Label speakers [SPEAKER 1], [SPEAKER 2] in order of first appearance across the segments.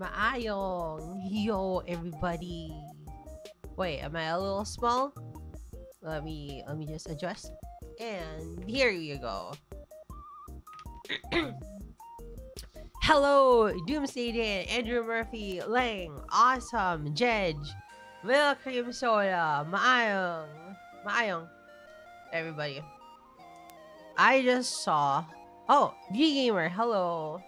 [SPEAKER 1] Maayong. Yo, everybody. Wait, am I a little small? Let me let me just adjust. And here you go. Hello, Doomsday Dan, Andrew Murphy, Lang, Awesome, Jedge, Lil Cream Soda, Maayong, Maayong, everybody. I just saw. Oh, V Gamer, hello.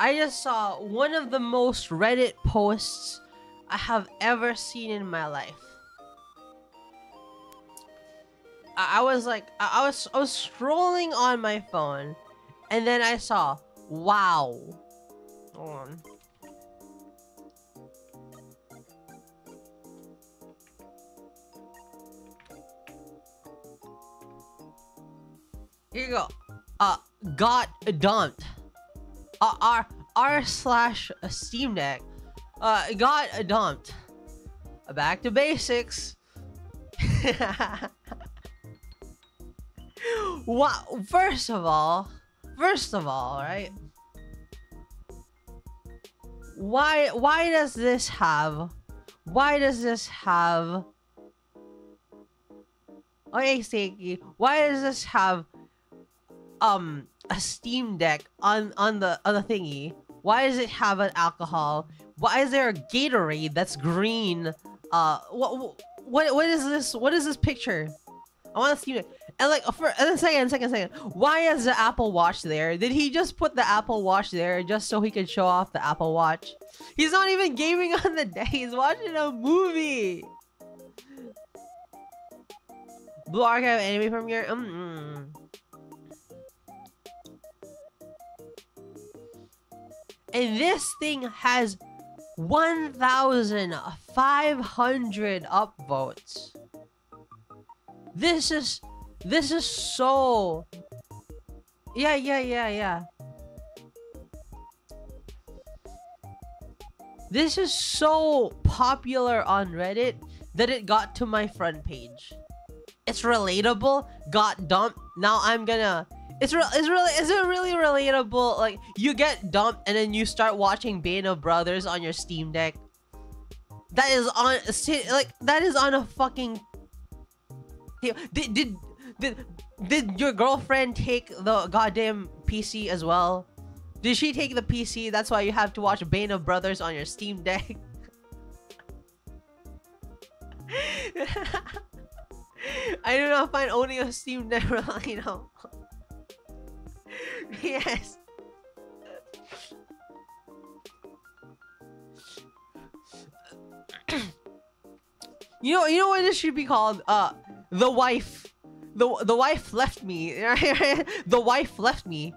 [SPEAKER 1] I just saw one of the most Reddit posts I have ever seen in my life. I, I was like, I, I was, I was scrolling on my phone, and then I saw, wow. Hold on. Here you go. Uh, got dumped. Uh, r r slash Steam Deck. Uh, got dumped. Back to basics. wow. First of all, first of all, right? Why why does this have why does this have Okay, Seiki, why does this have um a Steam Deck on on the on the thingy? Why does it have an alcohol? Why is there a Gatorade that's green? Uh, what what what is this? What is this picture? I want to see it. And like for a second, second, second. Why is the Apple Watch there? Did he just put the Apple Watch there just so he could show off the Apple Watch? He's not even gaming on the day. He's watching a movie. Blue Archive anime premiere. Mm -mm. And this thing has 1,500 upvotes. This is this is so Yeah, yeah, yeah, yeah. This is so popular on Reddit that it got to my front page. It's relatable, got dumped. Now I'm gonna it's real. It's really. Is it really relatable? Like you get dumped and then you start watching Band of Brothers on your Steam Deck. That is on. Like that is on a fucking. Did did did did your girlfriend take the goddamn PC as well? Did she take the PC? That's why you have to watch Band of Brothers on your Steam Deck. I do not find owning a Steam Deck you know. yes. You know, you know what this should be called? Uh, the wife. The the wife left me. the wife left me.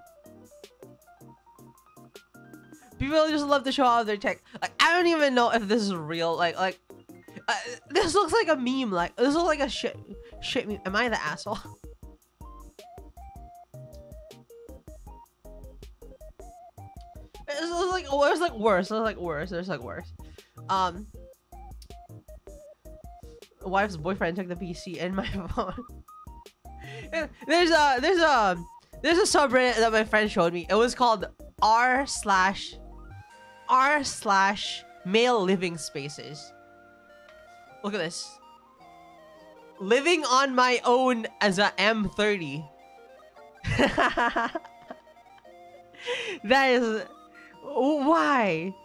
[SPEAKER 1] People just love to show off their tech. Like I don't even know if this is real. Like like, uh, this looks like a meme. Like this looks like a shit shit meme. Am I the asshole? It's like it's like worse. It was like worse. It was like worse. Um, wife's boyfriend took the PC and my phone. there's a there's a there's a subreddit that my friend showed me. It was called r slash r slash male living spaces. Look at this. Living on my own as a M30. that is why?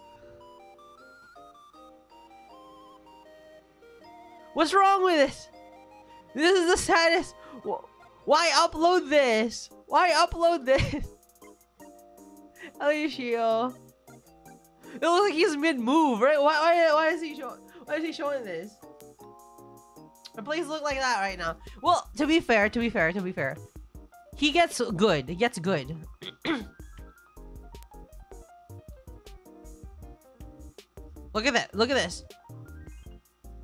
[SPEAKER 1] What's wrong with this? This is the saddest. Why upload this? Why upload this? Alicia. It looks like he's mid-move, right? Why, why, why is he showing? Why is he showing this? The place look like that right now. Well, to be fair, to be fair, to be fair, he gets good. He gets good. look at that. Look at this.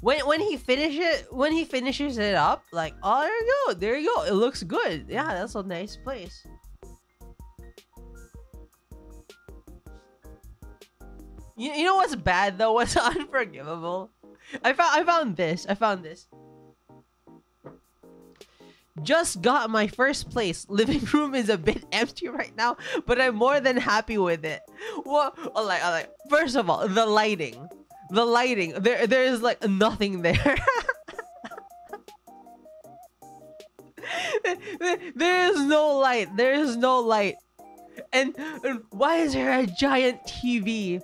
[SPEAKER 1] When when he finish it, when he finishes it up, like, oh, there you go, there you go. It looks good. Yeah, that's a nice place. You, you know what's bad though? What's unforgivable? I found I found this. I found this. Just got my first place. Living room is a bit empty right now, but I'm more than happy with it. Well, like, like first of all, the lighting. The lighting. There there is like nothing there. There is no light. There is no light. And, and, why is there a giant TV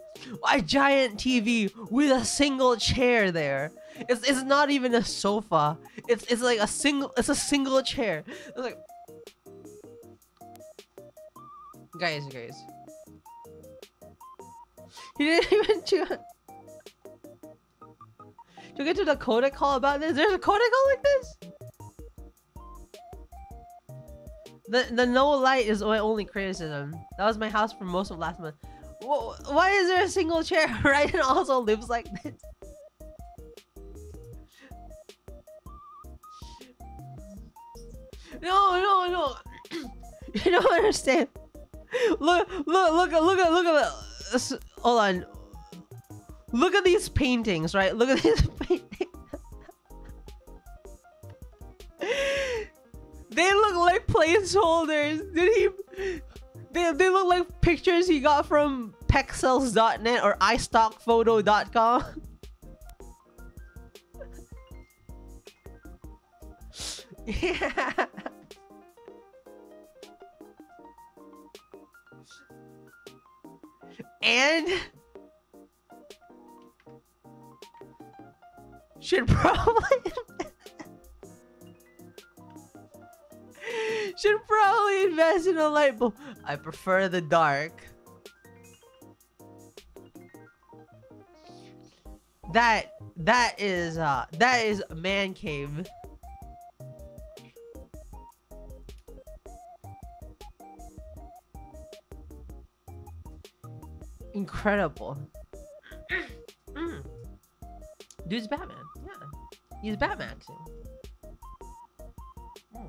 [SPEAKER 1] a giant TV with a single chair there it's, it's not even a sofa it's it's like a single it's a single chair it's like guys guys he didn't even choose to get to the codec call about this? There's a codec call like this? The, the no light is my only criticism. That was my house for most of last month. Why is there a single chair, right? Also lives like this? No, no, no. you don't understand. Look, look, look, look at, look at, the, hold on. Look at these paintings, right? Look at these paintings. they look like placeholders. Did he? They, they look like pictures he got from pexels.net or istockphoto.com. yeah. And should probably should probably invest in a light bulb. I prefer the dark. That that is uh that is man cave. Incredible. mm. Dude's Batman. Yeah. He's Batmaxing. Hmm.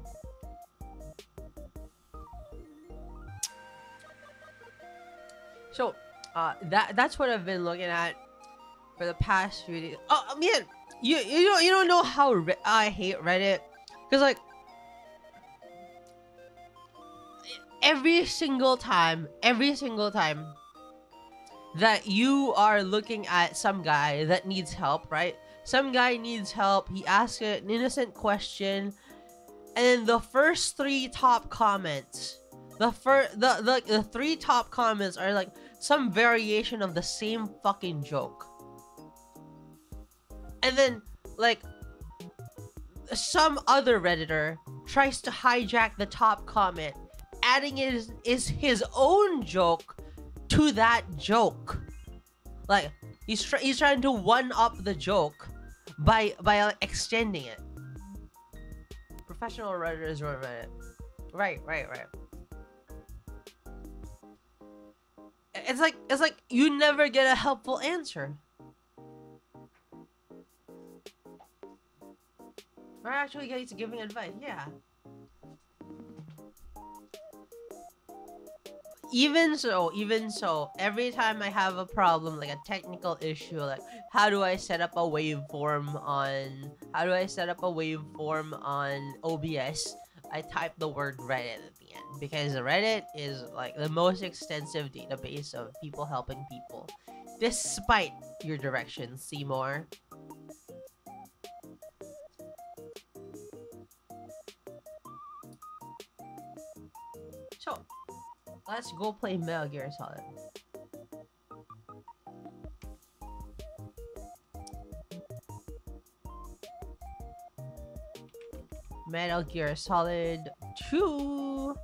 [SPEAKER 1] So, uh, that that's what I've been looking at for the past few days. Oh man, you you don't you don't know how Re I hate Reddit, cause like every single time, every single time that you are looking at some guy that needs help, right? some guy needs help. He asks an innocent question, and the first three top comments, the first, the, the the three top comments are like some variation of the same fucking joke, and then like some other redditor tries to hijack the top comment, adding is is his own joke to that joke, like. He's, tr he's trying to one up the joke by by extending it. Professional writers run Reddit. Right, right, right. It's like it's like you never get a helpful answer. Or actually to giving advice, yeah. Even so, even so, every time I have a problem, like a technical issue, like how do I set up a waveform on, how do I set up a waveform on OBS, I type the word Reddit at the end because Reddit is like the most extensive database of people helping people, despite your directions, Seymour. Let's go play Metal Gear Solid. Metal Gear Solid 2.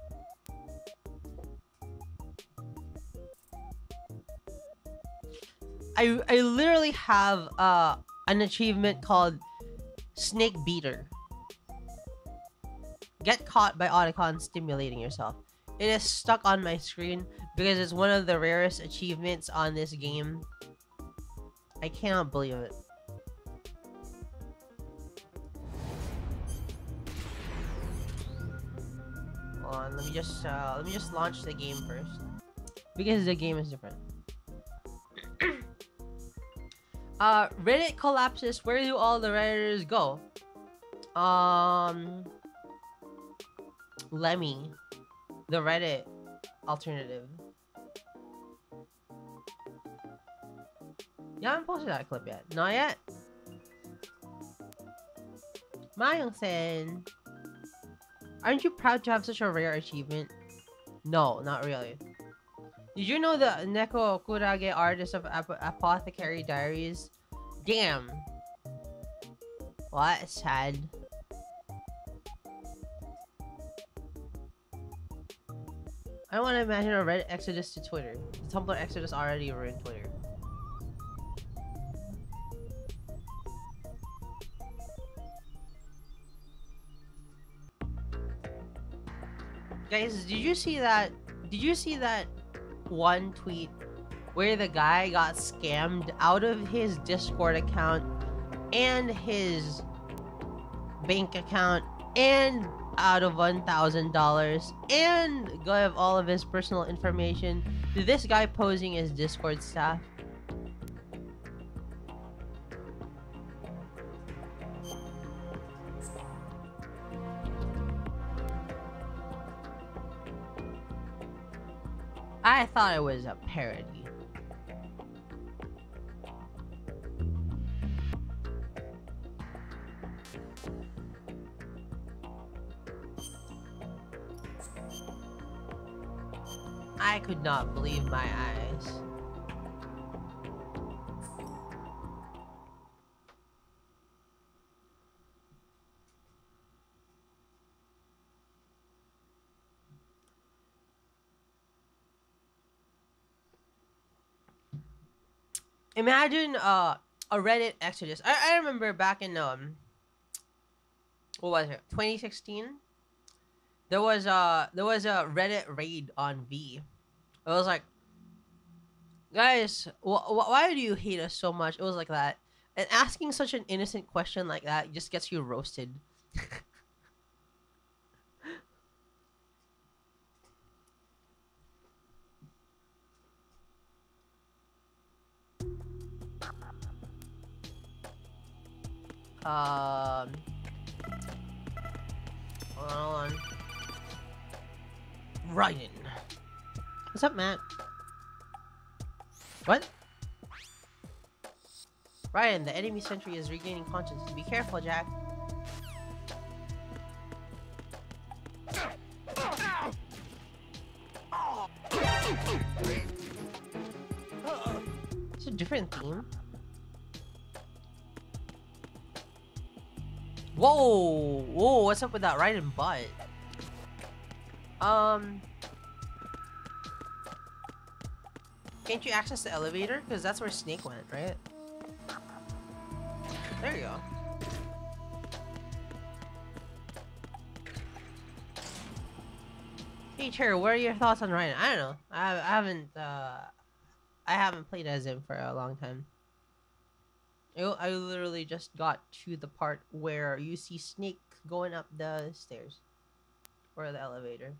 [SPEAKER 1] I I literally have uh an achievement called Snake Beater. Get caught by Otacon stimulating yourself. It is stuck on my screen because it's one of the rarest achievements on this game. I cannot believe it. Hold on, let me just uh, let me just launch the game first because the game is different. uh, Reddit collapses. Where do all the redditors go? Um, Lemmy the Reddit alternative. Y'all haven't posted that clip yet. Not yet. Mayong-sen. Aren't you proud to have such a rare achievement? No, not really. Did you know the Neko Kurage artist of Ap Apothecary Diaries? Damn. What? Sad. I want to imagine a Reddit exodus to Twitter. The Tumblr exodus already ruined Twitter. Guys, did you see that? Did you see that one tweet where the guy got scammed out of his Discord account and his bank account and out of $1,000 and give all of his personal information to this guy posing as Discord staff. I thought it was a parody. I could not believe my eyes. Imagine uh, a Reddit exodus. I, I remember back in um, what was it? 2016. There was a there was a Reddit raid on V it was like, guys, wh wh why do you hate us so much? It was like that. And asking such an innocent question like that just gets you roasted. um, hold on. Raiden. What's up, Matt? What? Raiden, the enemy sentry is regaining consciousness. Be careful, Jack. It's a different theme. Whoa! Whoa, what's up with that Raiden butt? Um... Can't you access the elevator? Because that's where Snake went, right? There you go. Hey, Teacher, what are your thoughts on Raiden? I don't know. I, I haven't uh I haven't played as him for a long time. I, I literally just got to the part where you see Snake going up the stairs or the elevator.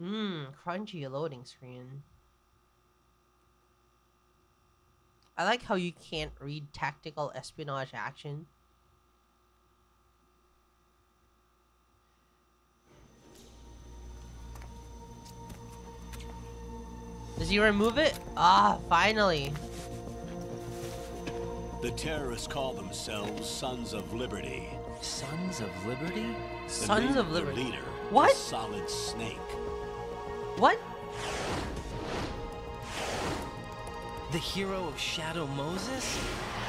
[SPEAKER 1] Mmm, crunchy loading screen. I like how you can't read tactical espionage action. Does he remove it? Ah, finally.
[SPEAKER 2] The terrorists call themselves Sons of Liberty.
[SPEAKER 3] Sons of Liberty?
[SPEAKER 2] The
[SPEAKER 1] Sons of
[SPEAKER 2] their
[SPEAKER 1] Liberty.
[SPEAKER 2] leader
[SPEAKER 1] What?
[SPEAKER 2] is Solid Snake.
[SPEAKER 1] What?
[SPEAKER 3] The hero of Shadow Moses?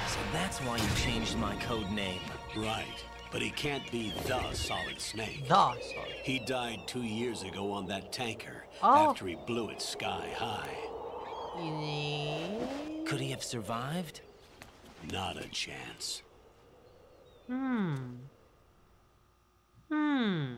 [SPEAKER 3] So that's why you changed my code name.
[SPEAKER 2] Right. But he can't be the Solid Snake.
[SPEAKER 1] The sorry.
[SPEAKER 2] He died two years ago on that tanker
[SPEAKER 1] Oh.
[SPEAKER 2] after he blew it sky high.
[SPEAKER 1] Yeah.
[SPEAKER 3] Could he have survived?
[SPEAKER 2] Not a chance.
[SPEAKER 1] Hmm. Hmm.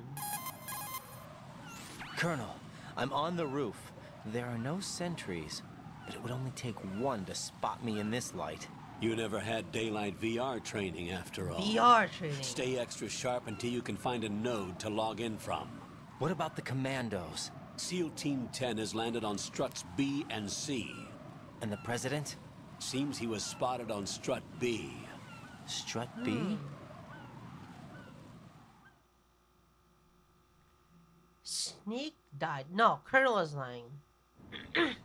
[SPEAKER 3] Colonel, I'm on the roof. There are no sentries, but it would only take one to spot me in this light.
[SPEAKER 2] You never had daylight VR training after all.
[SPEAKER 1] VR training.
[SPEAKER 2] Stay extra sharp until you can find a node to log in from.
[SPEAKER 3] What about the commandos?
[SPEAKER 2] SEAL Team 10 has landed on struts B and C.
[SPEAKER 3] And the president?
[SPEAKER 2] Seems he was spotted on strut B.
[SPEAKER 3] Strut B?
[SPEAKER 1] Hmm. Snake died. No, Colonel is lying.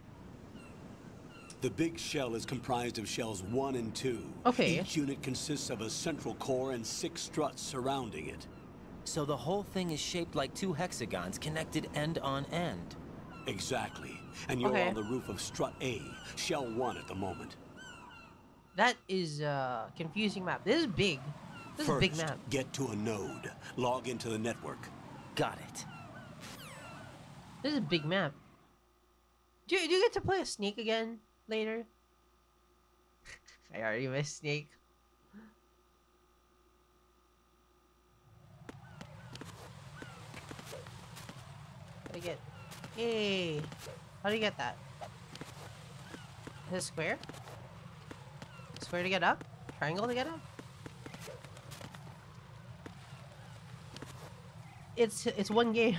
[SPEAKER 2] The big shell is comprised of shells 1 and 2.
[SPEAKER 1] Okay.
[SPEAKER 2] Each unit consists of a central core and six struts surrounding it.
[SPEAKER 3] So the whole thing is shaped like two hexagons connected end on end.
[SPEAKER 2] Exactly. And you're
[SPEAKER 1] Okay.
[SPEAKER 2] on the roof of strut A, shell 1 at the moment.
[SPEAKER 1] That is a confusing map. This is big. This is a big
[SPEAKER 2] First,
[SPEAKER 1] map.
[SPEAKER 2] get to a node. Log into the network.
[SPEAKER 3] Got it.
[SPEAKER 1] This is a big map. Do you, do you get to play a snake again later? I already missed snake. How do you get? Hey, how do you get that? Is it square? Square to get up? Triangle to get up? It's it's one game.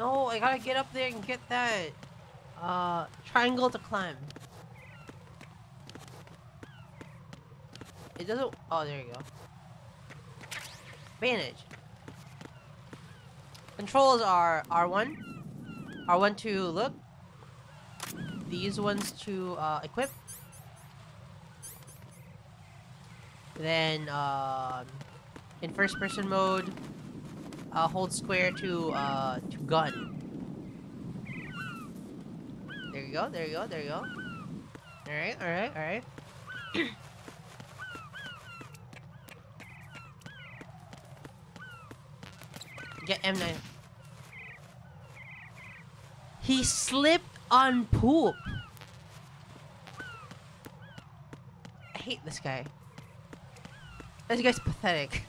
[SPEAKER 1] No, I gotta get up there and get that uh triangle to climb. It doesn't oh there you go. Advantage. Controls are R1. R1 to look. These ones to uh, equip. Then um, in first person mode, uh, hold square to uh, to gun. There you go. There you go. There you go. All right. All right. All right. Get M9. He slipped on poop. I hate this guy. This guy's pathetic.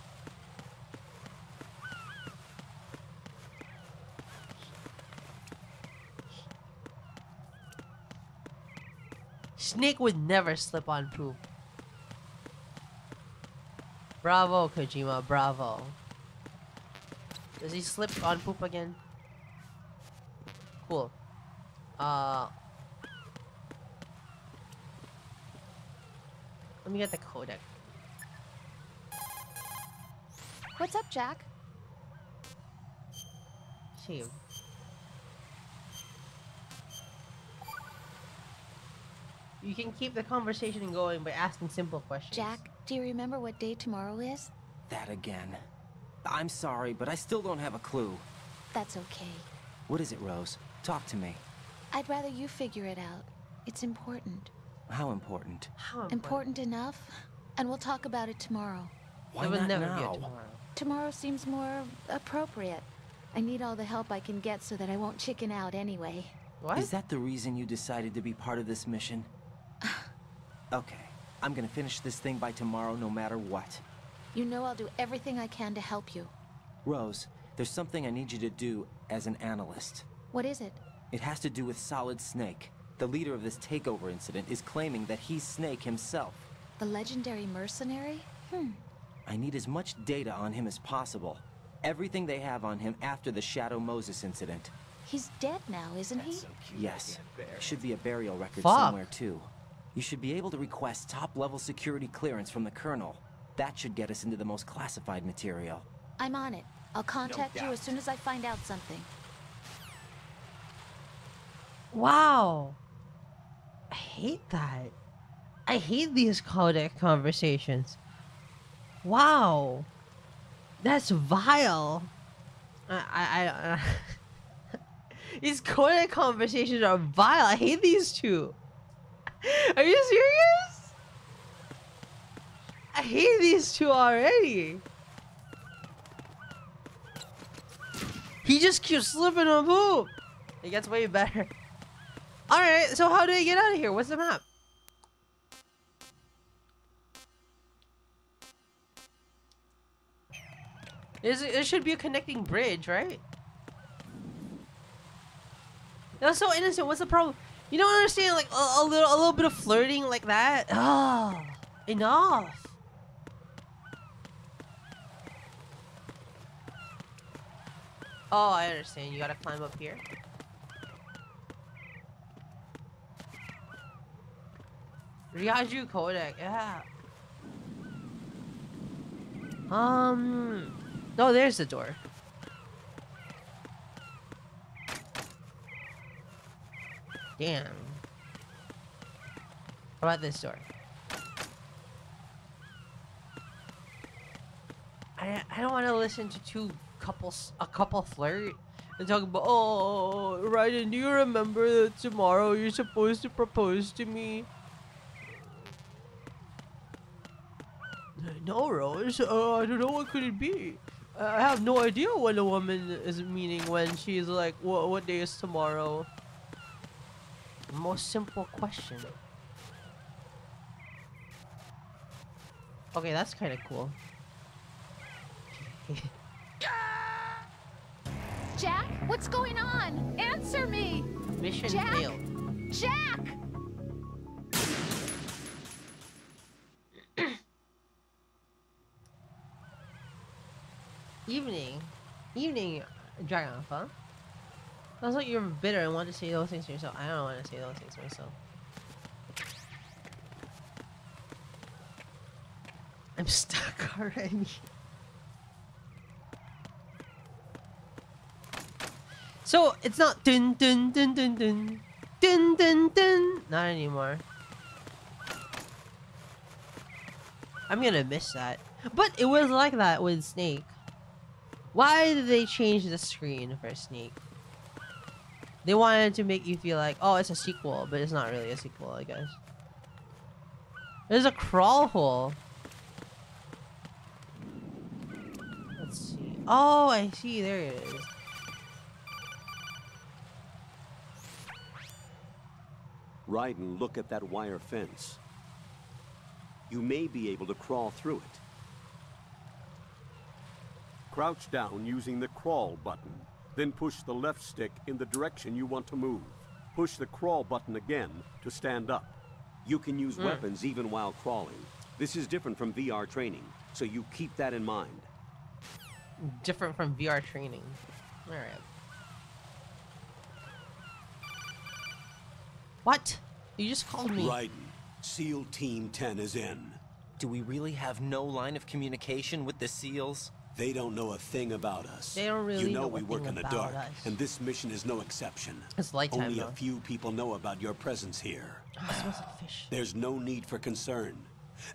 [SPEAKER 1] Snake would never slip on poop. Bravo, Kojima, bravo. Does he slip on poop again? Cool. Uh... Let me get the codec.
[SPEAKER 4] What's up, Jack?
[SPEAKER 1] Save. You can keep the conversation going by asking simple questions.
[SPEAKER 4] Jack, do you remember what day tomorrow is?
[SPEAKER 3] That again. I'm sorry, but I still don't have a clue.
[SPEAKER 4] That's okay.
[SPEAKER 3] What is it, Rose? Talk to me.
[SPEAKER 4] I'd rather you figure it out. It's important.
[SPEAKER 3] How important?
[SPEAKER 1] How
[SPEAKER 4] Important enough? And we'll talk about it tomorrow.
[SPEAKER 3] Why
[SPEAKER 1] it will
[SPEAKER 3] not
[SPEAKER 1] never
[SPEAKER 3] now?
[SPEAKER 1] be tomorrow.
[SPEAKER 4] Tomorrow seems more appropriate. I need all the help I can get so that I won't chicken out anyway.
[SPEAKER 1] What?
[SPEAKER 3] Is that the reason you decided to be part of this mission? Okay, I'm gonna finish this thing by tomorrow no matter what.
[SPEAKER 4] You know I'll do everything I can to help you.
[SPEAKER 3] Rose, there's something I need you to do as an analyst.
[SPEAKER 4] What is it?
[SPEAKER 3] It has to do with Solid Snake. The leader of this takeover incident is claiming that he's Snake himself.
[SPEAKER 4] The legendary mercenary? Hmm.
[SPEAKER 3] I need as much data on him as possible. Everything they have on him after the Shadow Moses incident.
[SPEAKER 4] He's dead now, isn't he?
[SPEAKER 3] Yes. Should be a burial record
[SPEAKER 1] Fuck.
[SPEAKER 3] somewhere too. You should be able to request top-level security clearance from the Colonel. That should get us into the most classified material.
[SPEAKER 4] I'm on it. I'll contact you as soon as I find out something.
[SPEAKER 1] Wow. I hate that. I hate these codec conversations. Wow. That's vile. I, I, I uh, these codec conversations are vile. I hate these two. Are you serious? I hate these two already. He just keeps slipping on poop. It gets way better. Alright, so how do I get out of here? What's the map? There's there should be a connecting bridge, right? That's so innocent. What's the problem? You don't understand, like a, a little, a little bit of flirting like that. Oh, enough. Oh, I understand. You gotta climb up here. Ryaju Kodak, yeah. Um, no, there's the door. Damn. How about this door? I I don't want to listen to two couples a couple flirt and talk about oh Raiden, do you remember that tomorrow you're supposed to propose to me? No, Rose. Uh, I don't know what could it be. I have no idea what a woman is meaning when she's like, "What what day is tomorrow?" Most simple question. Okay, that's kind of cool.
[SPEAKER 4] Jack, what's going on? Answer me!
[SPEAKER 1] Mission
[SPEAKER 4] Jack?
[SPEAKER 1] failed.
[SPEAKER 4] Jack!
[SPEAKER 1] Evening, evening, Dragon Sounds like you're bitter and want to say those things to yourself. I don't want to say those things to myself. I'm stuck already. So it's not dun dun dun dun dun dun dun dun. Not anymore. I'm gonna miss that. But it was like that with Snake. Why did they change the screen for Snake? They wanted to make you feel like, oh, it's a sequel, but it's not really a sequel, I guess. There's a crawl hole. Let's see. Oh, I see. There it is.
[SPEAKER 2] Raiden, look at that wire fence. You may be able to crawl through it. Crouch down using the crawl button. Then push the left stick in the direction you want to move. Push the crawl button again to stand up. You can use
[SPEAKER 1] Mm.
[SPEAKER 2] weapons even while crawling. This is different from VR training, so you keep that in mind.
[SPEAKER 1] Different from VR training. Alright. What? You just called me.
[SPEAKER 2] Raiden, SEAL Team 10 is in.
[SPEAKER 3] Do we really have no line of communication with the SEALs?
[SPEAKER 2] They don't know a thing about us.
[SPEAKER 1] They don't really
[SPEAKER 2] You know,
[SPEAKER 1] know
[SPEAKER 2] we work in the dark,
[SPEAKER 1] us.
[SPEAKER 2] and this mission is no exception.
[SPEAKER 1] It's lighttime,
[SPEAKER 2] Only
[SPEAKER 1] though.
[SPEAKER 2] a few people know about your presence here.
[SPEAKER 1] Oh, smells like fish.
[SPEAKER 2] There's no need for concern.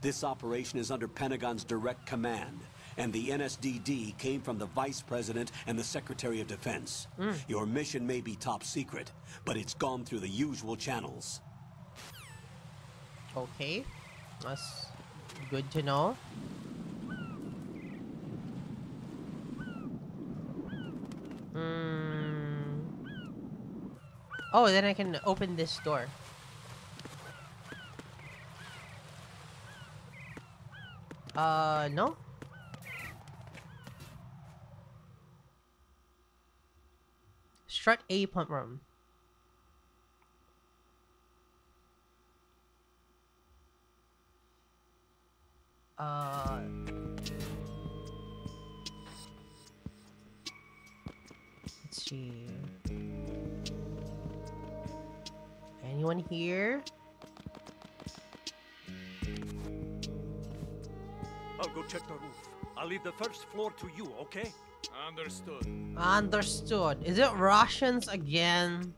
[SPEAKER 2] This operation is under Pentagon's direct command, and the NSDD came from the Vice President and the Secretary of Defense.
[SPEAKER 1] Hmm.
[SPEAKER 2] Your mission may be top secret, but it's gone through the usual channels.
[SPEAKER 1] Okay. That's good to know. Oh, then I can open this door. Uh, no? Strut A pump room. Uh... Let's see. Anyone here?
[SPEAKER 5] I'll go check the roof. I'll leave the first floor to you, okay?
[SPEAKER 6] Understood.
[SPEAKER 1] Understood. Is it Russians again?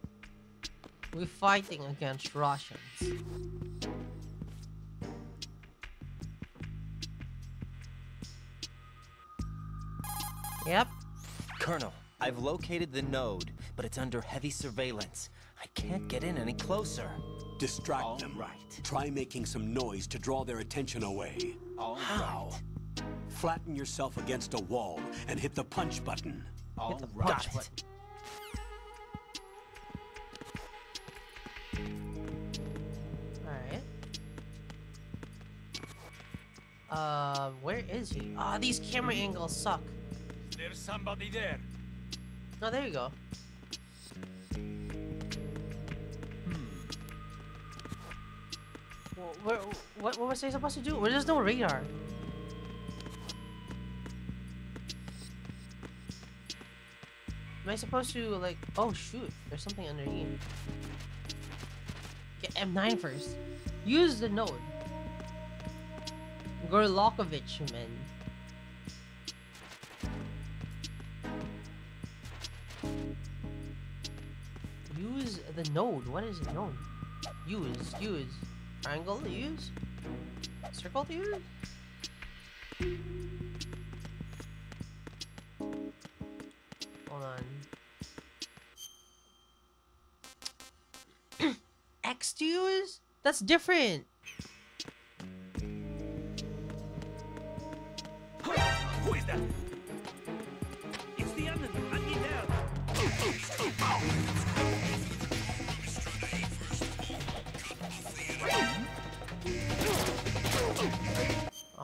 [SPEAKER 1] We're fighting against Russians. Yep.
[SPEAKER 3] Colonel, I've located the node, but it's under heavy surveillance. I can't get in any closer.
[SPEAKER 2] Distract
[SPEAKER 3] All
[SPEAKER 2] them.
[SPEAKER 3] right.
[SPEAKER 2] Try making some noise to draw their attention away.
[SPEAKER 3] All
[SPEAKER 2] How? Flatten yourself against a wall and hit the punch button.
[SPEAKER 3] All
[SPEAKER 1] the
[SPEAKER 3] right.
[SPEAKER 1] punch button. Alright. Uh, where is he? Ah, these camera angles suck.
[SPEAKER 6] There's somebody there.
[SPEAKER 1] Oh, there you go. Wh- Where, what, what was I supposed to do? Well, there's no radar. Am I supposed to, like... Oh, shoot. There's something underneath. Get M9 first. Use the node. Gurlukovich, man. Use the node. What is the node? Use, use. Triangle to use? Circle to use? Hold on. X to use? That's different.
[SPEAKER 5] Who is that?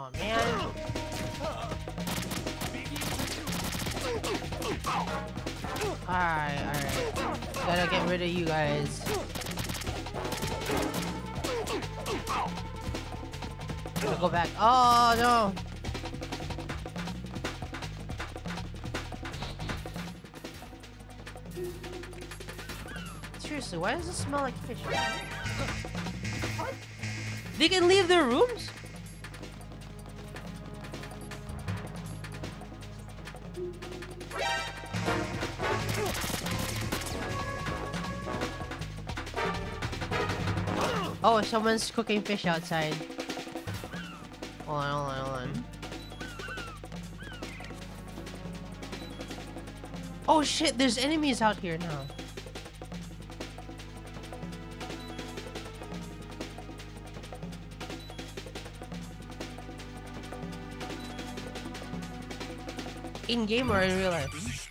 [SPEAKER 1] Oh man. Alright, alright. Gotta get rid of you guys. Gotta go back. Oh no! Seriously, why does it smell like fish? They can leave their rooms? Oh, someone's cooking fish outside. Hold on, hold on, hold on. Oh shit, there's enemies out here now. In game or in real life?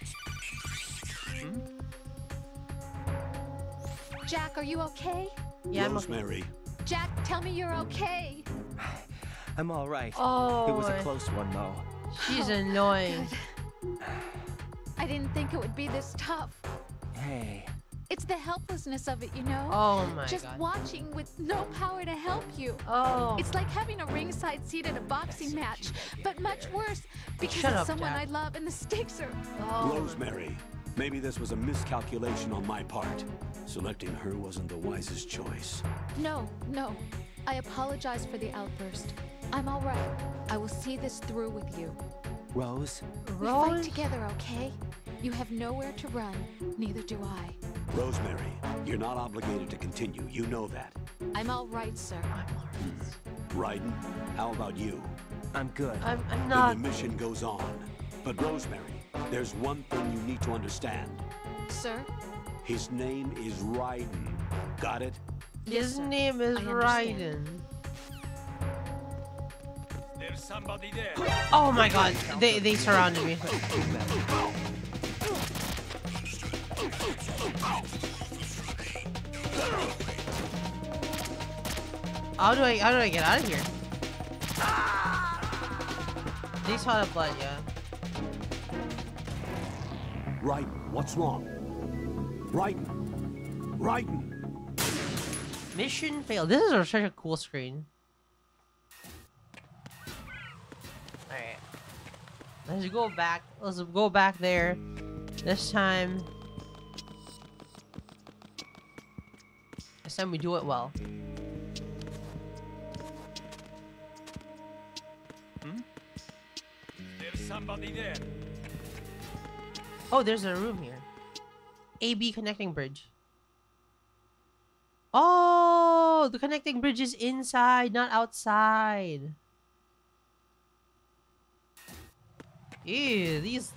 [SPEAKER 4] Jack, are you okay?
[SPEAKER 1] Yeah, I'm okay.
[SPEAKER 2] Rosemary,
[SPEAKER 4] Jack, tell me you're okay.
[SPEAKER 3] I'm all right.
[SPEAKER 1] Oh,
[SPEAKER 3] it was a close one, though.
[SPEAKER 1] she's
[SPEAKER 4] Oh,
[SPEAKER 1] annoying.
[SPEAKER 4] I didn't think it would be this tough.
[SPEAKER 3] Hey,
[SPEAKER 4] It's the helplessness of it, you know?
[SPEAKER 1] Oh my
[SPEAKER 4] Just
[SPEAKER 1] god.
[SPEAKER 4] watching with no power to help you.
[SPEAKER 1] Oh.
[SPEAKER 4] It's like having a ringside seat at a boxing match, but much worse because
[SPEAKER 1] Shut
[SPEAKER 4] it's
[SPEAKER 1] up,
[SPEAKER 4] someone
[SPEAKER 1] Jack.
[SPEAKER 4] I love and the stakes are.
[SPEAKER 1] oh.
[SPEAKER 2] Rosemary, maybe this was a miscalculation on my part. Selecting her wasn't the wisest choice.
[SPEAKER 4] No, no. I apologize for the outburst. I'm all right. I will see this through with you.
[SPEAKER 3] Rose,
[SPEAKER 4] We fight
[SPEAKER 1] Rose?
[SPEAKER 4] together, okay? You have nowhere to run, neither do I.
[SPEAKER 2] Rosemary, you're not obligated to continue. You know that.
[SPEAKER 4] I'm all right, sir.
[SPEAKER 2] I'm alright. Hmm. Raiden, how about you?
[SPEAKER 3] I'm good.
[SPEAKER 1] I'm, I'm
[SPEAKER 2] Then
[SPEAKER 1] not.
[SPEAKER 2] the mission goes on. But Rosemary, there's one thing you need to understand.
[SPEAKER 4] Sir?
[SPEAKER 2] His name is Raiden. Got it?
[SPEAKER 1] His
[SPEAKER 4] sir.
[SPEAKER 1] name is
[SPEAKER 4] I understand.
[SPEAKER 1] Raiden.
[SPEAKER 6] There's somebody there.
[SPEAKER 1] Oh my god, they they surrounded me. How do I how do I get out of here? They saw the blood, yeah.
[SPEAKER 2] Right, what's wrong? Raiden! Raiden!
[SPEAKER 1] Mission failed. This is such a cool screen. Alright. Let's go back. Let's go back there. This time. This time we do it well. Hmm?
[SPEAKER 6] There's somebody there.
[SPEAKER 1] Oh, there's a room here. AB connecting bridge. Oh, the connecting bridge is inside, not outside. Ew, these.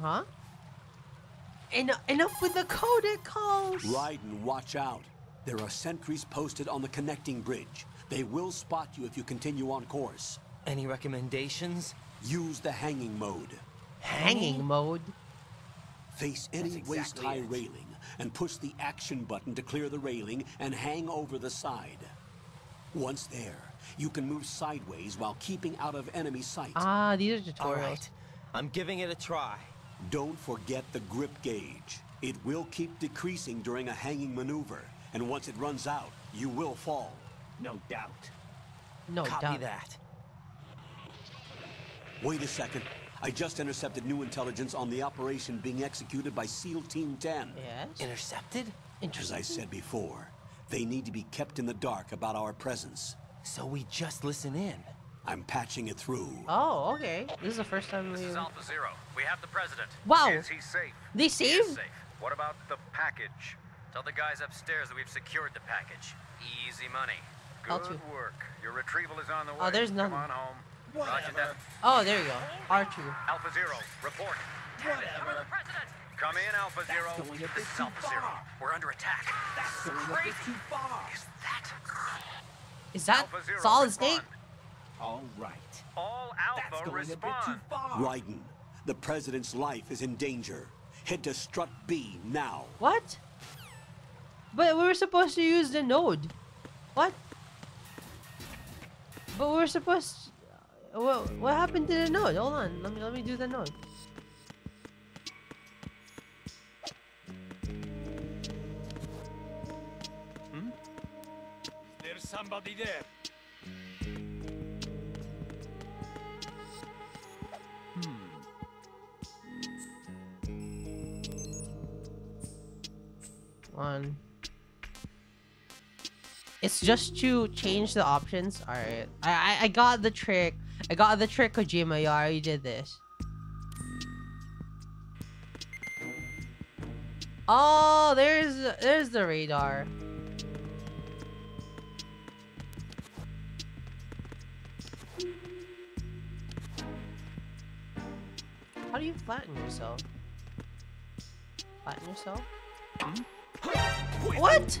[SPEAKER 1] Huh? Enough, enough with the codec calls.
[SPEAKER 2] Raiden, watch out. There are sentries posted on the connecting bridge. They will spot you if you continue on course.
[SPEAKER 3] Any recommendations?
[SPEAKER 2] Use the hanging mode.
[SPEAKER 1] Hanging mode.
[SPEAKER 2] Face any
[SPEAKER 3] That's waist-high
[SPEAKER 2] railing and push the action button to clear the railing and hang over the side. Once there, you can move sideways while keeping out of enemy sight.
[SPEAKER 1] Ah, these are tutorials.
[SPEAKER 3] All right. I'm giving it a try.
[SPEAKER 2] Don't forget the grip gauge. It will keep decreasing during a hanging maneuver, and once it runs out, you will fall.
[SPEAKER 3] No doubt.
[SPEAKER 1] No
[SPEAKER 3] Copy
[SPEAKER 1] doubt.
[SPEAKER 3] that.
[SPEAKER 2] Wait a second. I just intercepted new intelligence on the operation being executed by SEAL Team 10.
[SPEAKER 1] Yes.
[SPEAKER 3] Intercepted?
[SPEAKER 2] As I said before, they need to be kept in the dark about our presence.
[SPEAKER 3] So we just listen in.
[SPEAKER 2] I'm patching it through.
[SPEAKER 1] Oh, okay. This is the first time we.
[SPEAKER 7] This is Alpha Zero. We have the president.
[SPEAKER 1] Wow.
[SPEAKER 7] Is he safe?
[SPEAKER 1] They
[SPEAKER 7] He is
[SPEAKER 1] saved?
[SPEAKER 7] safe. What about the package? Tell the guys upstairs that we've secured the package. Easy money.
[SPEAKER 1] I'll
[SPEAKER 7] Good work. Your retrieval is on the way.
[SPEAKER 1] Oh, there's
[SPEAKER 7] Come
[SPEAKER 1] nothing.
[SPEAKER 7] on home. Roger that.
[SPEAKER 1] Oh, there you go. R2.
[SPEAKER 7] Alpha Zero, report. Whatever. Come in, Alpha Zero. This is Alpha Zero. We're under attack. That's crazy. Is that
[SPEAKER 1] Is that
[SPEAKER 7] Alpha Zero?
[SPEAKER 1] Solid
[SPEAKER 7] respond.
[SPEAKER 1] Snake?
[SPEAKER 3] All right.
[SPEAKER 7] All Alpha respond.
[SPEAKER 2] Raiden, the president's life is in danger. Head to Strut B now.
[SPEAKER 1] What? But we were supposed to use the node. What? But we were supposed. What? What happened to the node? Hold on. Let me let me do the node.
[SPEAKER 6] There's somebody there. Hmm.
[SPEAKER 1] One. It's just to change the options. All right. I, I I got the trick. I got the trick, Kojima. You already did this. Oh, there's there's the radar. How do you flatten yourself? Flatten yourself? What?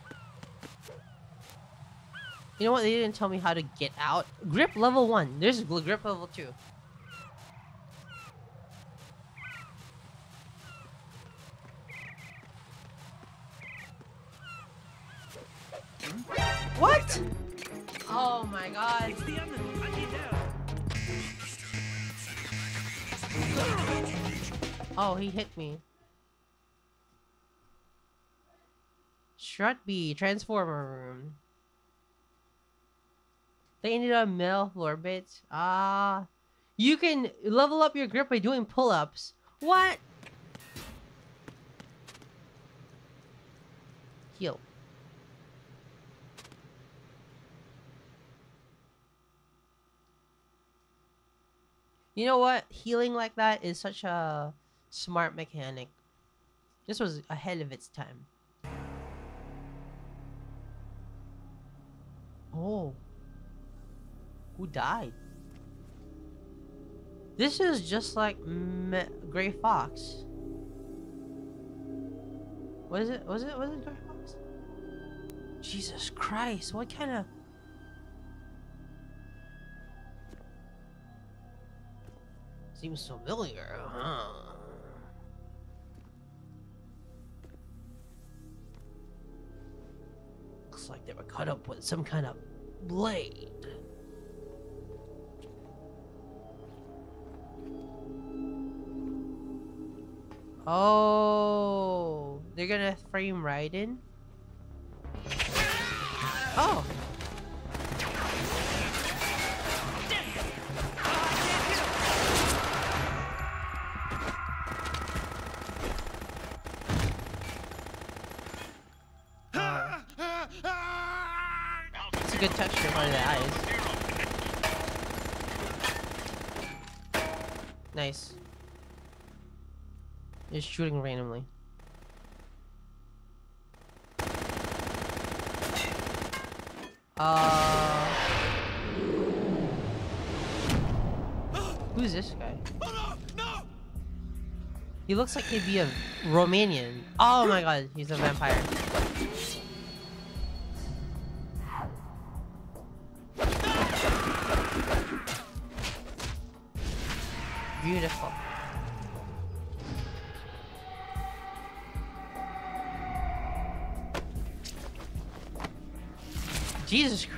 [SPEAKER 1] You know what? They didn't tell me how to get out. Grip level 1. There's grip level 2. What? Oh my god.
[SPEAKER 5] It's the enemy. I need.
[SPEAKER 1] Oh, he hit me. Strut B, Transformer Room. They ended up metal floor bits. Ah. You can level up your grip by doing pull-ups. What? Heal. You know what? Healing like that is such a smart mechanic. This was ahead of its time. Oh. Who died? This is just like Gray Fox. Was it? Was it? Was it Gray Fox? Jesus Christ! What kind of? Seems familiar. Huh? Looks like they were cut up with some kind of blade. Oh, they're gonna frame Raiden? Oh. It's a good texture for the eyes. Nice. Just shooting randomly. Uh. Who's this guy? He looks like he'd be a Romanian. Oh my god, he's a vampire.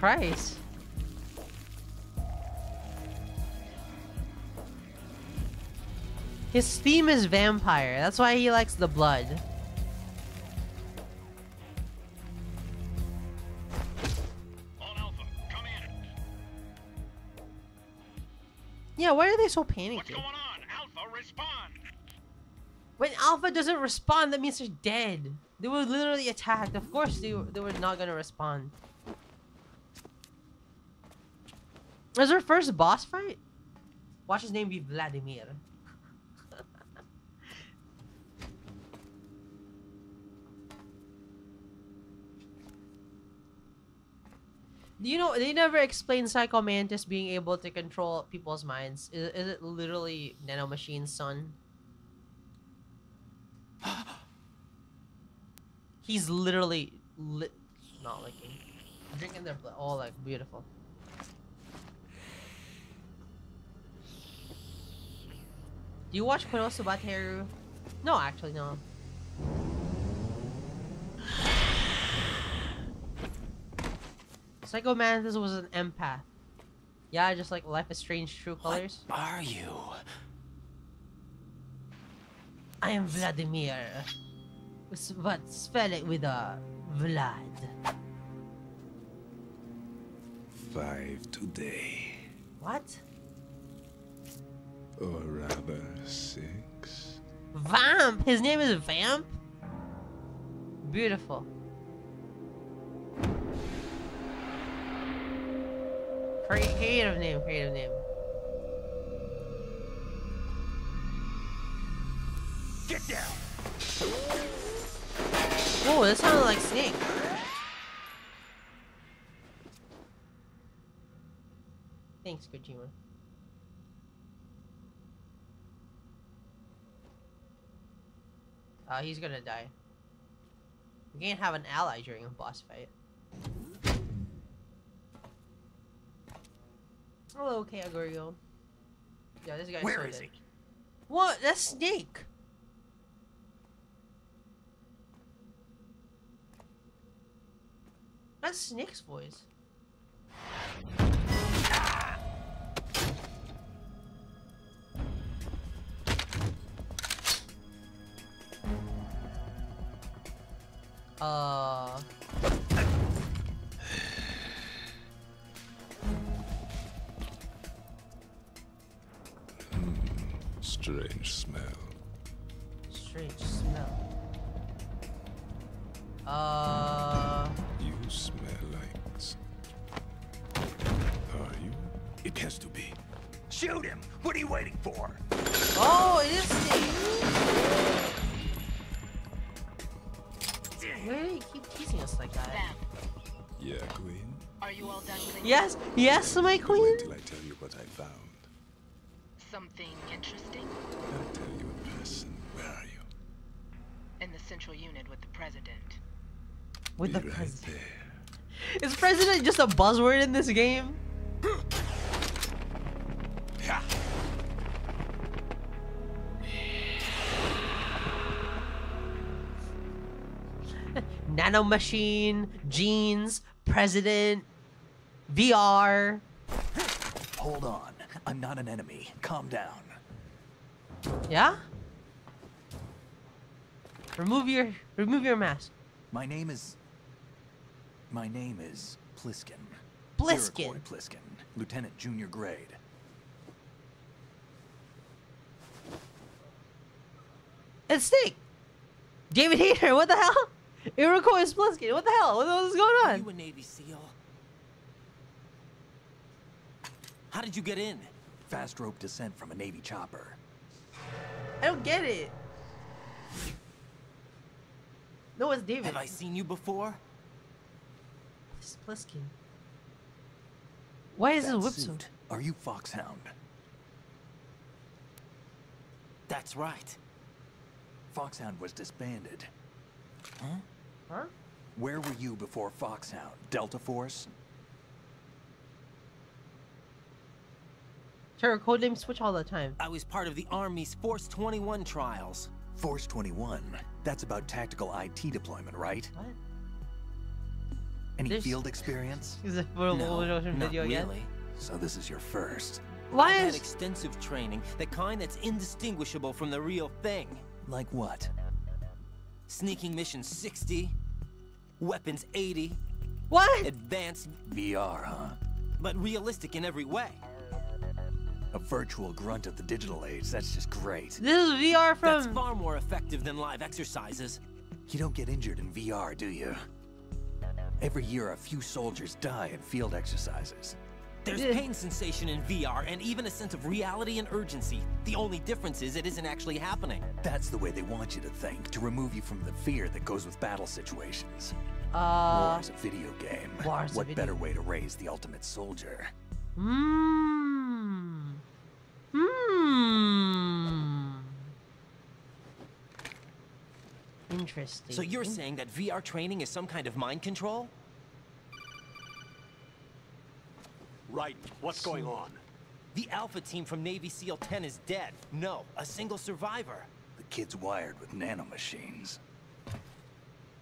[SPEAKER 1] Christ. His theme is vampire. That's why he likes the blood.
[SPEAKER 6] Alpha, come in.
[SPEAKER 1] Yeah, why are they so
[SPEAKER 6] What's
[SPEAKER 1] panicky?
[SPEAKER 6] going on? Alpha, respond.
[SPEAKER 1] When Alpha doesn't respond, that means they're dead. They were literally attacked. Of course they, they were not gonna respond. Is our first boss fight? Watch his name be Vladimir. Do you know they never explain Psycho Mantis being able to control people's minds? Is, is it literally Nanomachine's son? He's literally li- not licking, drinking their blood. Oh, like beautiful. Do you watch Konosuba Teru? No, actually, no. Psycho Mantis was an empath. Yeah, just like Life is Strange True Colors.
[SPEAKER 3] What are you?
[SPEAKER 1] I am Vladimir. But spell it with a Vlad.
[SPEAKER 8] Five today,
[SPEAKER 1] What?
[SPEAKER 8] Or rather six.
[SPEAKER 1] Vamp! His name is Vamp? Beautiful. Creative name, creative name.
[SPEAKER 5] Get down!
[SPEAKER 1] Whoa, that sounded like Snake. Thanks, Kojima. Uh, he's gonna die. We can't have an ally during a boss fight. Hello, Kagorio. Yeah, this guy's
[SPEAKER 5] Where
[SPEAKER 1] so
[SPEAKER 5] is
[SPEAKER 1] dead.
[SPEAKER 5] he?
[SPEAKER 1] What? That's Snake. That's Snake's voice. Uh.
[SPEAKER 8] Strange smell.
[SPEAKER 1] Strange smell. Uh.
[SPEAKER 8] You smell like. Are you?
[SPEAKER 5] It has to be.
[SPEAKER 7] Shoot him! What are you waiting for?
[SPEAKER 1] Oh, it is Snake. Yes, yes, my queen.
[SPEAKER 8] Wait till I tell you what I found.
[SPEAKER 9] Something interesting?
[SPEAKER 8] I'll tell you in person. Where are you?
[SPEAKER 9] In the central unit with the president.
[SPEAKER 1] With
[SPEAKER 8] Be
[SPEAKER 1] the
[SPEAKER 8] right
[SPEAKER 1] president.
[SPEAKER 8] there.
[SPEAKER 1] Is president just a buzzword in this game? Nano machine, genes, president, VR.
[SPEAKER 7] Hold on. I'm not an enemy. Calm down.
[SPEAKER 1] Yeah? Remove your remove your mask.
[SPEAKER 7] My name is... My name is Pliskin.
[SPEAKER 1] Pliskin.
[SPEAKER 7] Iroquois Pliskin. Lieutenant Junior Grade.
[SPEAKER 1] It's Snake. David Hayter, what the hell? Iroquois Pliskin, what the hell? What the hell is going
[SPEAKER 3] Are
[SPEAKER 1] on?
[SPEAKER 3] you a Navy SEAL? How did you get in?
[SPEAKER 7] Fast rope descent from a Navy chopper.
[SPEAKER 1] I don't get it. No, it's David.
[SPEAKER 3] Have I seen you before?
[SPEAKER 1] It's Pliskin. Why is his
[SPEAKER 7] That
[SPEAKER 1] whip so?
[SPEAKER 7] suit. Are you Foxhound?
[SPEAKER 3] That's right.
[SPEAKER 7] Foxhound was disbanded.
[SPEAKER 1] Huh? Huh?
[SPEAKER 7] Where were you before Foxhound? Delta Force?
[SPEAKER 1] Sure, codename switch all the time.
[SPEAKER 3] I was part of the Army's Force 21 trials.
[SPEAKER 7] Force 21. That's about tactical IT deployment, right?
[SPEAKER 1] What?
[SPEAKER 7] Any
[SPEAKER 1] There's-
[SPEAKER 7] field experience?
[SPEAKER 1] Is it for
[SPEAKER 3] No,
[SPEAKER 1] a
[SPEAKER 3] not
[SPEAKER 1] video again?
[SPEAKER 3] really.
[SPEAKER 7] So this is your first.
[SPEAKER 1] Why is
[SPEAKER 3] extensive training, the kind that's indistinguishable from the real thing.
[SPEAKER 7] Like what?
[SPEAKER 3] Sneaking mission 60, weapons 80,
[SPEAKER 1] what?
[SPEAKER 3] advanced
[SPEAKER 7] VR, huh?
[SPEAKER 3] but realistic in every way.
[SPEAKER 7] A virtual grunt of the digital age. That's just great.
[SPEAKER 1] This is VR from...
[SPEAKER 3] That's far more effective than live exercises.
[SPEAKER 7] You don't get injured in VR, do you? Every year, a few soldiers die in field exercises.
[SPEAKER 3] There's pain sensation in VR and even a sense of reality and urgency. The only difference is it isn't actually happening.
[SPEAKER 7] That's the way they want you to think, to remove you from the fear that goes with battle situations.
[SPEAKER 1] Uh.
[SPEAKER 7] War is a video game.
[SPEAKER 1] War is a
[SPEAKER 7] what
[SPEAKER 1] video
[SPEAKER 7] better way to raise the ultimate soldier?
[SPEAKER 1] Mmm. Mmm. Interesting.
[SPEAKER 3] So you're saying that VR training is some kind of mind control?
[SPEAKER 2] Right. What's going on?
[SPEAKER 3] The Alpha team from Navy SEAL 10 is dead. No, a single survivor.
[SPEAKER 7] The kid's wired with nanomachines.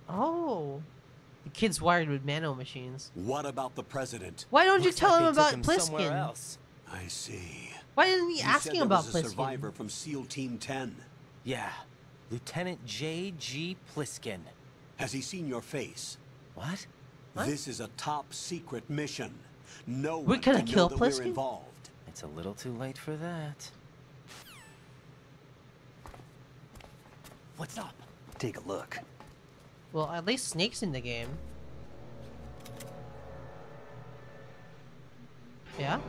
[SPEAKER 1] Oh. The kid's wired with nano machines.
[SPEAKER 2] What about the president?
[SPEAKER 1] Why don't you tell
[SPEAKER 3] like
[SPEAKER 1] him about
[SPEAKER 3] him
[SPEAKER 1] Pliskin?
[SPEAKER 3] else.
[SPEAKER 2] I see.
[SPEAKER 1] Why isn't he
[SPEAKER 2] You
[SPEAKER 1] asking
[SPEAKER 2] said there
[SPEAKER 1] about
[SPEAKER 2] was a
[SPEAKER 1] Pliskin?
[SPEAKER 2] survivor from SEAL Team 10.
[SPEAKER 3] Yeah, Lieutenant J.G. Pliskin.
[SPEAKER 2] Has he seen your face?
[SPEAKER 3] What?
[SPEAKER 1] What?
[SPEAKER 2] This is a top secret mission. No
[SPEAKER 1] We're
[SPEAKER 2] one
[SPEAKER 1] gonna
[SPEAKER 2] can
[SPEAKER 1] kill
[SPEAKER 2] know that we're
[SPEAKER 1] Pliskin?
[SPEAKER 2] involved.
[SPEAKER 3] It's a little too late for that. What's up?
[SPEAKER 7] Take a look.
[SPEAKER 1] Well, at least Snake's in the game. Yeah?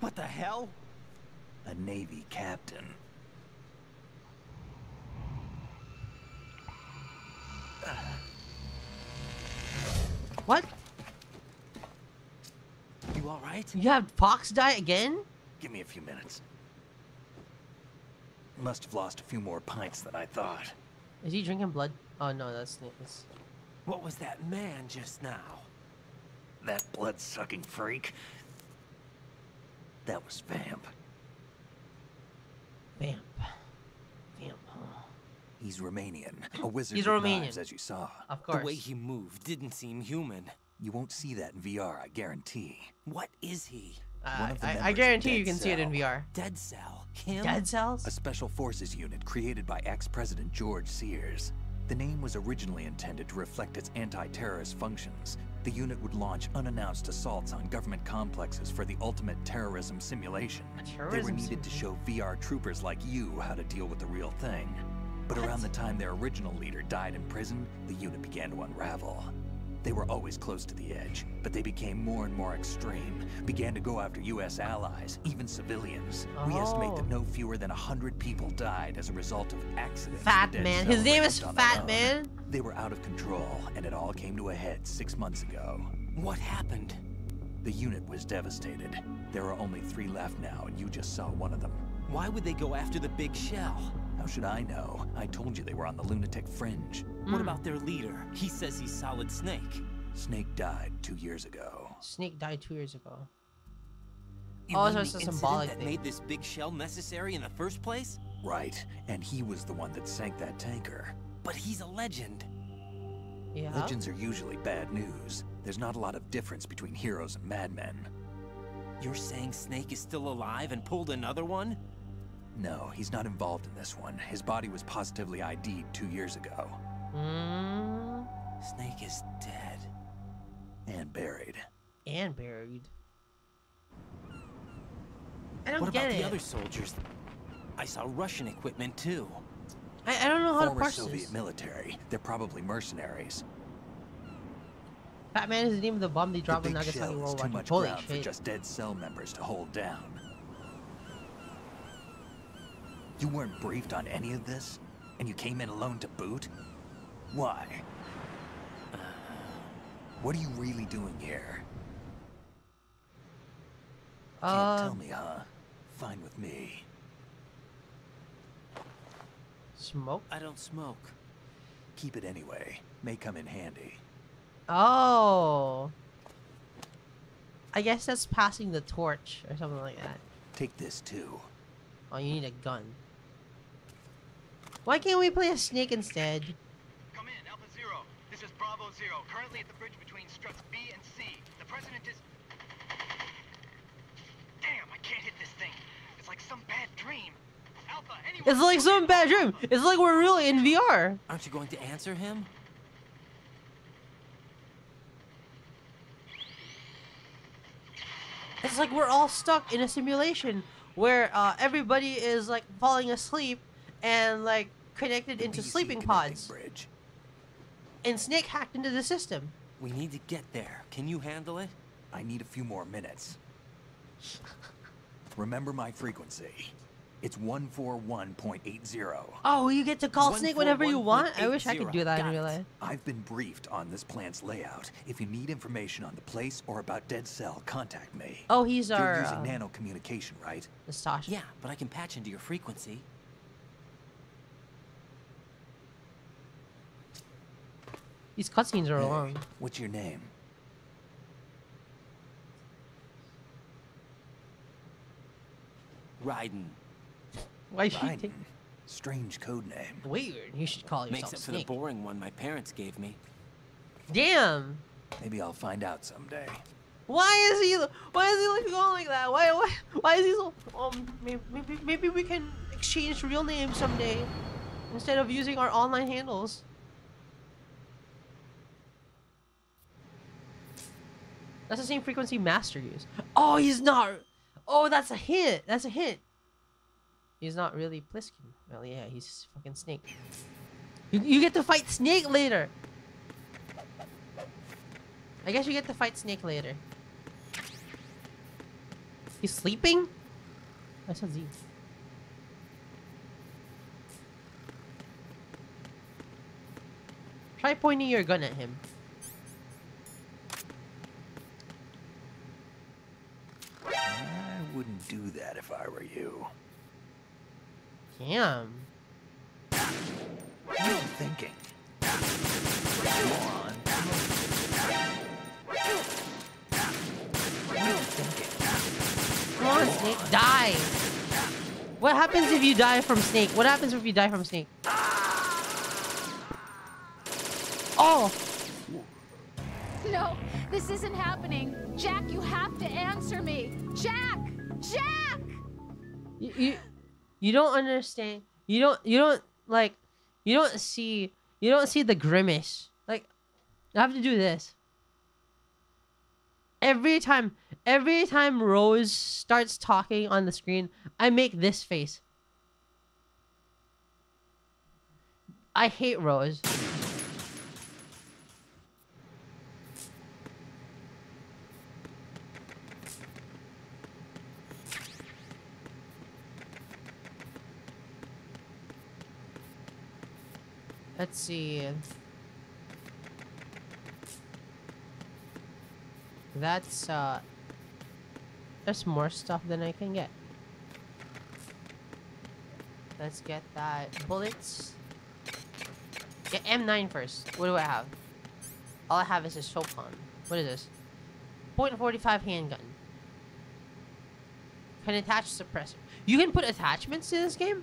[SPEAKER 3] What the hell?
[SPEAKER 7] A Navy captain.
[SPEAKER 1] What?
[SPEAKER 3] You alright?
[SPEAKER 1] You have Fox die again?
[SPEAKER 7] Give me a few minutes. Must have lost a few more pints than I thought.
[SPEAKER 1] Is he drinking blood? Oh no, that's Snake. That's...
[SPEAKER 3] What was that man just now?
[SPEAKER 7] That blood-sucking freak. That was Vamp.
[SPEAKER 1] Vamp. Vamp, huh?
[SPEAKER 7] He's Romanian. A wizard
[SPEAKER 1] He's Romanian.
[SPEAKER 7] knives, as you saw.
[SPEAKER 1] Of course.
[SPEAKER 3] The way he moved didn't seem human.
[SPEAKER 7] You won't see that in VR, I guarantee.
[SPEAKER 3] What is he?
[SPEAKER 1] Uh,
[SPEAKER 7] one of the
[SPEAKER 1] I, I guarantee you
[SPEAKER 7] Dead
[SPEAKER 1] can see it in VR.
[SPEAKER 3] Dead Cell? Him?
[SPEAKER 1] Dead cells?
[SPEAKER 7] A special forces unit created by ex-president George Sears. The name was originally intended to reflect its anti-terrorist functions. The unit would launch unannounced assaults on government complexes for the ultimate terrorism simulation. they were needed to show VR troopers like you how to deal with the real thing. But around the time their original leader died in prison, the unit began to unravel. They were always close to the edge, but they became more and more extreme, began to go after U.S. allies, even civilians. We oh. estimate that
[SPEAKER 1] Oh.
[SPEAKER 7] no fewer than 100 people died as a result of accidents.
[SPEAKER 1] Fat man. His name is Fat. Man.
[SPEAKER 7] They were out of control, and it all came to a head six months ago.
[SPEAKER 3] What happened?
[SPEAKER 7] The unit was devastated. There are only three left now, and you just saw one of them.
[SPEAKER 3] Why would they go after the big shell?
[SPEAKER 7] How should I know? I told you they were on the lunatic fringe.
[SPEAKER 3] What hmm. about their leader? He says he's Solid Snake.
[SPEAKER 7] Snake died two years ago.
[SPEAKER 1] Snake died two years ago.
[SPEAKER 3] You
[SPEAKER 1] Oh,
[SPEAKER 3] mean
[SPEAKER 1] so
[SPEAKER 3] the
[SPEAKER 1] it's a
[SPEAKER 3] incident
[SPEAKER 1] symbolic
[SPEAKER 3] that
[SPEAKER 1] thing.
[SPEAKER 3] made this big shell necessary in the first place?
[SPEAKER 7] Right, and he was the one that sank that tanker.
[SPEAKER 3] But he's a legend.
[SPEAKER 1] Yeah.
[SPEAKER 7] Legends are usually bad news. There's not a lot of difference between heroes and madmen.
[SPEAKER 3] You're saying Snake is still alive and pulled another one?
[SPEAKER 7] No, he's not involved in this one. His body was positively ID'd two years ago.
[SPEAKER 1] Mm,
[SPEAKER 3] Snake is dead.
[SPEAKER 7] And buried.
[SPEAKER 1] and buried. I don't
[SPEAKER 3] What about
[SPEAKER 1] it.
[SPEAKER 3] the other soldiers? I saw Russian equipment too.
[SPEAKER 1] I, I don't know how to
[SPEAKER 7] Former
[SPEAKER 1] parse
[SPEAKER 7] Soviet
[SPEAKER 1] this.
[SPEAKER 7] military. They're probably mercenaries.
[SPEAKER 1] Fat Man is the name of the bomb they
[SPEAKER 7] The
[SPEAKER 1] dropped in
[SPEAKER 7] big
[SPEAKER 1] Nagasaki World
[SPEAKER 7] too
[SPEAKER 1] War II.
[SPEAKER 7] much
[SPEAKER 1] Holy
[SPEAKER 7] ground for just dead cell members to hold down. You weren't briefed on any of this? And you came in alone to boot? Why? What are you really doing here? Can't
[SPEAKER 1] Uh,
[SPEAKER 7] tell me, huh? Fine with me.
[SPEAKER 1] smoke?
[SPEAKER 3] I don't smoke.
[SPEAKER 7] Keep it anyway. May come in handy.
[SPEAKER 1] Oh. I guess that's passing the torch or something like that.
[SPEAKER 7] Take this too.
[SPEAKER 1] Oh, you need a gun. Why can't we play a snake instead?
[SPEAKER 6] Come in, Alpha Zero. This is Bravo Zero, currently at the bridge between struts B and C. The President is... Damn, I can't hit this thing. It's like some bad dream. Alpha, anyone...
[SPEAKER 1] It's like some bad dream. It's like we're really in VR.
[SPEAKER 3] Aren't you going to answer him?
[SPEAKER 1] It's like we're all stuck in a simulation where uh, everybody is like falling asleep and like connected
[SPEAKER 7] The
[SPEAKER 1] into sleeping pods.
[SPEAKER 7] Bridge.
[SPEAKER 1] And Snake hacked into the system.
[SPEAKER 3] We need to get there. Can you handle it?
[SPEAKER 7] I need a few more minutes. Remember my frequency. It's 141.80.
[SPEAKER 1] Oh, you get to call Snake whenever you want? I wish I could do that in real life.
[SPEAKER 7] I've been briefed on this plant's layout. If you need information on the place or about Dead Cell, contact me.
[SPEAKER 1] Oh, he's
[SPEAKER 7] You're
[SPEAKER 1] our
[SPEAKER 7] using
[SPEAKER 1] uh,
[SPEAKER 7] nano communication, right?
[SPEAKER 1] Nastasha.
[SPEAKER 3] Yeah, but I can patch into your frequency.
[SPEAKER 1] These cutscenes are
[SPEAKER 7] Hey,
[SPEAKER 1] long.
[SPEAKER 7] What's your name?
[SPEAKER 3] Raiden.
[SPEAKER 1] Why should you
[SPEAKER 7] Raiden.
[SPEAKER 1] take...
[SPEAKER 7] Strange code name.
[SPEAKER 1] Weird. You should call
[SPEAKER 3] Makes
[SPEAKER 1] yourself
[SPEAKER 3] up for the
[SPEAKER 1] Snake.
[SPEAKER 3] boring one my parents gave me.
[SPEAKER 1] Damn.
[SPEAKER 7] Maybe I'll find out someday.
[SPEAKER 1] Why is he? Why is he like going like that? Why? Why? Why is he so? Um. Maybe, maybe, maybe we can exchange real names someday, instead of using our online handles. That's the same frequency Master used. Oh, he's not. Oh, that's a hint. That's a hint. He's not really Pliskin. Well, yeah, he's fucking Snake. You, you get to fight Snake later. I guess you get to fight Snake later. He's sleeping? I said Z. Try pointing your gun at him.
[SPEAKER 7] I wouldn't do that if I were you.
[SPEAKER 1] Damn.
[SPEAKER 7] What are you thinking? Come on. What are you thinking?
[SPEAKER 1] Come on, Snake, die! What happens if you die from Snake? What happens if you die from Snake? Oh!
[SPEAKER 4] No, this isn't happening. Jack, you have to answer me. Jack! Jack!
[SPEAKER 1] You, you, you don't understand. You don't, you don't, like, you don't see, you don't see the grimace. Like, I have to do this. Every time, every time Rose starts talking on the screen, I make this face. I hate Rose. Let's see. That's uh there's more stuff than I can get. Let's get that bullets. Get M9 first. What do I have? All I have is a SOCOM. What is this? .45 handgun. Can attach suppressor. You can put attachments to this game?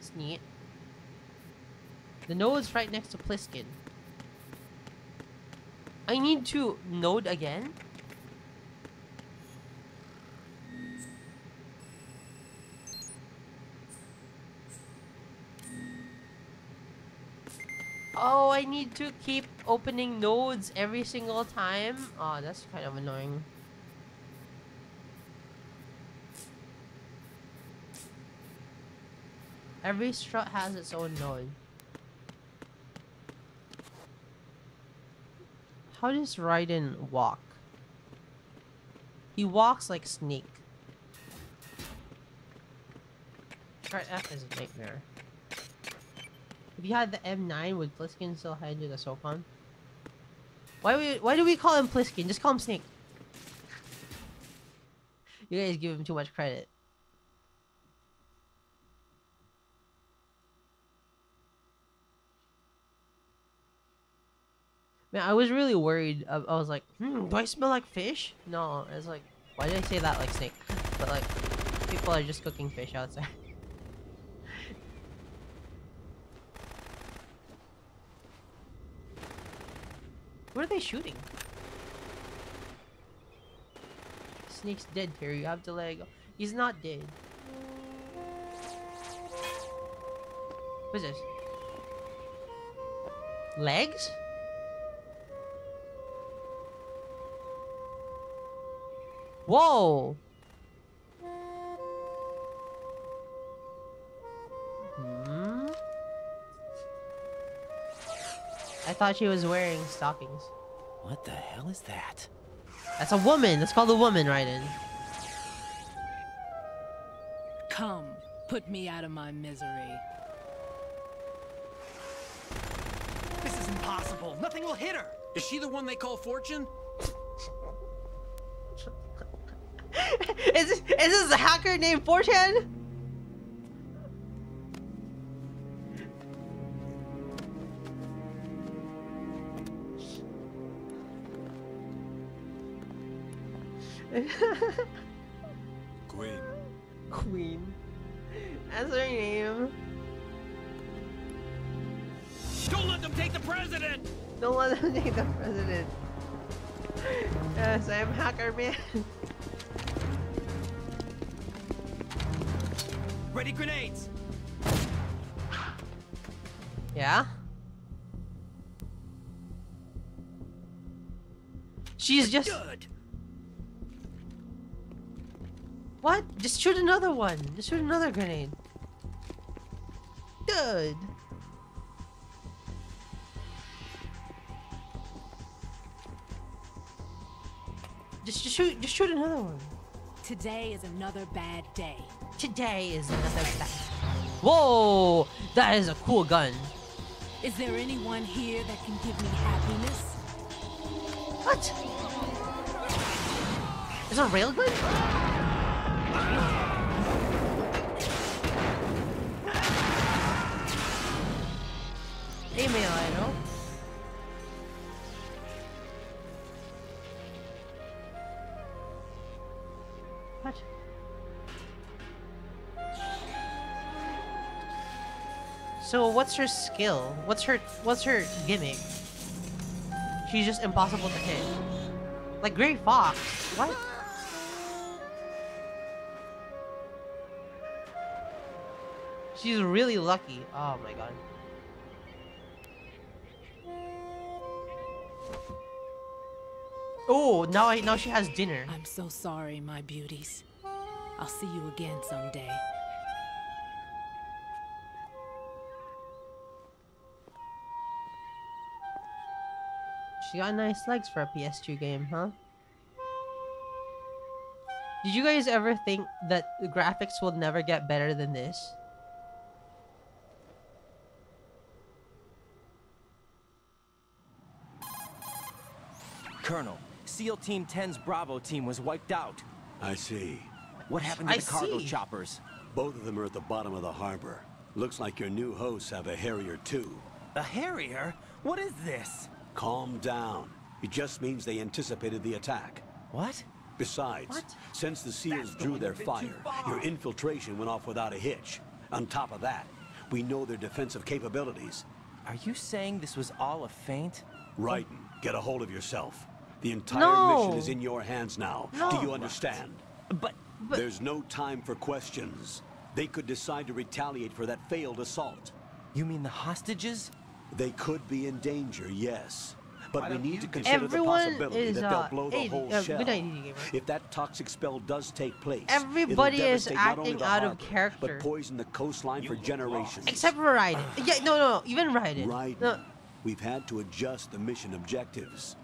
[SPEAKER 1] It's neat. The node's right next to Pliskin. I need to node again? Oh, I need to keep opening nodes every single time? Oh, that's kind of annoying. Every strut has its own node. How does Raiden walk? He walks like Snake. Right F is a nightmare. If you had the M9, would Pliskin still hide into the SOCOM? Why we, why do we call him Pliskin? Just call him Snake. You guys give him too much credit. Man, I was really worried. I, I was like, hmm, do I smell like fish? No, it's like, why did I say that like snake? But like, people are just cooking fish outside. what are they shooting? Snake's dead here. You have to let go. He's not dead. What's this? Legs? Whoa! Hmm? I thought she was wearing stockings.
[SPEAKER 3] What the hell is that?
[SPEAKER 1] That's a woman. That's called a woman, Raiden.
[SPEAKER 10] Come, put me out of my misery.
[SPEAKER 5] This is impossible. Nothing will hit her. Is she the one they call Fortune?
[SPEAKER 1] is, this, is this a hacker named Fortune?
[SPEAKER 8] Queen.
[SPEAKER 1] Queen. That's her name.
[SPEAKER 5] Don't let them take the president!
[SPEAKER 1] Don't let them take the president. Yes, I'm hacker man.
[SPEAKER 5] Ready grenades!
[SPEAKER 1] Yeah? She's just...
[SPEAKER 5] Good.
[SPEAKER 1] What? Just shoot another one. Just shoot another grenade. Good. Just, just shoot, just shoot another one.
[SPEAKER 10] Today is another bad day.
[SPEAKER 1] Today is another bad. Whoa! That is a cool gun.
[SPEAKER 10] Is there anyone here that can give me happiness?
[SPEAKER 1] What? Is it a railgun? Email, I know. So what's her skill? What's her what's her gimmick? She's just impossible to hit. Like Gray Fox. What? She's really lucky. Oh my god. Oh, now I now she has dinner.
[SPEAKER 10] I'm so sorry, my beauties. I'll see you again someday.
[SPEAKER 1] She got nice legs for a PS2 game, huh? Did you guys ever think that the graphics will never get better than this?
[SPEAKER 3] Colonel, SEAL Team 10's Bravo team was wiped out.
[SPEAKER 2] I see.
[SPEAKER 3] What happened to
[SPEAKER 1] I
[SPEAKER 3] the cargo
[SPEAKER 1] see.
[SPEAKER 3] choppers?
[SPEAKER 2] Both of them are at the bottom of the harbor. Looks like your new hosts have a Harrier too.
[SPEAKER 3] A Harrier? What is this?
[SPEAKER 2] Calm down. It just means they anticipated the attack.
[SPEAKER 3] What?
[SPEAKER 2] Besides,
[SPEAKER 1] What?
[SPEAKER 2] since the SEALs drew their fire, your infiltration went off without a hitch. On top of that, we know their defensive capabilities.
[SPEAKER 3] Are you saying this was all a feint?
[SPEAKER 2] Raiden, get a hold of yourself. The entire
[SPEAKER 1] No.
[SPEAKER 2] mission is in your hands now. Do you understand?
[SPEAKER 3] But
[SPEAKER 1] But-
[SPEAKER 2] There's no time for questions. They could decide to retaliate for that failed assault.
[SPEAKER 3] you mean the hostages?
[SPEAKER 2] They could be in danger, yes. But we need to consider
[SPEAKER 1] Everyone
[SPEAKER 2] the possibility
[SPEAKER 1] is,
[SPEAKER 2] that
[SPEAKER 1] uh,
[SPEAKER 2] they'll blow the
[SPEAKER 1] hey,
[SPEAKER 2] whole
[SPEAKER 1] uh,
[SPEAKER 2] shell.
[SPEAKER 1] good.
[SPEAKER 2] If that toxic spell does take place,
[SPEAKER 1] Everybody
[SPEAKER 2] it'll
[SPEAKER 1] is
[SPEAKER 2] devastate not only
[SPEAKER 1] acting
[SPEAKER 2] the
[SPEAKER 1] out of character.
[SPEAKER 2] But poison the coastline for generations.
[SPEAKER 1] Except for Raiden. Yeah, no, no, even Raiden.
[SPEAKER 2] Right.
[SPEAKER 1] No,
[SPEAKER 2] We've had to adjust the mission objectives.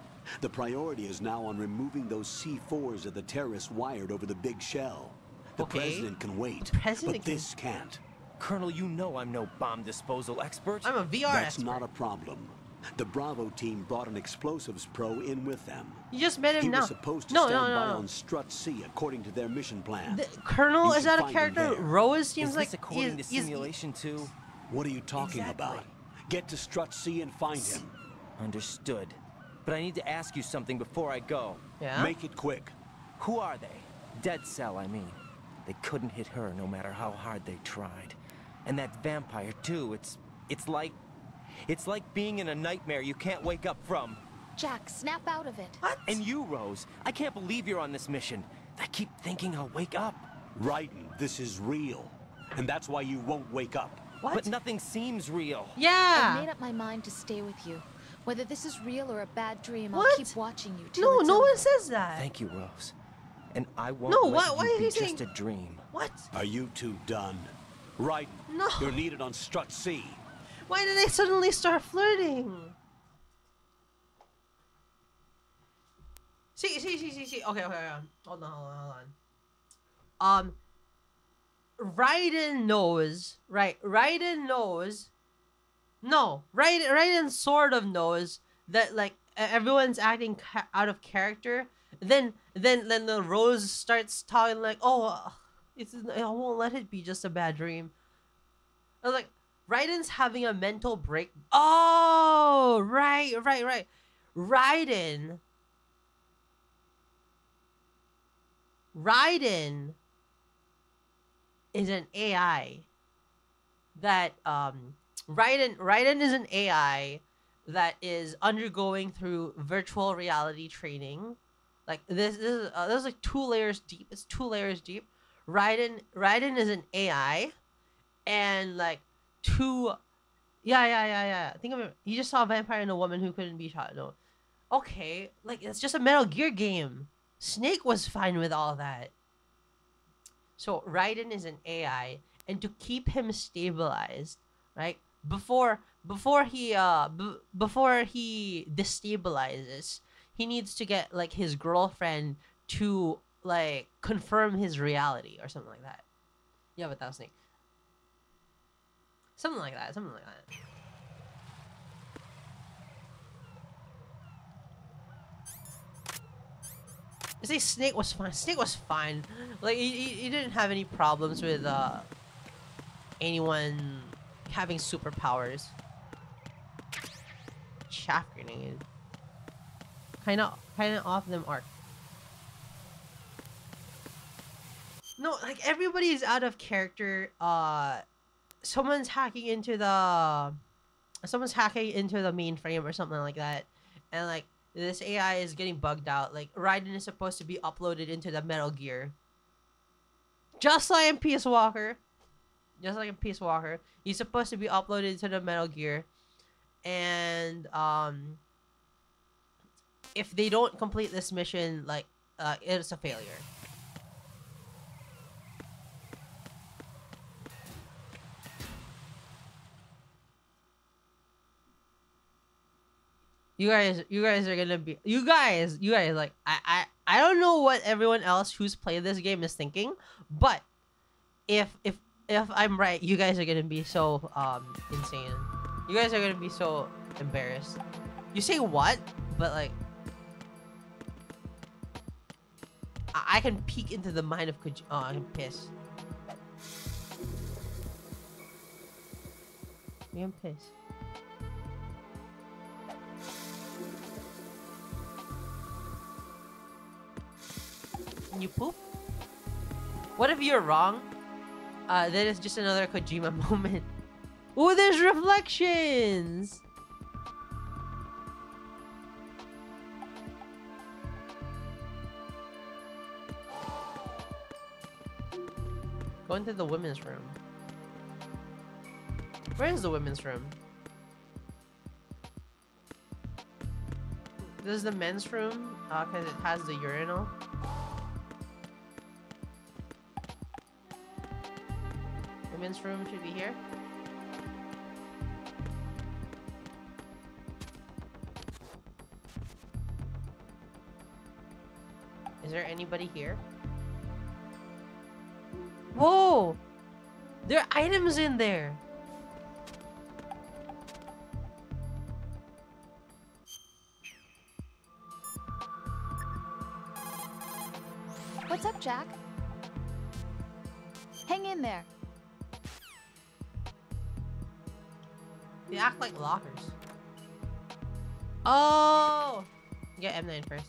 [SPEAKER 2] The priority is now on removing those C4s that the terrorists wired over the big shell. The
[SPEAKER 1] Okay.
[SPEAKER 2] president can wait,
[SPEAKER 1] The president
[SPEAKER 2] but
[SPEAKER 1] can-
[SPEAKER 2] this can't.
[SPEAKER 3] Colonel, you know I'm no bomb disposal expert.
[SPEAKER 1] I'm a VR
[SPEAKER 2] That's
[SPEAKER 1] expert.
[SPEAKER 2] not a problem. The Bravo team brought an explosives pro in with them.
[SPEAKER 1] You just met him
[SPEAKER 2] He
[SPEAKER 1] now.
[SPEAKER 2] was supposed to
[SPEAKER 1] no,
[SPEAKER 2] stand
[SPEAKER 1] no, no,
[SPEAKER 2] by on Strut C according to their mission plan.
[SPEAKER 1] The Colonel
[SPEAKER 2] You
[SPEAKER 1] is
[SPEAKER 2] that
[SPEAKER 1] a of
[SPEAKER 2] find him
[SPEAKER 1] character.
[SPEAKER 2] there.
[SPEAKER 1] Rose seems
[SPEAKER 3] is
[SPEAKER 1] like
[SPEAKER 3] this according
[SPEAKER 1] he's-
[SPEAKER 3] to
[SPEAKER 1] he's-
[SPEAKER 3] simulation too?
[SPEAKER 2] What are you talking about? Get to Strut C and find him.
[SPEAKER 3] Understood. But I need to ask you something before I go.
[SPEAKER 1] Yeah.
[SPEAKER 2] Make it quick.
[SPEAKER 3] Who are they? Dead Cell, I mean. They couldn't hit her no matter how hard they tried. And that vampire too, it's it's like it's like being in a nightmare you can't wake up from.
[SPEAKER 4] Jack, snap out of it.
[SPEAKER 1] What?
[SPEAKER 3] And you, Rose, I can't believe you're on this mission. I keep thinking I'll wake up.
[SPEAKER 2] Raiden, this is real. And that's why you won't wake up.
[SPEAKER 1] what?
[SPEAKER 3] But nothing seems real. Yeah.
[SPEAKER 4] I
[SPEAKER 1] yeah.
[SPEAKER 4] made up my mind to stay with you. Whether this is real or a bad dream,
[SPEAKER 1] What?
[SPEAKER 4] I'll keep watching you till
[SPEAKER 1] No,
[SPEAKER 4] it's
[SPEAKER 1] no
[SPEAKER 4] over.
[SPEAKER 1] one says that.
[SPEAKER 3] Thank you, Rose. And I won't
[SPEAKER 1] No,
[SPEAKER 3] let
[SPEAKER 1] why-
[SPEAKER 3] you
[SPEAKER 1] why is
[SPEAKER 3] be
[SPEAKER 1] he
[SPEAKER 3] just
[SPEAKER 1] saying-
[SPEAKER 3] a dream.
[SPEAKER 1] What?
[SPEAKER 2] Are you two done? Raiden,
[SPEAKER 1] No.
[SPEAKER 2] you're needed on Strut C.
[SPEAKER 1] Why did they suddenly start flirting? See, see, see, see, see. Okay, okay, okay. Hold on, hold on, hold on. Um, Raiden knows, right? Raiden knows. No, Raiden, Raiden sort of knows that like everyone's acting ca- out of character. Then, then, then the Rose starts talking like, "Oh, it's I won't let it be just a bad dream." I was like, Raiden's having a mental break. Oh, right, right, right. Raiden. Raiden is an AI that um Raiden Raiden is an AI that is undergoing through virtual reality training. Like this, this is uh, this is like two layers deep. It's two layers deep. Raiden Raiden is an AI, and like two, yeah, yeah, yeah, yeah. Think of it. You just saw a vampire and a woman who couldn't be shot. No, okay, like it's just a Metal Gear game. Snake was fine with all that. So Raiden is an AI, and to keep him stabilized, right before before he uh b- before he destabilizes, he needs to get like his girlfriend to like confirm his reality or something like that. Yeah, but that was Snake. Something like that. Something like that. I say Snake was fine. Snake was fine. Like he, he, didn't have any problems with uh anyone having superpowers. Chaff grenade. Kind of, kind of off them arc. No, like everybody is out of character. Uh, someone's hacking into the, someone's hacking into the mainframe or something like that, and like this AI is getting bugged out. Like Raiden is supposed to be uploaded into the Metal Gear. Just like in Peace Walker, just like in Peace Walker, he's supposed to be uploaded to the Metal Gear, and um, if they don't complete this mission, like uh, it's a failure. You guys, you guys are gonna be, you guys, you guys, like, I, I, I don't know what everyone else who's played this game is thinking, but if, if, if I'm right, you guys are gonna be so, um, insane. You guys are gonna be so embarrassed. You say what? But like, I, I can peek into the mind of. Oh, I'm pissed. I'm pissed. You poop? What if you're wrong? Uh, then it's just another Kojima moment. Oh, there's reflections! Go into the women's room. Where is the women's room? This is the men's room, uh, cause it has the urinal. Women's room should be here. Is there anybody here? Whoa! There are items in there!
[SPEAKER 4] What's up, Jack? Hang in there.
[SPEAKER 1] They act like lockers. Oh! Get M9 first.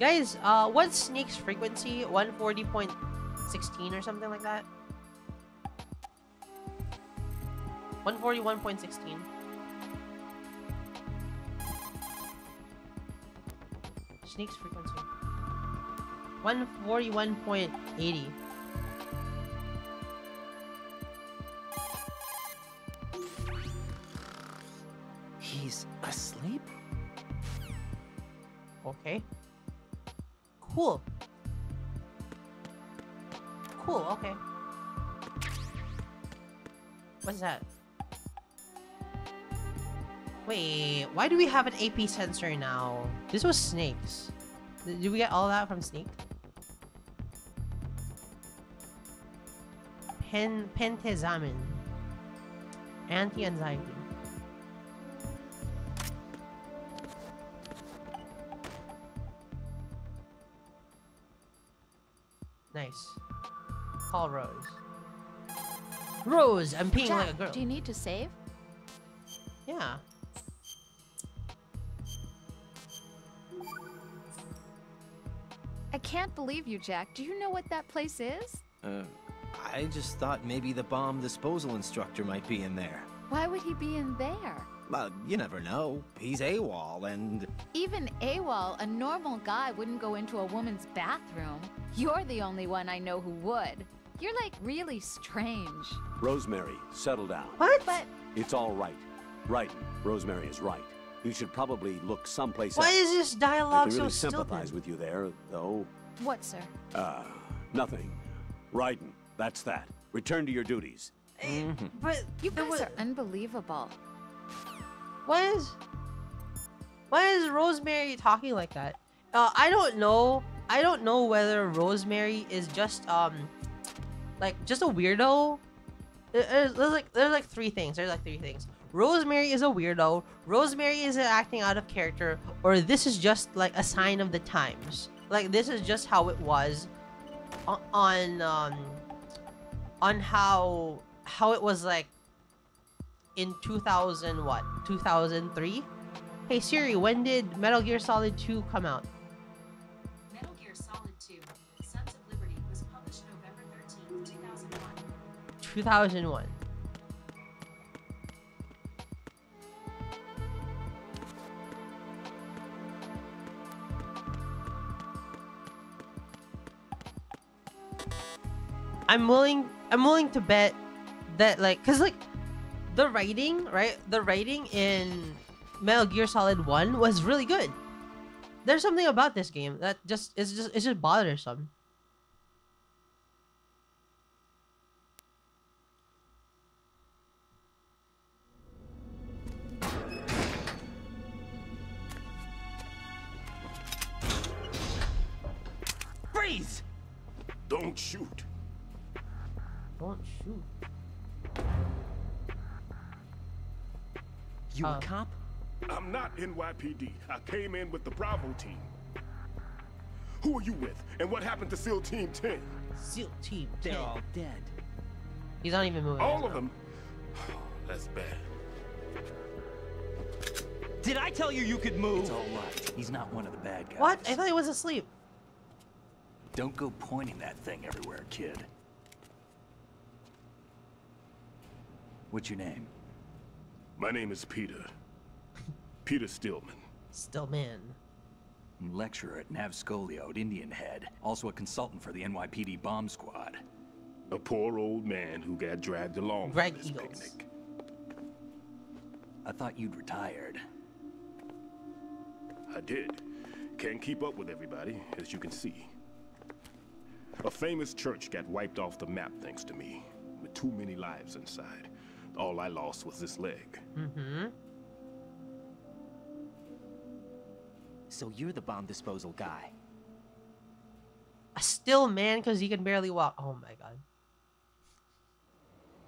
[SPEAKER 1] Guys, uh, what's Snake's frequency? 140.16 or something like that? 141.16. Snake's frequency. 141.80. Okay. Cool. Cool, okay. What's that? Wait, why do we have an AP sensor now? This was Snake's. Did we get all that from Snake? Pen Pentazemin. Anti-anxiety. Call Rose. Rose, I'm peeing
[SPEAKER 4] Jack,
[SPEAKER 1] like a girl.
[SPEAKER 4] do you need to save?
[SPEAKER 1] Yeah.
[SPEAKER 4] I can't believe you, Jack. Do you know what that place is?
[SPEAKER 3] Uh, I just thought maybe the bomb disposal instructor might be in there.
[SPEAKER 4] Why would he be in there?
[SPEAKER 3] Well, you never know. He's AWOL and...
[SPEAKER 4] Even AWOL, a normal guy wouldn't go into a woman's bathroom. You're the only one I know who would. You're like really strange.
[SPEAKER 2] Rosemary, settle down.
[SPEAKER 1] What?
[SPEAKER 4] But
[SPEAKER 2] It's all right. Right. Rosemary is right. You should probably look someplace
[SPEAKER 1] Why
[SPEAKER 2] else.
[SPEAKER 1] is this dialogue
[SPEAKER 2] I
[SPEAKER 1] dialogue
[SPEAKER 2] can really
[SPEAKER 1] so
[SPEAKER 2] sympathize
[SPEAKER 1] stupid?
[SPEAKER 2] with you there, though.
[SPEAKER 4] what, sir?
[SPEAKER 2] Uh, nothing. Raiden, that's that. Return to your duties.
[SPEAKER 1] But
[SPEAKER 4] You
[SPEAKER 1] there
[SPEAKER 4] guys
[SPEAKER 1] was-
[SPEAKER 4] are unbelievable.
[SPEAKER 1] why is why is Rosemary talking like that? Uh, I don't know. I don't know whether Rosemary is just um like just a weirdo. There's, like there's like three things. There's like three things. Rosemary is a weirdo. Rosemary is acting out of character, or this is just like a sign of the times. Like this is just how it was on um on how how it was like in 2000 what 2003 hey siri when did metal gear solid 2 come out
[SPEAKER 11] 2001
[SPEAKER 1] i'm willing i'm willing to bet that like because like the writing right the writing in metal gear solid 1 was really good. There's something about this game that just is just it's just bothersome
[SPEAKER 3] Freeze!
[SPEAKER 8] Don't shoot.
[SPEAKER 1] don't shoot
[SPEAKER 3] You
[SPEAKER 1] Uh,
[SPEAKER 3] a cop?
[SPEAKER 8] I'm not NYPD. I came in with the Bravo team. Who are you with? And what happened to SEAL Team 10?
[SPEAKER 1] SEAL Team
[SPEAKER 3] They're
[SPEAKER 1] 10.
[SPEAKER 3] all dead.
[SPEAKER 1] He's not even moving.
[SPEAKER 8] All of them? Oh, That's bad.
[SPEAKER 3] Did I tell you you could move?
[SPEAKER 7] It's all right. He's not one of the bad guys.
[SPEAKER 1] What? I thought he was asleep.
[SPEAKER 7] Don't go pointing that thing everywhere, kid. What's your name?
[SPEAKER 8] My name is Peter. Peter Stillman.
[SPEAKER 1] Still man.
[SPEAKER 7] Lecturer at NAVSCOLEOD at Indian Head. Also a consultant for the NYPD bomb squad.
[SPEAKER 8] A poor old man who got dragged along
[SPEAKER 1] Greg
[SPEAKER 8] for this
[SPEAKER 1] Eagles.
[SPEAKER 8] picnic.
[SPEAKER 7] I thought you'd retired.
[SPEAKER 8] I did. Can't keep up with everybody, as you can see. A famous church got wiped off the map thanks to me, with too many lives inside. All I lost was this leg.
[SPEAKER 1] Mm-hmm.
[SPEAKER 3] So you're the bomb disposal guy.
[SPEAKER 1] A still man because he can barely walk. Oh my god.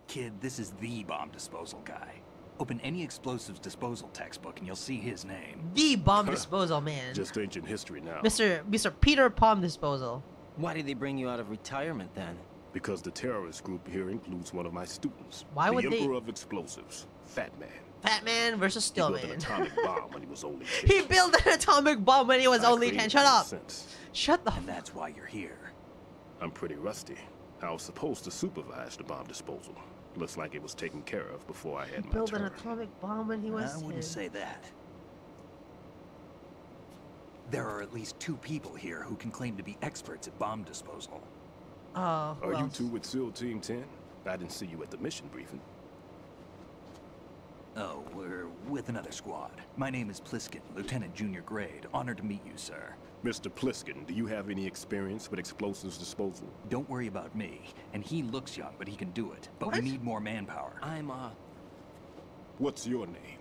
[SPEAKER 7] Kid, this is the bomb disposal guy. Open any explosives disposal textbook and you'll see his name.
[SPEAKER 1] The bomb disposal man.
[SPEAKER 8] Just ancient history now.
[SPEAKER 1] Mr. Mr. Peter Palm disposal.
[SPEAKER 3] Why did they bring you out of retirement then?
[SPEAKER 8] Because the terrorist group here includes one of my students.
[SPEAKER 1] Why
[SPEAKER 8] the
[SPEAKER 1] would they-
[SPEAKER 8] Emperor of Explosives, Fat Man.
[SPEAKER 1] Fat man versus
[SPEAKER 8] He built an atomic bomb when he was only 10.
[SPEAKER 1] he built an atomic bomb when he was
[SPEAKER 8] I
[SPEAKER 1] only 10. Shut up.
[SPEAKER 8] since.
[SPEAKER 1] Shut the
[SPEAKER 7] And that's why you're here.
[SPEAKER 8] I'm pretty rusty. I was supposed to supervise the bomb disposal. Looks like it was taken care of before I had my
[SPEAKER 1] built an atomic bomb when he was
[SPEAKER 7] I wouldn't
[SPEAKER 1] 10.
[SPEAKER 7] say that. There are at least two people here who can claim to be experts at bomb disposal.
[SPEAKER 1] Oh, who
[SPEAKER 8] Are you two with SEAL Team 10? I didn't see you at the mission briefing.
[SPEAKER 7] Oh, we're with another squad. My name is Pliskin, Lieutenant Junior Grade. Honored to meet you, sir.
[SPEAKER 8] Mr. Pliskin, do you have any experience with explosives disposal?
[SPEAKER 7] Don't worry about me. And he looks young, but he can do it. But
[SPEAKER 1] What?
[SPEAKER 7] we need more manpower.
[SPEAKER 3] I'm, uh,
[SPEAKER 8] What's your name?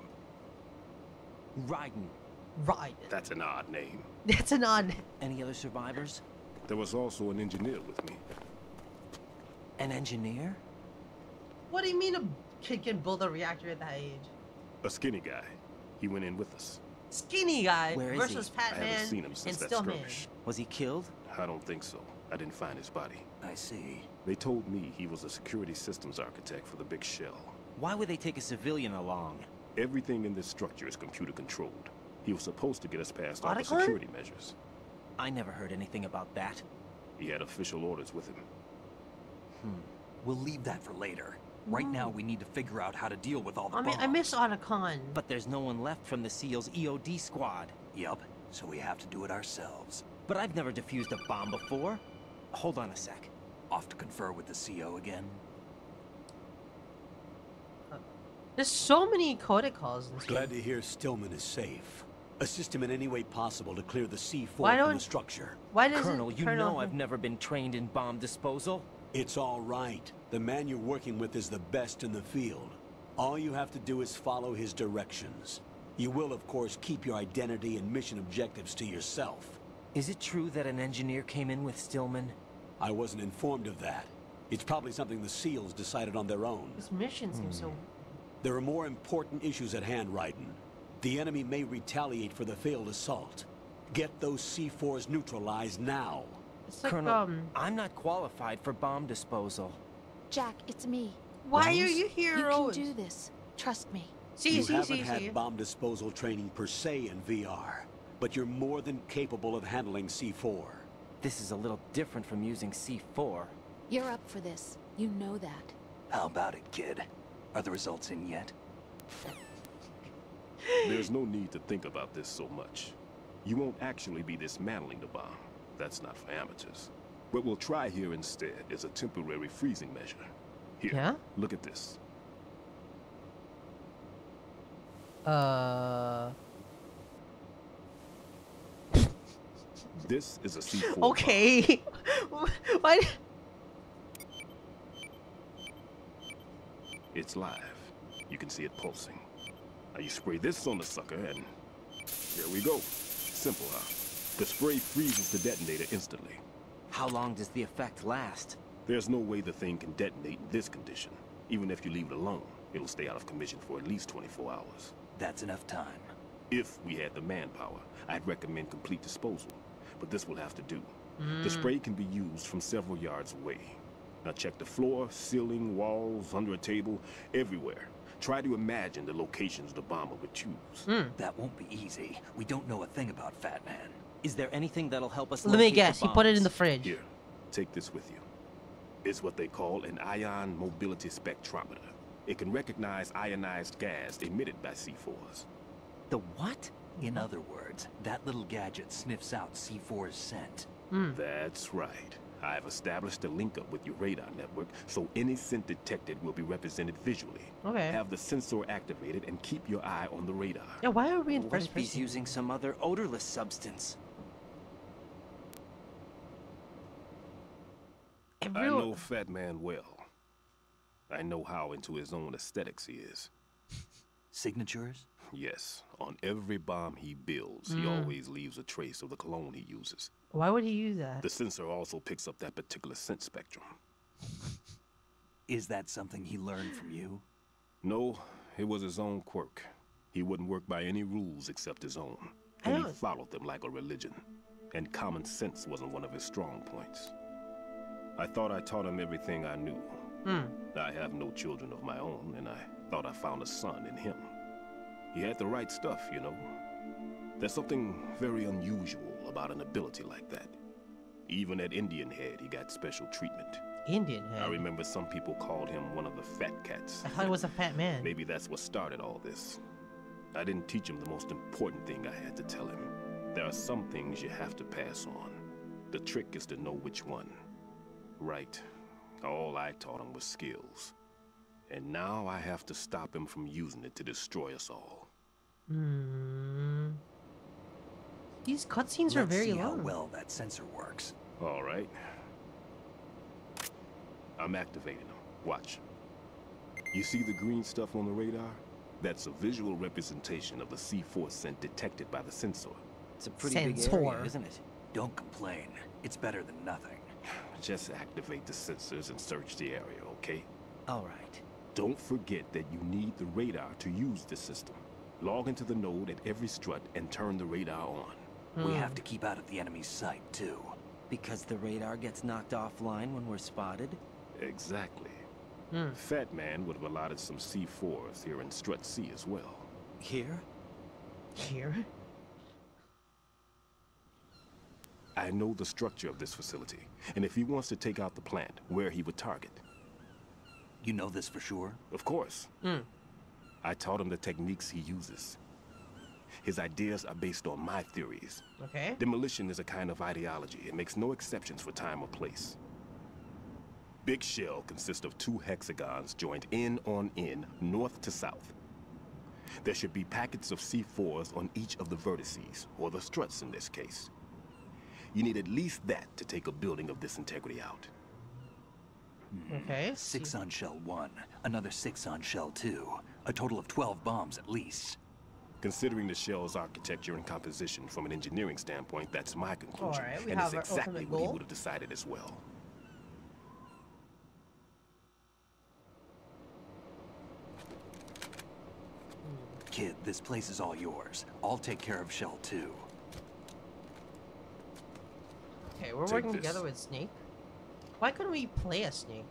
[SPEAKER 3] Raiden.
[SPEAKER 1] Right.
[SPEAKER 8] That's an odd name.
[SPEAKER 1] That's an odd.
[SPEAKER 3] Any other survivors?
[SPEAKER 8] There was also an engineer with me.
[SPEAKER 3] An engineer?
[SPEAKER 1] What do you mean a kid can build a reactor at that age?
[SPEAKER 8] A skinny guy. He went in with us.
[SPEAKER 1] Skinny guy
[SPEAKER 3] Where is
[SPEAKER 1] versus
[SPEAKER 3] he?
[SPEAKER 1] Fat
[SPEAKER 8] I haven't seen him since that
[SPEAKER 1] Still Man.
[SPEAKER 8] skirmish.
[SPEAKER 3] Was he killed?
[SPEAKER 8] I don't think so. I didn't find his body.
[SPEAKER 7] I see.
[SPEAKER 8] They told me he was a security systems architect for the big shell.
[SPEAKER 3] Why would they take a civilian along?
[SPEAKER 8] Everything in this structure is computer controlled. He was supposed to get us past all the security measures.
[SPEAKER 3] I never heard anything about that.
[SPEAKER 8] He had official orders with him. Hmm.
[SPEAKER 7] We'll leave that for later. Right now, we need to figure out how to deal with all the
[SPEAKER 1] I mean, I miss Otacon.
[SPEAKER 3] But there's no one left from the SEAL's EOD squad.
[SPEAKER 7] Yup, so we have to do it ourselves.
[SPEAKER 3] But I've never defused a bomb before. Hold on a sec.
[SPEAKER 7] Off to confer with the CO again.
[SPEAKER 1] There's so many protocols in
[SPEAKER 12] Glad to hear Stillman is safe. Assist him in any way possible to clear the C4
[SPEAKER 1] Why
[SPEAKER 12] from
[SPEAKER 1] don't-
[SPEAKER 12] the structure.
[SPEAKER 1] Why doesn't
[SPEAKER 3] Colonel, you
[SPEAKER 1] turn
[SPEAKER 3] know I've never been trained in bomb disposal.
[SPEAKER 12] It's all right. The man you're working with is the best in the field. All you have to do is follow his directions. You will, of course, keep your identity and mission objectives to yourself.
[SPEAKER 3] Is it true that an engineer came in with Stillman?
[SPEAKER 12] I wasn't informed of that. It's probably something the SEALs decided on their own.
[SPEAKER 1] This mission seems so.
[SPEAKER 12] There are more important issues at hand, Raiden. The enemy may retaliate for the failed assault. Get those C4s neutralized now.
[SPEAKER 1] It's like
[SPEAKER 3] Colonel,
[SPEAKER 1] um.
[SPEAKER 3] I'm not qualified for bomb disposal.
[SPEAKER 13] Jack, it's me.
[SPEAKER 1] Why are
[SPEAKER 3] Rose?
[SPEAKER 1] you
[SPEAKER 13] You
[SPEAKER 1] heroes?
[SPEAKER 13] can do this. Trust me.
[SPEAKER 1] See,
[SPEAKER 12] you
[SPEAKER 1] see,
[SPEAKER 12] haven't
[SPEAKER 1] see,
[SPEAKER 12] had
[SPEAKER 1] see.
[SPEAKER 12] bomb disposal training per se in VR, but you're more than capable of handling C4.
[SPEAKER 3] This is a little different from using C4.
[SPEAKER 13] You're up for this. You know that.
[SPEAKER 7] How about it, kid? Are the results in yet?
[SPEAKER 8] There's no need to think about this so much. You won't actually be dismantling the bomb. That's not for amateurs. What we'll try here instead is a temporary freezing measure. Here,
[SPEAKER 1] Yeah?
[SPEAKER 8] look at this.
[SPEAKER 1] Uh.
[SPEAKER 8] This is a C4.
[SPEAKER 1] Okay. Why?
[SPEAKER 8] It's live. You can see it pulsing. Now you spray this on the sucker and... There we go. Simple, huh? The spray freezes the detonator instantly.
[SPEAKER 3] How long does the effect last?
[SPEAKER 8] There's no way the thing can detonate in this condition. Even if you leave it alone, it'll stay out of commission for at least 24 hours.
[SPEAKER 7] That's enough time.
[SPEAKER 8] If we had the manpower, I'd recommend complete disposal. but this will have to do.
[SPEAKER 1] Mm.
[SPEAKER 8] The spray can be used from several yards away. Now check the floor, ceiling, walls, under a table, everywhere. Try to imagine the locations the bomber would choose.
[SPEAKER 1] Hmm.
[SPEAKER 7] That won't be easy. We don't know a thing about Fat Man.
[SPEAKER 3] Is there anything that'll help us
[SPEAKER 1] Let me guess. He put it in the fridge.
[SPEAKER 8] Here, take this with you. It's what they call an ion mobility spectrometer. It can recognize ionized gas emitted by C4s.
[SPEAKER 3] The what?
[SPEAKER 7] In other words, that little gadget sniffs out C4's scent.
[SPEAKER 1] Hmm.
[SPEAKER 8] That's right. I've established a link up with your radar network, so any scent detected will be represented visually.
[SPEAKER 1] Okay.
[SPEAKER 8] Have the sensor activated and keep your eye on the radar.
[SPEAKER 1] Yeah, why are we in
[SPEAKER 3] What
[SPEAKER 1] first
[SPEAKER 3] if he's
[SPEAKER 1] person?
[SPEAKER 3] using some other odorless substance?
[SPEAKER 8] I know Fat Man well. I know how into his own aesthetics he is.
[SPEAKER 7] Signatures?
[SPEAKER 8] Yes, on every bomb he builds, he
[SPEAKER 1] Mm.
[SPEAKER 8] always leaves a trace of the cologne he uses.
[SPEAKER 1] Why would he use that?
[SPEAKER 8] The sensor also picks up that particular scent spectrum.
[SPEAKER 7] Is that something he learned from you?
[SPEAKER 8] No, it was his own quirk. He wouldn't work by any rules except his own. And he followed them like a religion. And common sense wasn't one of his strong points. I thought I taught him everything I knew.
[SPEAKER 1] Hmm.
[SPEAKER 8] I have no children of my own, and I thought I found a son in him. He had the right stuff, you know. There's something very unusual about an ability like that. Even at Indian Head, he got special treatment.
[SPEAKER 1] Indian Head?
[SPEAKER 8] I remember some people called him one of the fat cats.
[SPEAKER 1] I thought he was a fat man.
[SPEAKER 8] Maybe that's what started all this. I didn't teach him the most important thing I had to tell him. There are some things you have to pass on. The trick is to know which one. Right. All I taught him was skills. And now I have to stop him from using it to destroy us all.
[SPEAKER 1] Hmm. These cutscenes are
[SPEAKER 7] Let's
[SPEAKER 1] very
[SPEAKER 7] see how
[SPEAKER 1] long.
[SPEAKER 7] well that sensor works.
[SPEAKER 8] All right. I'm activating them. Watch. You see the green stuff on the radar? That's a visual representation of the C4 scent detected by the sensor.
[SPEAKER 3] It's a pretty big
[SPEAKER 1] Sensor.
[SPEAKER 3] area, isn't it?
[SPEAKER 7] Don't complain. It's better than nothing.
[SPEAKER 8] Just activate the sensors and search the area, okay?
[SPEAKER 3] All right.
[SPEAKER 8] Don't forget that you need the radar to use the system. Log into the node at every strut and turn the radar on.
[SPEAKER 7] We have to keep out of the enemy's sight, too.
[SPEAKER 3] Because the radar gets knocked offline when we're spotted?
[SPEAKER 8] Exactly.
[SPEAKER 1] Hmm.
[SPEAKER 8] Fat Man would have allotted some C4s here in Strut C as well.
[SPEAKER 3] Here?
[SPEAKER 1] Here?
[SPEAKER 8] I know the structure of this facility, and if he wants to take out the plant, where he would target.
[SPEAKER 7] You know this for sure?
[SPEAKER 8] Of course.
[SPEAKER 1] Hmm.
[SPEAKER 8] I taught him the techniques he uses. His ideas are based on my theories.
[SPEAKER 1] Okay.
[SPEAKER 8] Demolition is a kind of ideology. It makes no exceptions for time or place. Big Shell consists of two hexagons joined in on in, north to south. There should be packets of C4s on each of the vertices, or the struts in this case. You need at least that to take a building of this integrity out.
[SPEAKER 1] Okay.
[SPEAKER 7] Six on shell one, another six on shell two. A total of 12 bombs at least.
[SPEAKER 8] Considering the shell's architecture and composition from an engineering standpoint, that's my conclusion.
[SPEAKER 1] Alright, we
[SPEAKER 8] and it's exactly what he would have decided as well.
[SPEAKER 7] Kid, this place is all yours. I'll take care of shell two.
[SPEAKER 1] Okay, we're
[SPEAKER 8] Take
[SPEAKER 1] working
[SPEAKER 8] this.
[SPEAKER 1] together with Snake. Why couldn't we play a Snake?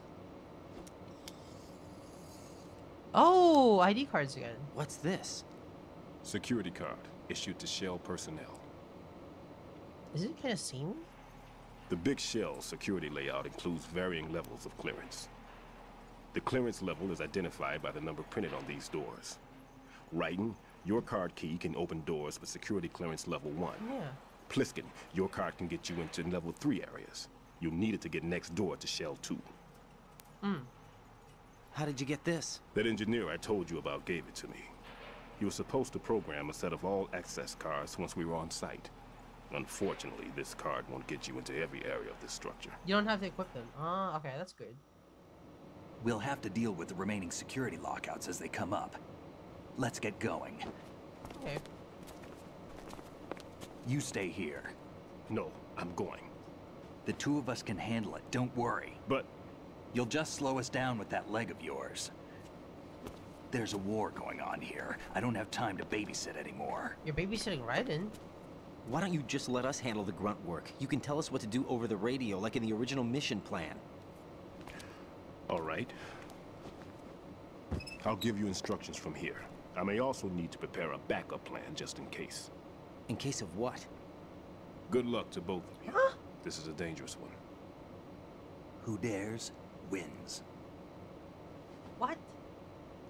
[SPEAKER 1] Oh, ID cards again.
[SPEAKER 3] What's this?
[SPEAKER 8] Security card issued to Shell personnel.
[SPEAKER 1] Is it kind of seamless?
[SPEAKER 8] The Big Shell security layout includes varying levels of clearance. The clearance level is identified by the number printed on these doors. Writing, your card key can open doors with security clearance level 1.
[SPEAKER 1] Yeah.
[SPEAKER 8] Pliskin, your card can get you into level 3 areas. You'll need it to get next door to Shell 2.
[SPEAKER 1] Hmm.
[SPEAKER 3] How did you get this?
[SPEAKER 8] That engineer I told you about gave it to me. He was supposed to program a set of all access cards once we were on site. Unfortunately, this card won't get you into every area of this structure.
[SPEAKER 1] You don't have to equip them. Ah, okay, that's good.
[SPEAKER 7] We'll have to deal with the remaining security lockouts as they come up. Let's get going.
[SPEAKER 1] Okay.
[SPEAKER 7] You stay here.
[SPEAKER 8] No, I'm going.
[SPEAKER 7] The two of us can handle it, don't worry.
[SPEAKER 8] But...
[SPEAKER 7] You'll just slow us down with that leg of yours. There's a war going on here. I don't have time to babysit anymore.
[SPEAKER 1] You're babysitting Raiden.
[SPEAKER 3] Why don't you just let us handle the grunt work? You can tell us what to do over the radio, like in the original mission plan.
[SPEAKER 8] All right. I'll give you instructions from here. I may also need to prepare a backup plan just in case.
[SPEAKER 3] In case of what?
[SPEAKER 8] Good luck to both of you. Huh? This is a dangerous one.
[SPEAKER 7] Who dares, wins.
[SPEAKER 1] What?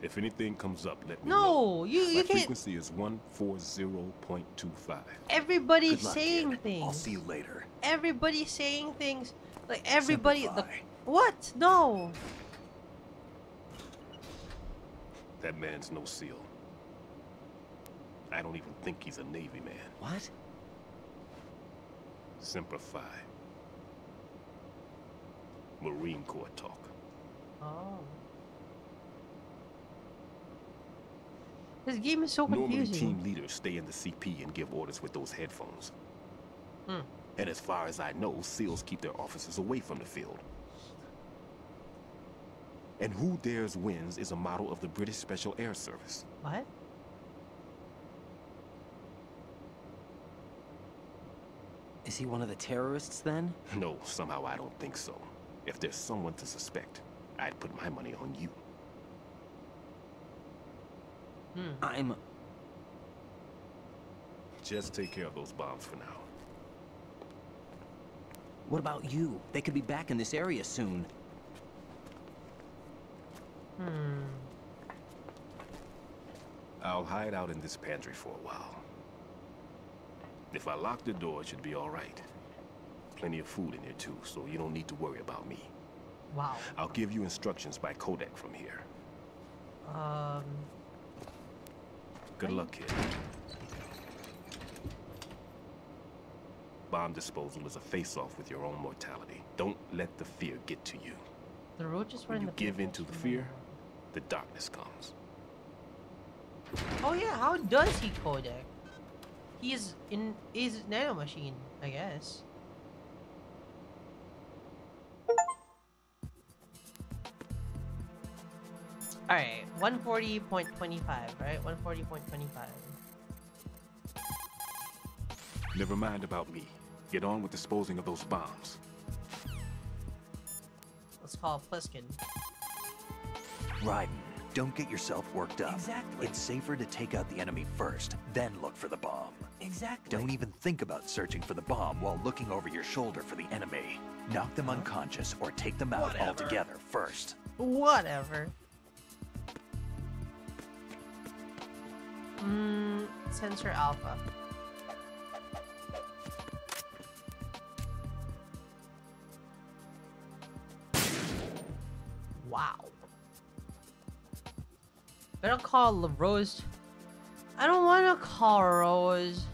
[SPEAKER 8] If anything comes up, let me know.
[SPEAKER 1] No, you
[SPEAKER 8] My
[SPEAKER 1] you can't.
[SPEAKER 8] frequency is 140.25.
[SPEAKER 1] Everybody's
[SPEAKER 7] luck,
[SPEAKER 1] saying
[SPEAKER 7] kid.
[SPEAKER 1] things.
[SPEAKER 7] I'll see you later.
[SPEAKER 1] Everybody's saying things. Like everybody. The, what? No.
[SPEAKER 8] That man's no SEAL. I don't even think he's a Navy man.
[SPEAKER 3] What?
[SPEAKER 8] Semper Fi. Marine Corps talk.
[SPEAKER 1] Oh. This game is so
[SPEAKER 8] Normally,
[SPEAKER 1] confusing.
[SPEAKER 8] team leaders stay in the CP and give orders with those headphones.
[SPEAKER 1] Hmm.
[SPEAKER 8] And as far as I know, SEALs keep their officers away from the field. And Who Dares Wins is a model of the British Special Air Service.
[SPEAKER 1] What?
[SPEAKER 3] Is he one of the terrorists then?
[SPEAKER 8] No, somehow I don't think so. If there's someone to suspect, I'd put my money on you.
[SPEAKER 1] Hmm.
[SPEAKER 3] I'm.
[SPEAKER 8] Just take care of those bombs for now.
[SPEAKER 3] What about you? They could be back in this area soon.
[SPEAKER 1] Hmm.
[SPEAKER 8] I'll hide out in this pantry for a while. If I lock the door, it should be all right. Plenty of food in here too, so you don't need to worry about me.
[SPEAKER 1] Wow.
[SPEAKER 8] I'll give you instructions by codec from here.
[SPEAKER 1] Um.
[SPEAKER 8] Good luck, kid. Bomb disposal is a face-off with your own mortality. Don't let the fear get to you.
[SPEAKER 1] The roaches were
[SPEAKER 8] When you give in to the fear, the darkness comes.
[SPEAKER 1] Oh yeah, how does he codec? He's in is nano machine, I guess. Alright, 140.25, right? 140.25.
[SPEAKER 8] Never mind about me. Get on with disposing of those bombs.
[SPEAKER 1] Let's call Pliskin.
[SPEAKER 7] Raiden, don't get yourself worked up.
[SPEAKER 3] Exactly.
[SPEAKER 7] It's safer to take out the enemy first, then look for the bomb.
[SPEAKER 3] Exactly.
[SPEAKER 7] Don't even think about searching for the bomb while looking over your shoulder for the enemy. Knock them unconscious or take them out
[SPEAKER 1] Whatever.
[SPEAKER 7] altogether first.
[SPEAKER 1] Whatever. Mmm, sensor alpha. Wow. Better call Rose. I don't want to call Rose.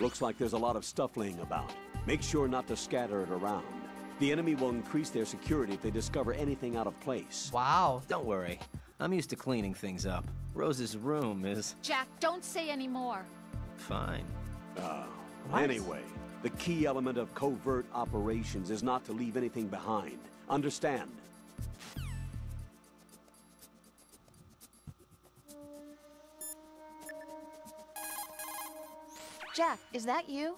[SPEAKER 12] Looks like there's a lot of stuff laying about. Make sure not to scatter it around. The enemy will increase their security if they discover anything out of place.
[SPEAKER 1] Wow.
[SPEAKER 3] Don't worry. I'm used to cleaning things up. Rose's room is
[SPEAKER 4] Jack, don't say any more.
[SPEAKER 3] fine.
[SPEAKER 12] Uh,
[SPEAKER 1] What?
[SPEAKER 12] anyway, the key element of covert operations is not to leave anything behind. Understand?
[SPEAKER 13] Jack, is that you?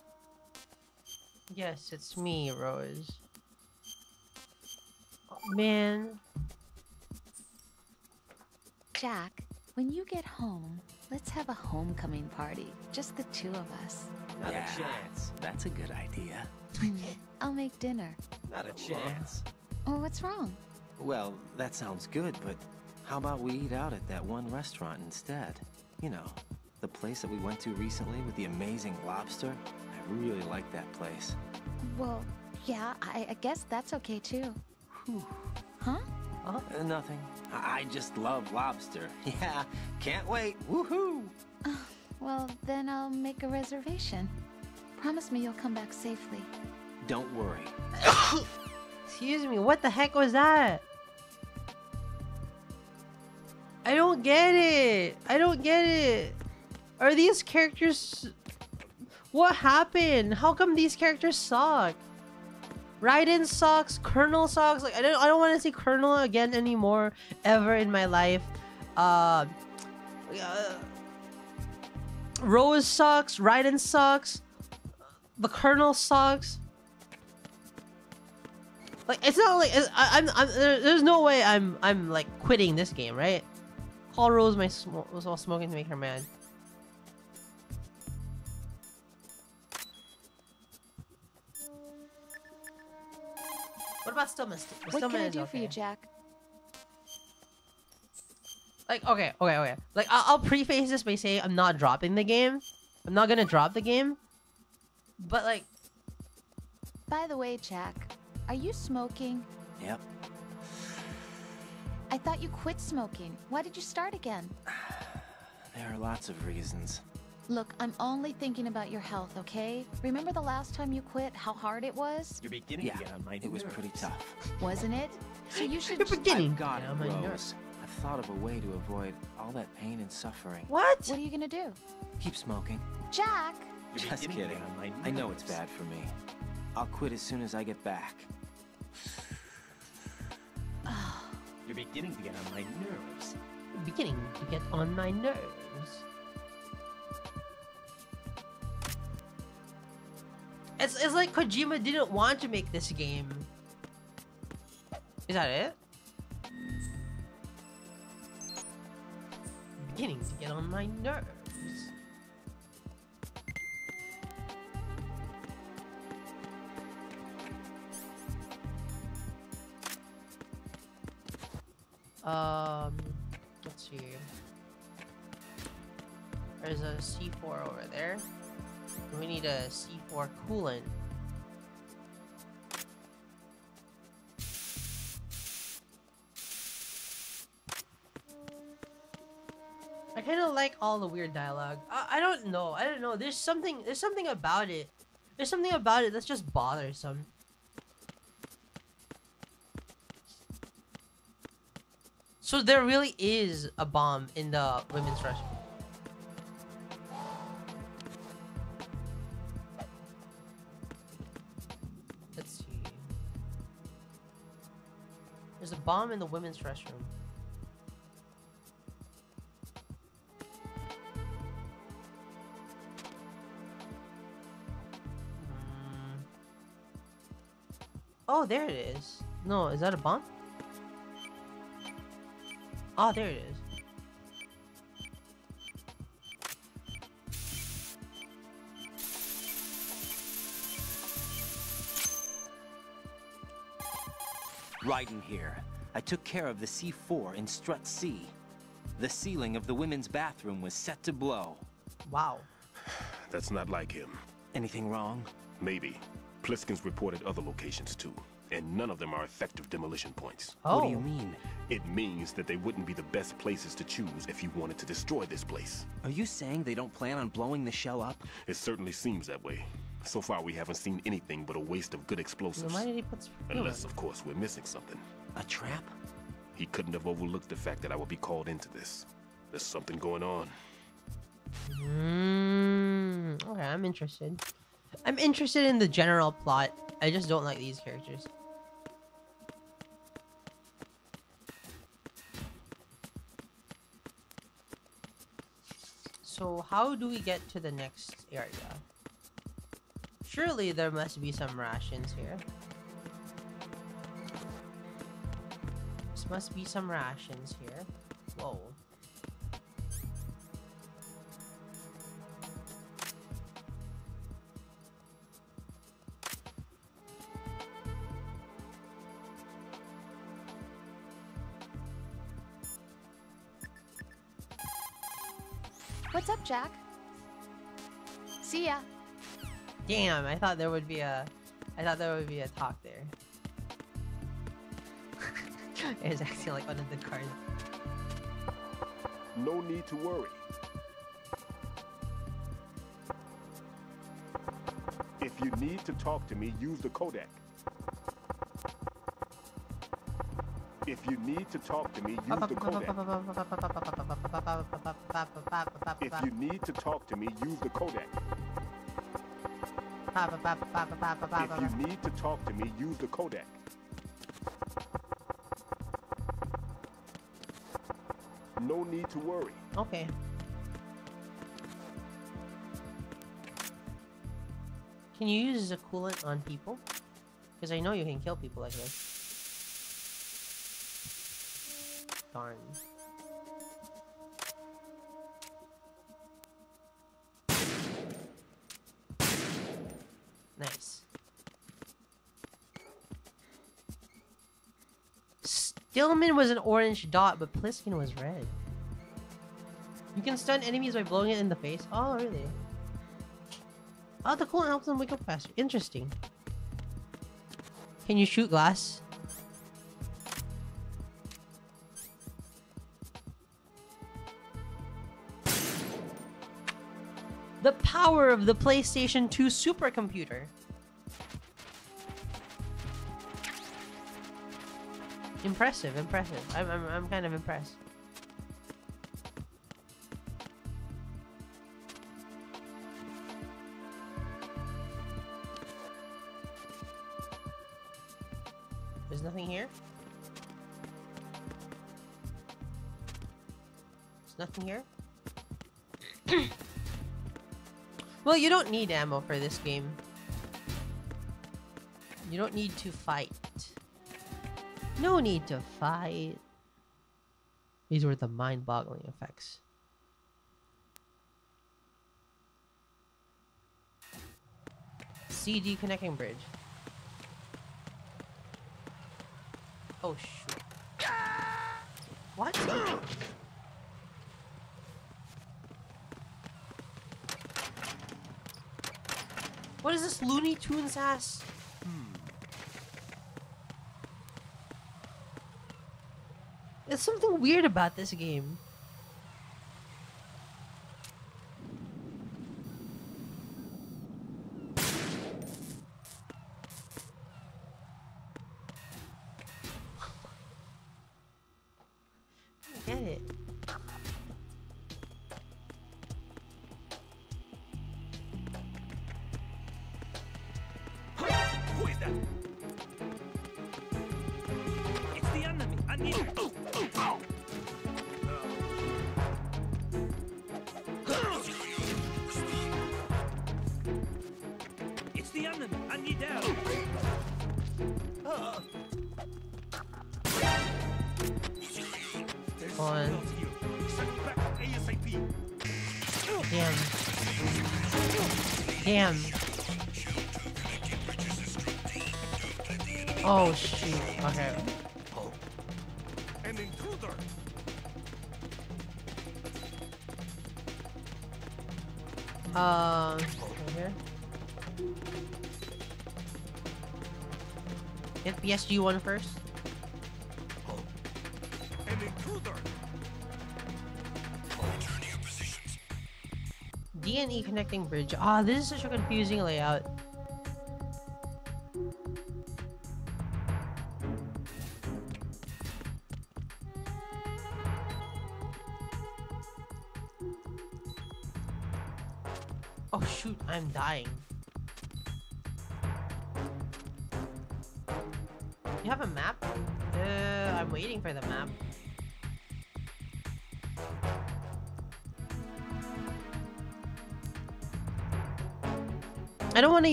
[SPEAKER 1] Yes, it's me, Rose. Oh, man.
[SPEAKER 13] Jack, when you get home, let's have a homecoming party. Just the two of us.
[SPEAKER 3] Not a chance. That's a good idea.
[SPEAKER 13] Hmm, I'll make dinner.
[SPEAKER 3] Not a chance.
[SPEAKER 13] Oh, what's wrong?
[SPEAKER 3] Well, that sounds good, but how about we eat out at that one restaurant instead? You know, the place that we went to recently with the amazing lobster. I really like that place.
[SPEAKER 13] Well, yeah, I, I guess that's okay too. Huh?
[SPEAKER 3] Uh, nothing. I, I just love lobster. Yeah, can't wait. Woohoo!
[SPEAKER 13] Well, then I'll make a reservation. Promise me you'll come back safely.
[SPEAKER 3] Don't worry.
[SPEAKER 1] Excuse me, what the heck was that? I don't get it. I don't get it. Are these characters... What happened? How come these characters suck? Raiden sucks. Colonel sucks. Like I don't. I don't want to see Colonel again anymore ever in my life. Uh, uh, Rose sucks. Raiden sucks. The Colonel sucks. Like it's not like it's, I, I'm. I'm there, there's no way I'm. I'm like quitting this game, right? Call Rose my sm was all smoking to make her mad. What about Stillman?
[SPEAKER 13] What can I do for you, Jack?
[SPEAKER 1] Like, okay, okay, okay. Like, I'll, I'll preface this by saying I'm not dropping the game. I'm not gonna drop the game. But like,
[SPEAKER 13] By the way, Jack, are you smoking?
[SPEAKER 3] Yep.
[SPEAKER 13] I thought you quit smoking. Why did you start again?
[SPEAKER 3] There are lots of reasons.
[SPEAKER 13] Look, I'm only thinking about your health, okay? Remember the last time you quit, how hard it was?
[SPEAKER 3] You're beginning yeah, to get on my nerves. it was pretty tough.
[SPEAKER 13] Wasn't it? So you should
[SPEAKER 1] You're beginning.
[SPEAKER 3] I've got
[SPEAKER 1] to
[SPEAKER 3] it,
[SPEAKER 1] my
[SPEAKER 3] Rose.
[SPEAKER 1] nerves.
[SPEAKER 3] I've thought of a way to avoid all that pain and suffering.
[SPEAKER 1] What?
[SPEAKER 13] What are you gonna do?
[SPEAKER 3] Keep smoking.
[SPEAKER 13] Jack!
[SPEAKER 3] Just
[SPEAKER 5] beginning to
[SPEAKER 3] kidding.
[SPEAKER 5] get on my
[SPEAKER 3] I know it's bad for me. I'll quit as soon as I get back.
[SPEAKER 5] You're beginning to get on my nerves.
[SPEAKER 1] beginning to get on my nerves. It's, it's like Kojima didn't want to make this game. Is that it? Beginning to get on my nerves. Um, let's see. There's a C4 over there. We need a C4 coolant. I kind of like all the weird dialogue. I, I don't know. I don't know. There's something. There's something about it. There's something about it that's just bothersome. So there really is a bomb in the women's restroom. Bomb in the women's restroom. Hmm. Oh, there it is. No, is that a bomb? Oh, there it is.
[SPEAKER 3] Raiden here. I took care of the C4 in Strut C. The ceiling of the women's bathroom was set to blow.
[SPEAKER 1] Wow.
[SPEAKER 8] That's not like him.
[SPEAKER 3] Anything wrong?
[SPEAKER 8] Maybe. Pliskin's reported other locations too, and none of them are effective demolition points. Oh.
[SPEAKER 3] What do you mean?
[SPEAKER 8] It means that they wouldn't be the best places to choose if you wanted to destroy this place.
[SPEAKER 3] Are you saying they don't plan on blowing the shell up?
[SPEAKER 8] It certainly seems that way. So far, we haven't seen anything but a waste of good explosives.
[SPEAKER 1] Why did he put fuel
[SPEAKER 8] Unless, of course, we're missing something.
[SPEAKER 3] A trap?
[SPEAKER 8] He couldn't have overlooked the fact that I would be called into this. There's something going on.
[SPEAKER 1] Mm, okay, I'm interested. I'm interested in the general plot. I just don't like these characters. So how do we get to the next area? Surely there must be some rations here. Must be some rations here. Whoa.
[SPEAKER 13] What's up, Jack? See ya.
[SPEAKER 1] Damn, I thought there would be a I thought there would be a talk there. It was acting like one of the cards.
[SPEAKER 8] No need to worry. If you need to talk to me, use the codec. If you need to talk to me, use the codec. If you need to talk to me, use the codec. If you need to talk to me, use the codec. Need to worry.
[SPEAKER 1] Okay. Can you use a coolant on people? Because I know you can kill people like this. Darn. Nice. Stillman was an orange dot, but Pliskin was red. You can stun enemies by blowing it in the face? Oh, really? Oh, the coolant helps them wake up faster. Interesting. Can you shoot glass? The power of the PlayStation 2 supercomputer. Impressive, impressive. I'm, I'm, I'm kind of impressed. You don't need ammo for this game. You don't need to fight. No need to fight. These were the mind-boggling effects. CD connecting bridge. Oh shoot. What? is this Looney Tunes ass? Hmm. There's something weird about this game. Get PSG one first.
[SPEAKER 5] An intruder.
[SPEAKER 1] D&E E connecting bridge. Ah, this is such a confusing layout.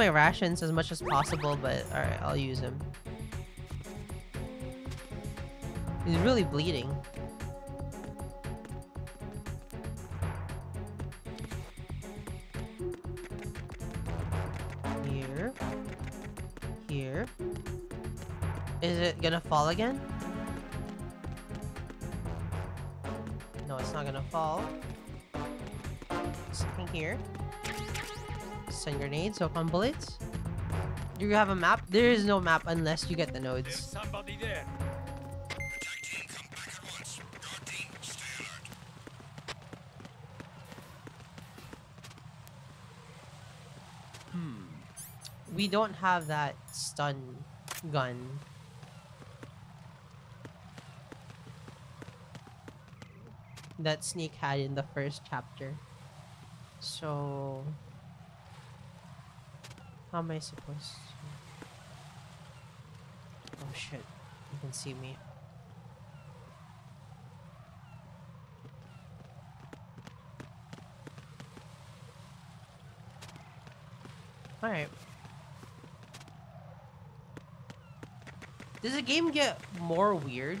[SPEAKER 1] My rations as much as possible, but alright, I'll use him. He's really bleeding. Here. Here. Is it gonna fall again? No, it's not gonna fall. Something here. Send grenades, hook on bullets. Do you have a map? There is no map unless you get the nodes.
[SPEAKER 5] there. Hmm.
[SPEAKER 1] We don't have that stun gun. That Sneak had in the first chapter. So... How am I supposed to... Oh shit. You can see me. Alright. Does the game get more weird?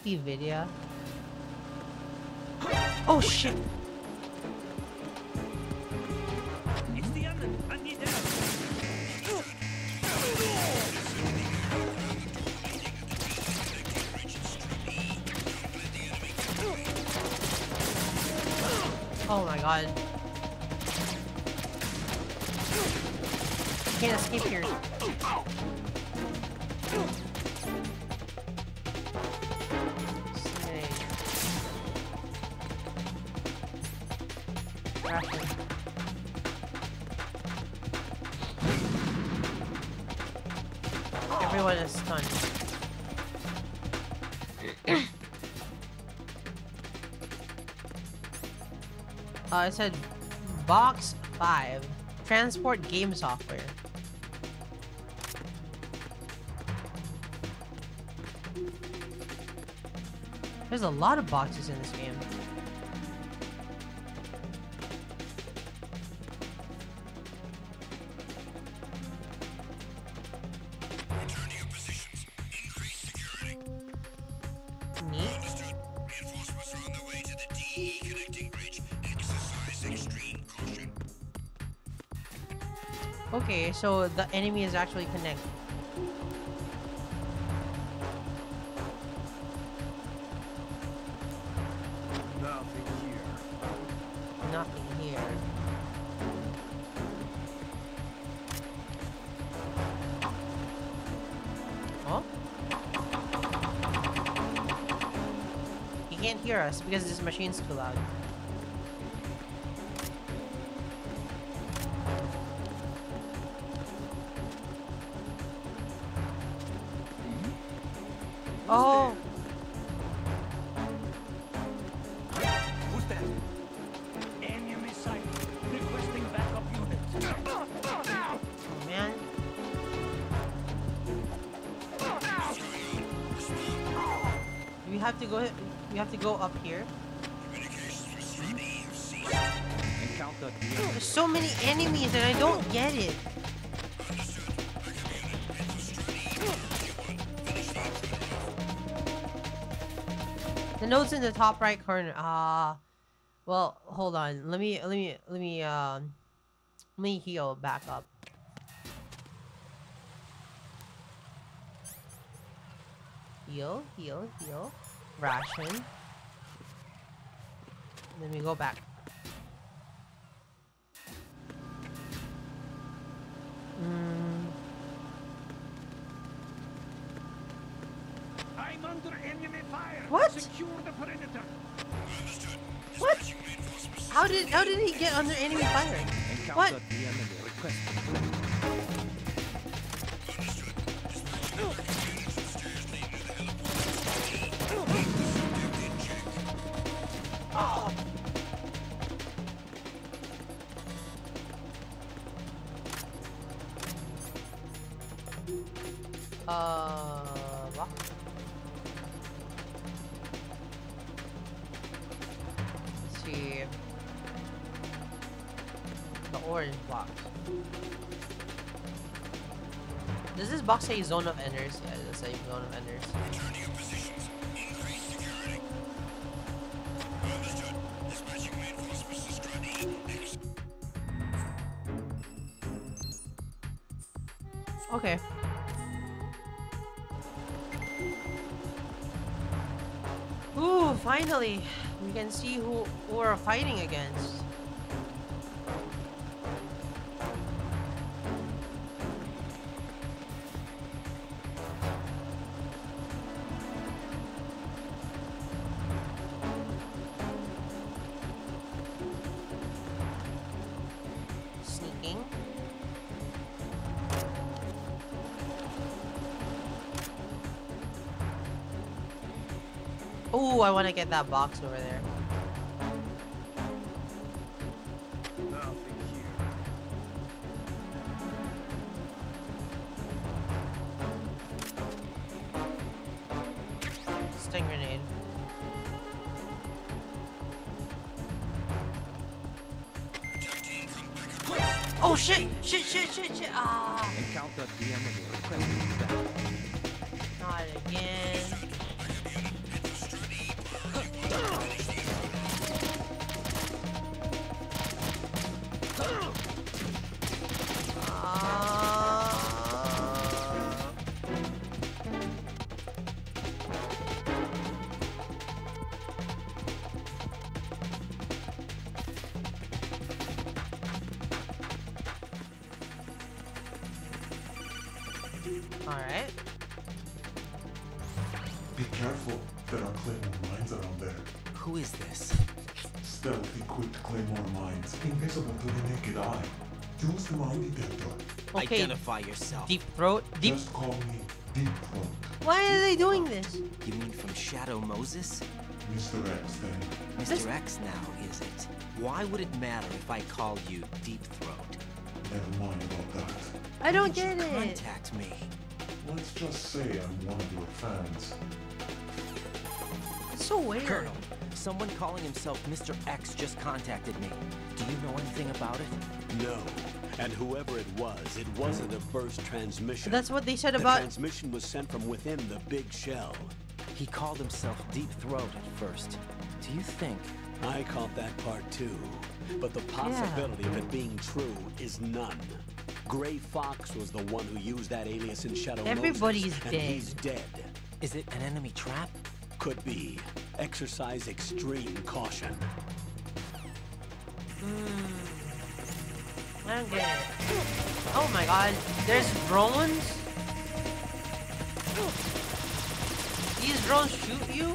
[SPEAKER 1] Campy video. Oh shit!
[SPEAKER 5] It's the onion. I need help.
[SPEAKER 1] Oh my god. Can't escape here. Uh, it said box five, transport game software. There's a lot of boxes in this game. So the enemy is actually connected.
[SPEAKER 5] Nothing here.
[SPEAKER 1] Nothing here. Oh? He can't hear us because this machine's too loud. The top right corner. Ah, well, hold on. Let me, let me, let me, um, let me heal back up. Heal, heal, heal. Ration. Then we go back. Box say zone of enders? Yeah, does say zone of enders. I want to get that box over there. Alright.
[SPEAKER 14] Be careful. There are Claymore mines around there.
[SPEAKER 3] Who is this?
[SPEAKER 14] Stealth equipped Claymore mines, invisible to the naked eye. Use the mine detector.
[SPEAKER 1] Okay.
[SPEAKER 3] Identify yourself.
[SPEAKER 1] Deep throat. Deep.
[SPEAKER 14] Just call me Deep Throat.
[SPEAKER 1] Why are they doing this?
[SPEAKER 3] You mean from Shadow Moses?
[SPEAKER 14] Mr. X, then.
[SPEAKER 3] Mr. X now, is it? Why would it matter if I called you Deep Throat?
[SPEAKER 14] Never mind about that.
[SPEAKER 1] I don't get it.
[SPEAKER 3] Contact me.
[SPEAKER 14] Let's just say I'm one of your fans.
[SPEAKER 1] So weird.
[SPEAKER 3] Colonel, someone calling himself Mr. X just contacted me. Do you know anything about it?
[SPEAKER 2] No. And whoever it was, it wasn't a burst transmission.
[SPEAKER 1] That's what they said about...
[SPEAKER 2] the transmission was sent from within the big shell.
[SPEAKER 3] He called himself Deep Throat at first. Do you think?
[SPEAKER 2] I caught that part too. But the possibility of it being true is none. Gray Fox was the one who used that alias in Shadow
[SPEAKER 1] Everybody's
[SPEAKER 2] Moses, and he's dead.
[SPEAKER 3] Is it an enemy trap?
[SPEAKER 2] Could be. Exercise extreme caution.
[SPEAKER 1] I don't get it. Oh my god. There's drones? These drones shoot you?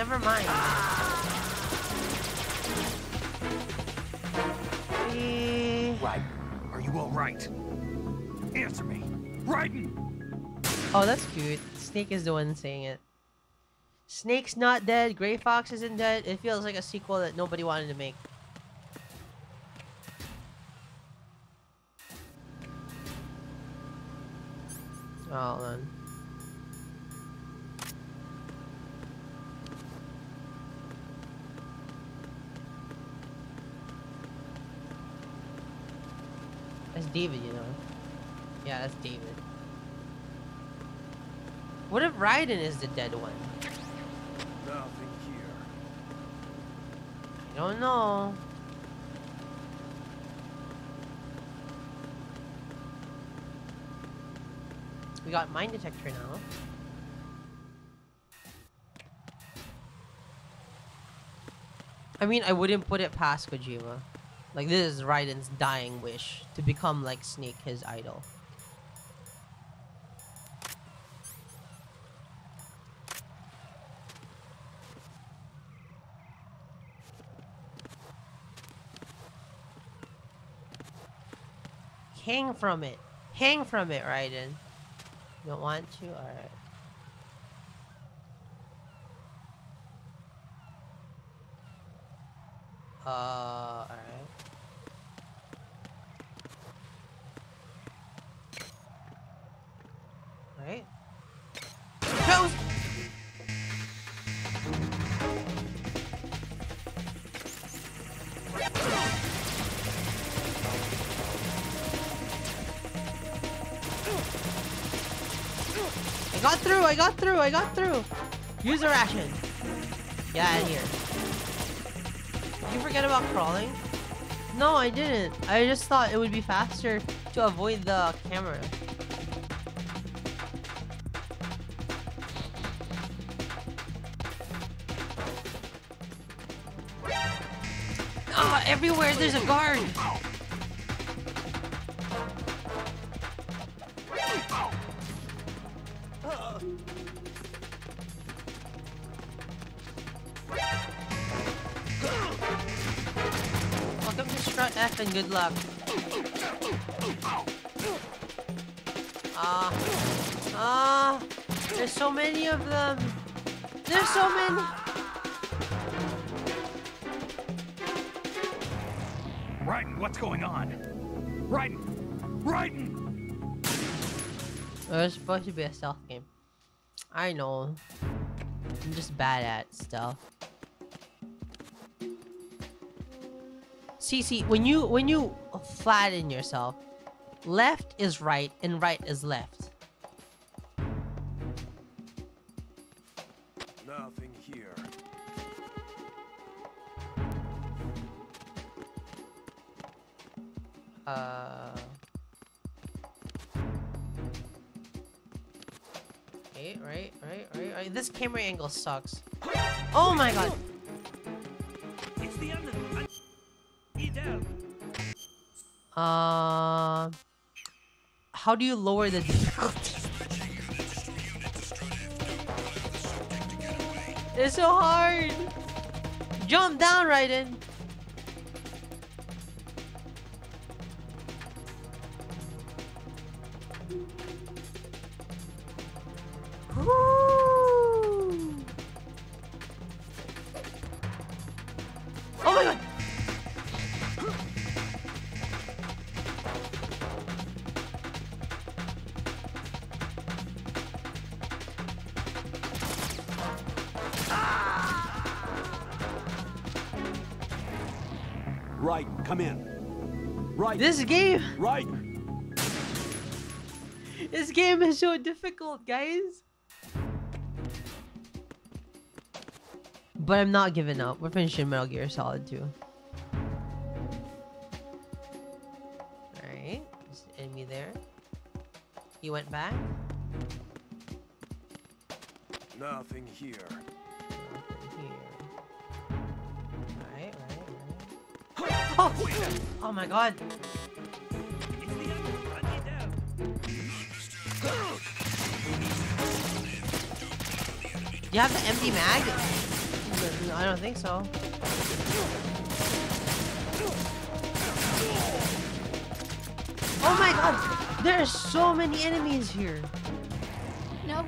[SPEAKER 1] Never mind.
[SPEAKER 7] Right. Are you all right? Answer me. Raiden!
[SPEAKER 1] Oh, that's cute. Snake is the one saying it. Snake's not dead. Gray Fox isn't dead. It feels like a sequel that nobody wanted to make. Oh, then. That's David, you know. Yeah, that's David. What if Raiden is the dead one?
[SPEAKER 15] Nothing here.
[SPEAKER 1] I don't know. We got mine detector now. I mean, I wouldn't put it past Kojima. Like, this is Raiden's dying wish to become like Snake, his idol. Hang from it. Hang from it, Raiden. You don't want to? Alright. Uh, alright. Goes! I got through, I got through, I got through. Use a ration. Of here. Did you forget about crawling? No, I didn't. I just thought it would be faster to avoid the camera. Everywhere there's a guard. Welcome to Strut F and good luck. Ah. Ah, there's so many of them. There's so many.
[SPEAKER 7] What's going on? Raiden! Raiden!
[SPEAKER 1] It was supposed to be a stealth game. I know. I'm just bad at stealth. See, see, when you when you flatten yourself, left is right and right is left. Uh. Right, right, right, right, right. This camera angle sucks. Oh my god.
[SPEAKER 5] It's the need help.
[SPEAKER 1] Uh, how do you lower the difficulty? It's so hard. Jump down, Raiden.
[SPEAKER 12] Right.
[SPEAKER 1] This game,
[SPEAKER 12] Right.
[SPEAKER 1] this game is so difficult, guys. But I'm not giving up. We're finishing Metal Gear Solid 2. Alright. There's an enemy there. He went back.
[SPEAKER 8] Nothing here.
[SPEAKER 1] Oh! oh my god.
[SPEAKER 5] It's the enemy. I need help.
[SPEAKER 1] Do you have the empty mag? No, I don't think so. Oh my god! There are so many enemies here.
[SPEAKER 4] No.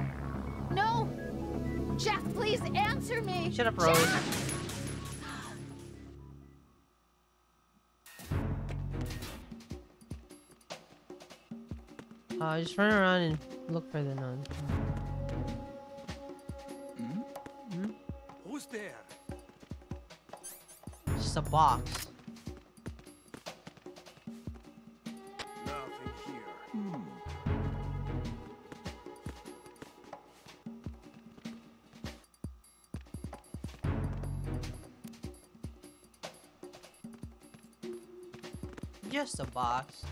[SPEAKER 4] No. Jack, please answer me.
[SPEAKER 1] Shut up, Rose.
[SPEAKER 4] Jack!
[SPEAKER 1] Uh, just run around and look for the nuns.
[SPEAKER 8] Who's there?
[SPEAKER 1] It's just a box.
[SPEAKER 8] Nothing here.
[SPEAKER 1] Just a box.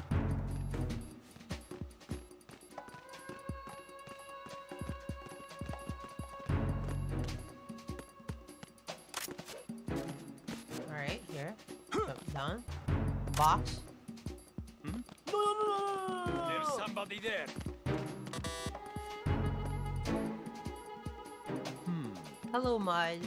[SPEAKER 1] Box.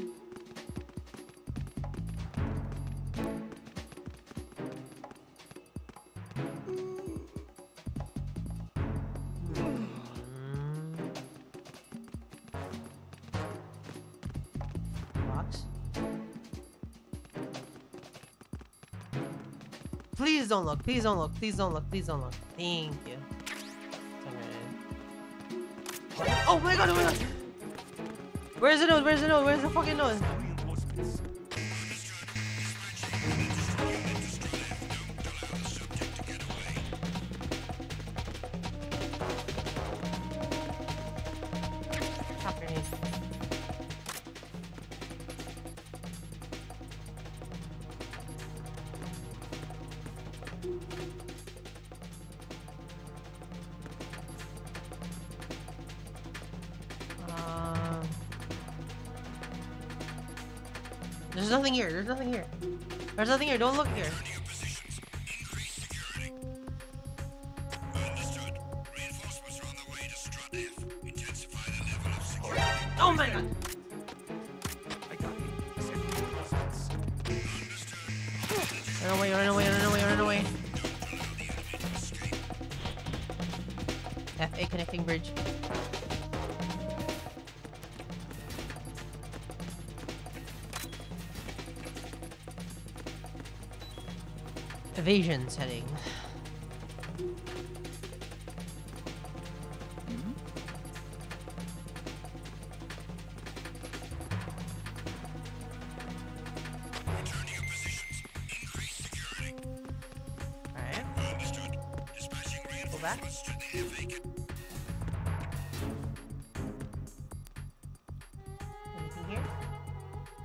[SPEAKER 1] Please don't look. Please don't look. Please don't look. Please don't look. Thank you. Oh my god! Oh my god! Where's the nose? Where's the nose? Where's the fucking nose? There's nothing here. Don't look here.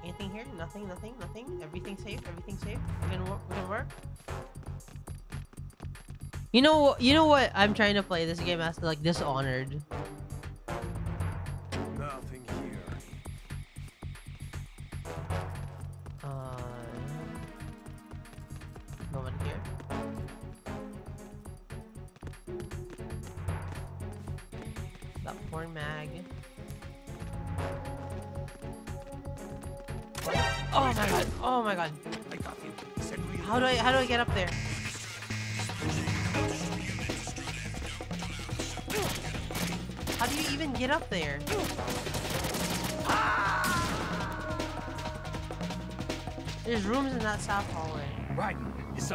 [SPEAKER 1] Anything here? Nothing, nothing, nothing. Everything safe, everything safe. You know, you know what? I'm trying to play this game as like Dishonored.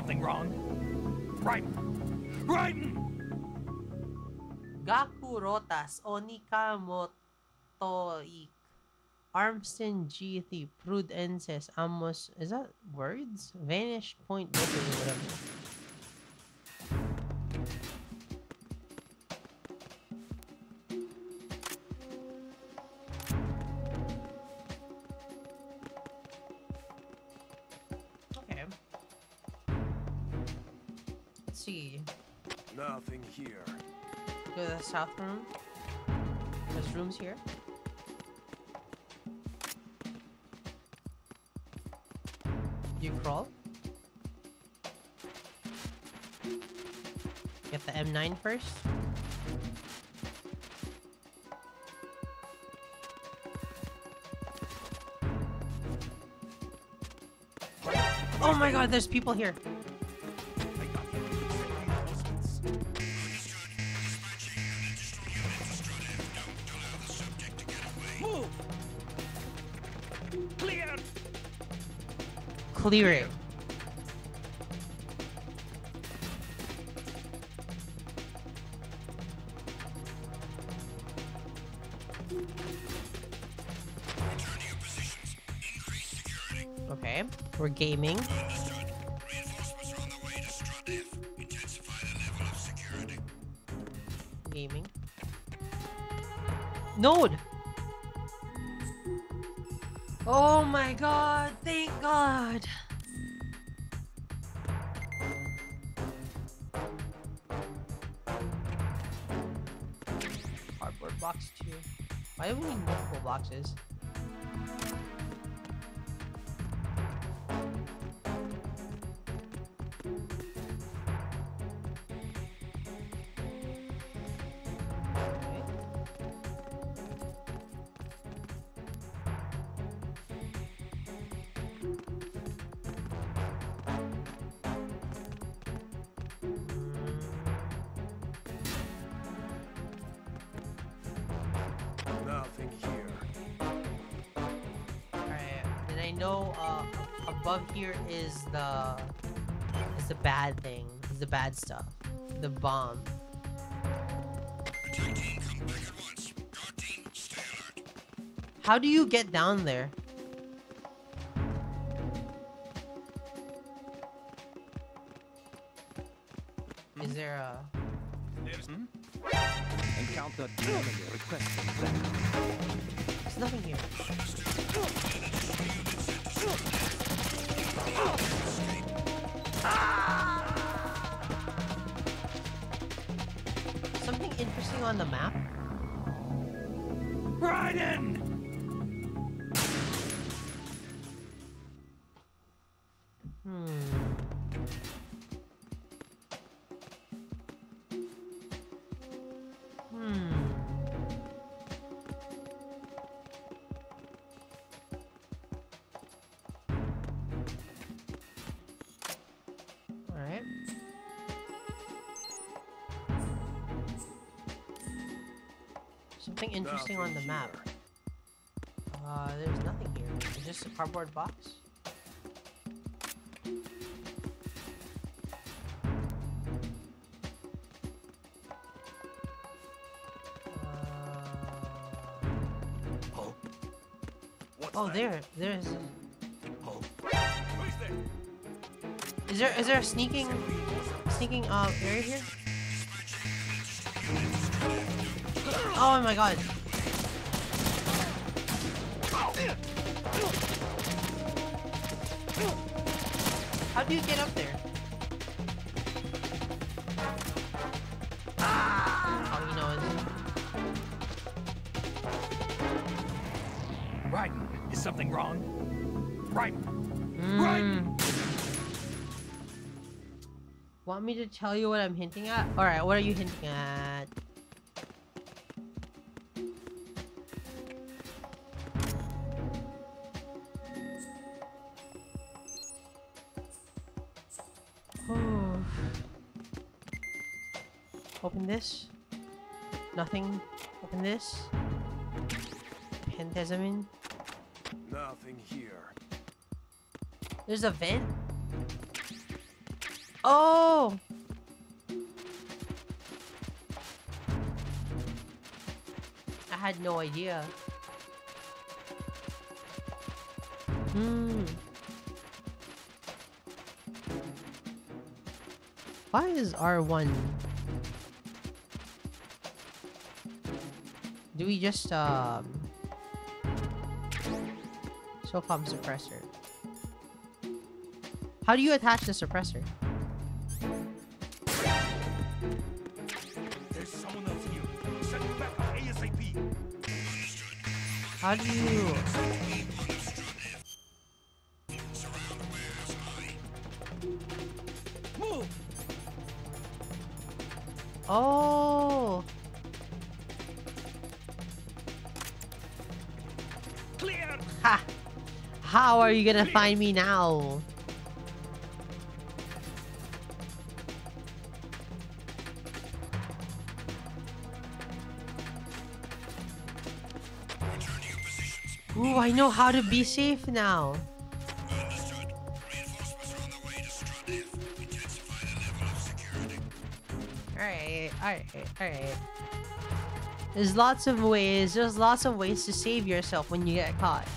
[SPEAKER 7] Something wrong? Raiden! Raiden!
[SPEAKER 1] Gaku Rotas Onika Motoik Armston G3 Prudenses Amos is that words? Vanish Point see.
[SPEAKER 8] Nothing here.
[SPEAKER 1] Go to the south room. There's rooms here. You crawl. Get the M9 first. Oh my god, there's people here.
[SPEAKER 5] Clear
[SPEAKER 1] it. Okay, we're gaming. Gaming. Node! Oh my god, thank god! Multiple is the is the bad thing, is the bad stuff, the bomb. How do you get down there? Something interesting on the map. Uh, there's nothing here. It's just a cardboard box. Oh, there, there's. Is there is there a sneaking sneaking uh area here? Oh my god. How do you get up there? Oh, you know it's
[SPEAKER 7] Right. Is something wrong? Right.
[SPEAKER 1] Mm. Want me to tell you what I'm hinting at? Alright, what are you hinting at? This. Nothing
[SPEAKER 8] here.
[SPEAKER 1] There's a vent? Oh! I had no idea. Hmm. Why is R1? Do we just, um... SOCOM suppressor. How do you attach the suppressor? How do you... are you gonna find me now? Ooh, I know how to be safe now. Alright, alright, alright. There's lots of ways, there's lots of ways to save yourself when you get caught.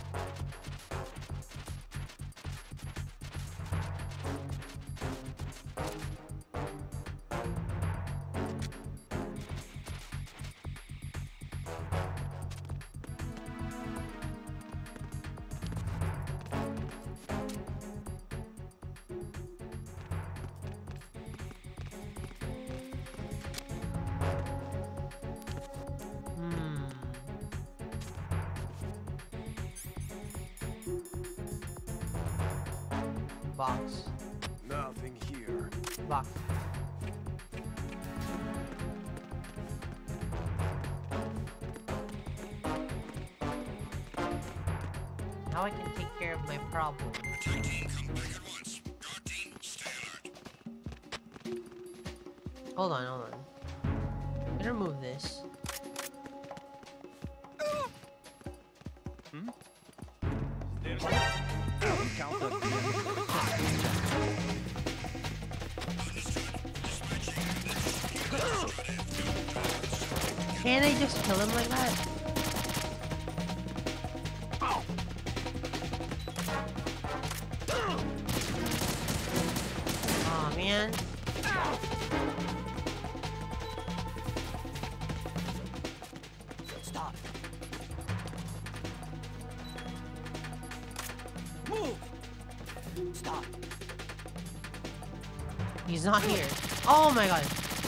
[SPEAKER 1] Not here. Oh my god.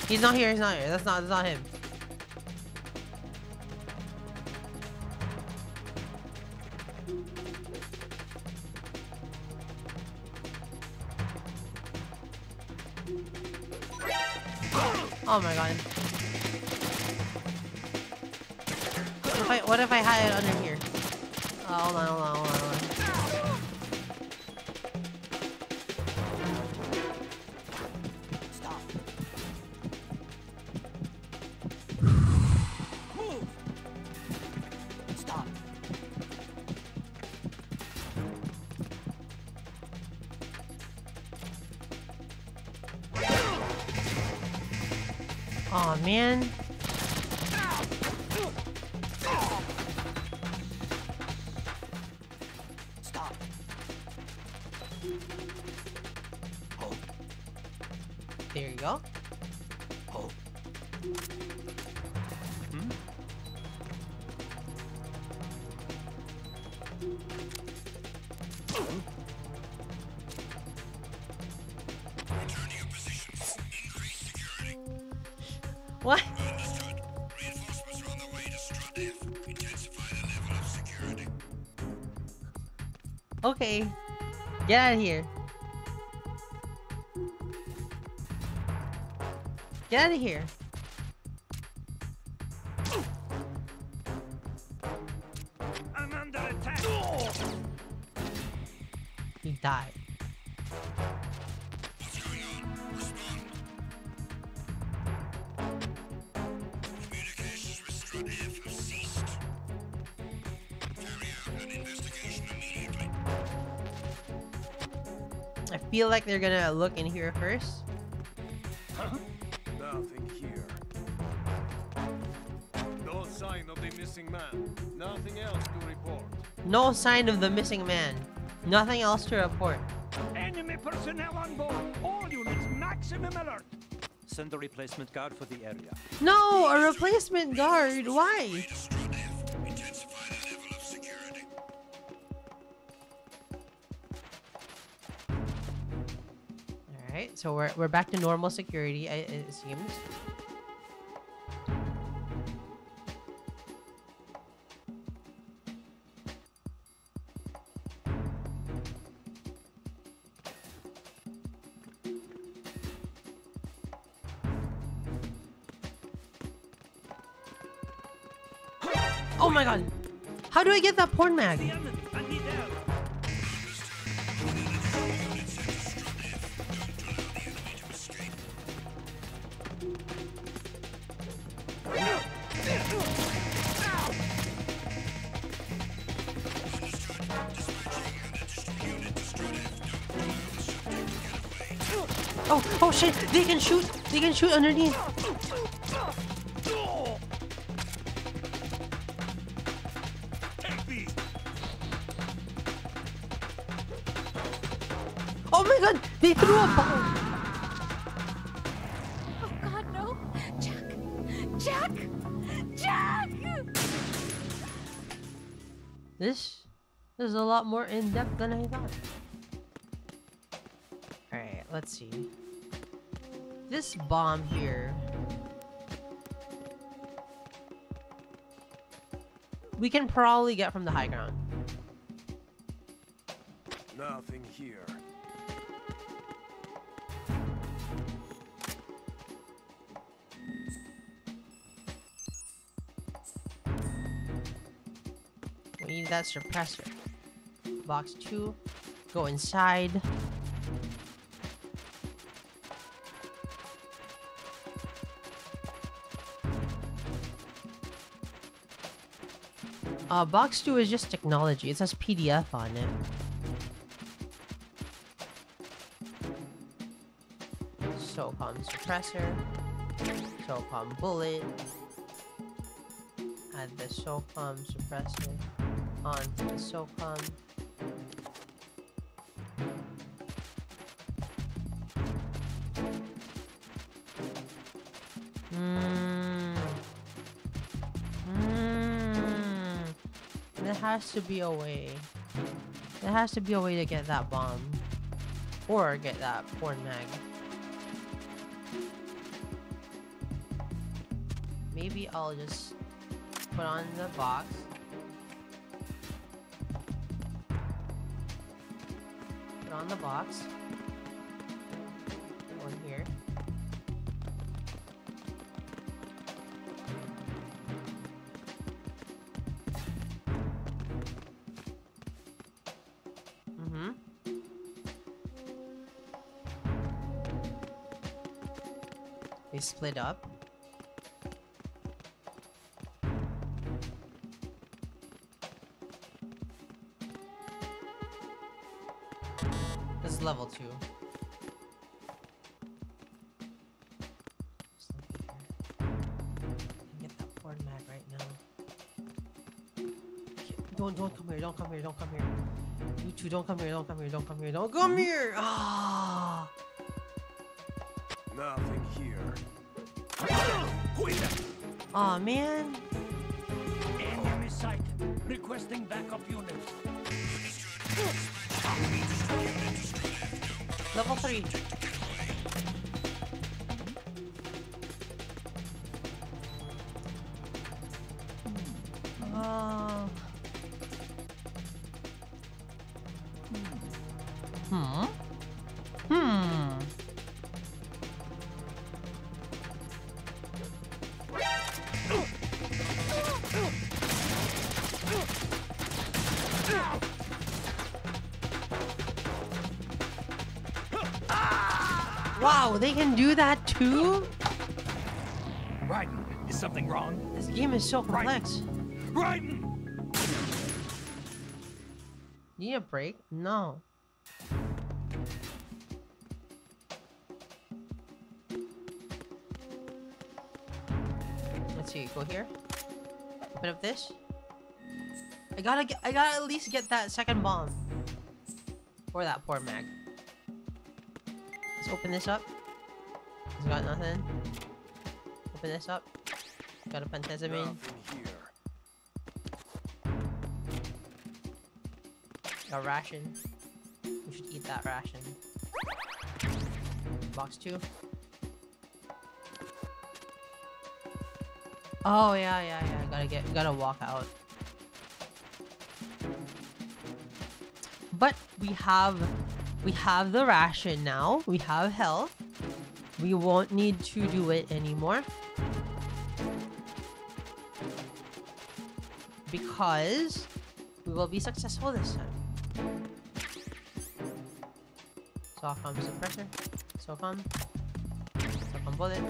[SPEAKER 1] He's not here, he's not here. That's not that's not him. Get out of here. Get out of here. Feel like they're gonna look in here first.
[SPEAKER 15] Nothing here. No sign of the missing man. Nothing else to report.
[SPEAKER 1] No sign of the missing man. Nothing else to report.
[SPEAKER 5] Enemy personnel on board. All units, maximum alert.
[SPEAKER 7] Send a replacement guard for the area.
[SPEAKER 1] No, a replacement guard. Why? So we're we're back to normal security. It, it seems. Oh my god! How do I get that porn mag? They can shoot! They can shoot underneath! Oh my god! They threw a bomb!
[SPEAKER 4] Oh god, no! Jack! Jack! Jack!
[SPEAKER 1] This is a lot more in-depth than I thought. Alright, let's see. This bomb here... We can probably get from the high ground.
[SPEAKER 15] Nothing here.
[SPEAKER 1] We need that suppressor. Box 2. Go inside. Uh, box 2 is just technology. It says PDF on it. SOCOM suppressor. SOCOM bullet. Add the SOCOM suppressor onto the SOCOM. Has to be a way. There has to be a way to get that bomb. Or get that porn mag. Maybe I'll just put on the box. Put on the box. split up. This is level 2. Get that right now. Don't, don't come here, don't come here, don't come here. You two, don't come here, don't come here, don't come here, don't come here! Ah!
[SPEAKER 15] Nothing here. Amen.
[SPEAKER 1] Aw, man.
[SPEAKER 5] Enemy sight. Requesting backup units.
[SPEAKER 1] Level 3. That too?
[SPEAKER 7] Raiden, is something wrong?
[SPEAKER 1] This game is so complex.
[SPEAKER 7] Raiden!
[SPEAKER 1] Need a break? No. Let's see, go here. Open up this. I gotta get I gotta at least get that second bomb. For that poor mag. Let's open this up. Nothing. Open this up. Got a
[SPEAKER 15] Pentazemin.
[SPEAKER 1] A ration. We should eat that ration. Box two. Oh yeah, yeah, yeah. Gotta get, gotta walk out. But we have, we have the ration now. We have health. We won't need to do it anymore. Because we will be successful this time. SOCOM suppressor. SOCOM. SOCOM bullet.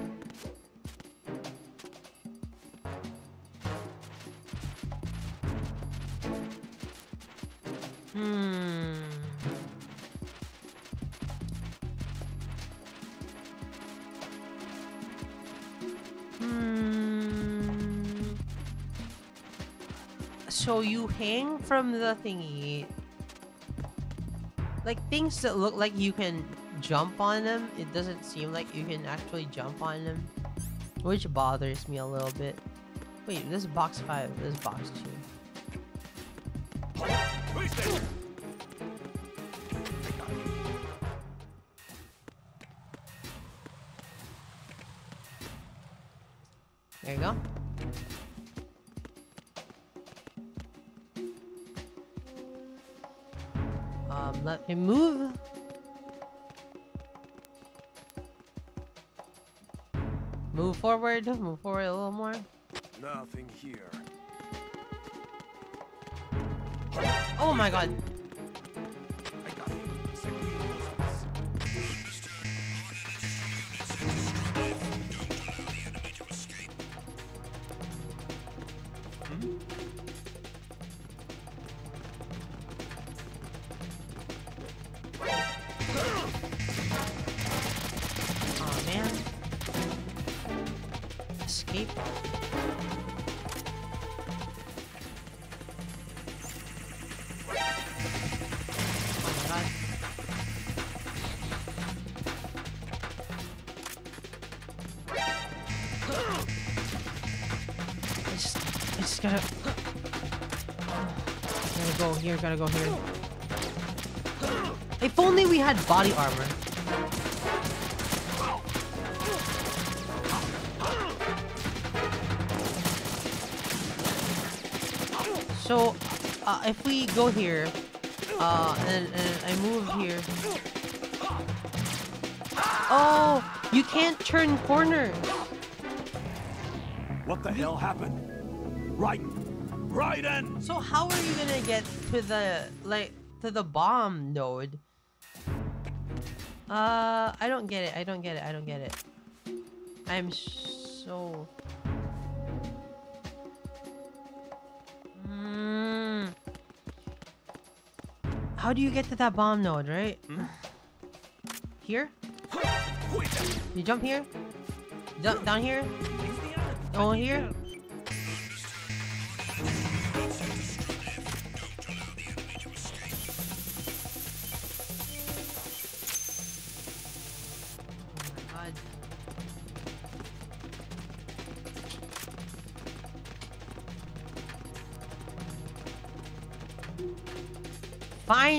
[SPEAKER 1] From the thingy. Like things that look like you can jump on them, it doesn't seem like you can actually jump on them. Which bothers me a little bit. Wait, this is box 5, this is box 2. Forward, move forward a little more.
[SPEAKER 15] Nothing here.
[SPEAKER 1] Oh my god. Gotta go here, gotta go here. If only we had body armor. So, uh, if we go here, uh, and, and I move here. Oh, you can't turn corners.
[SPEAKER 12] What the hell happened? Raiden! Raiden!
[SPEAKER 1] So how are you gonna get to the like to the bomb node? Uh, I don't get it. I don't get it. I don't get it. I'm so. Mm. How do you get to that bomb node, right? Here? You jump here? Jump down here? Oh, here?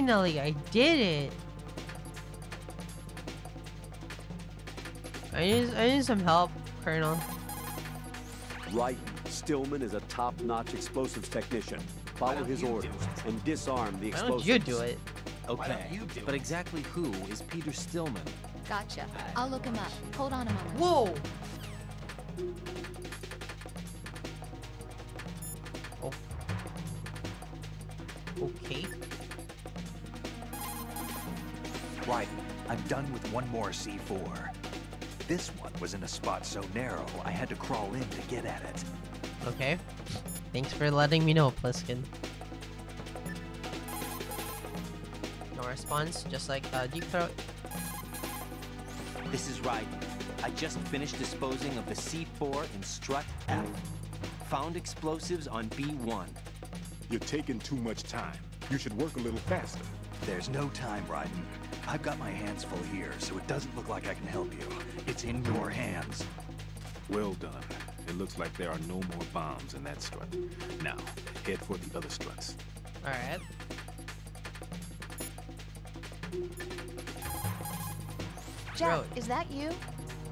[SPEAKER 1] Finally, I did it. I need, I need some help, Colonel.
[SPEAKER 2] Right. Stillman is a top-notch explosives technician. Follow his orders and disarm the explosives.
[SPEAKER 1] Why
[SPEAKER 2] explosives.
[SPEAKER 1] don't you do it?
[SPEAKER 3] Okay, but exactly who is Peter Stillman?
[SPEAKER 4] Gotcha. I'll look him up. Hold on a moment.
[SPEAKER 1] Whoa!
[SPEAKER 7] One more C4. This one was in a spot so narrow, I had to crawl in to get at it.
[SPEAKER 1] Okay. Thanks for letting me know, Pliskin. No response, just like uh, Deep Throat.
[SPEAKER 3] This is right. I just finished disposing of the C4 in Strut F. Found explosives on B1.
[SPEAKER 8] You're taking too much time. You should work a little faster.
[SPEAKER 7] There's no time, Raiden. I've got my hands full here, so it doesn't look like I can help you. It's in your hands.
[SPEAKER 8] Well done. It looks like there are no more bombs in that strut. Now, head for the other struts.
[SPEAKER 1] Alright.
[SPEAKER 4] Jack,
[SPEAKER 1] Road.
[SPEAKER 4] is that you?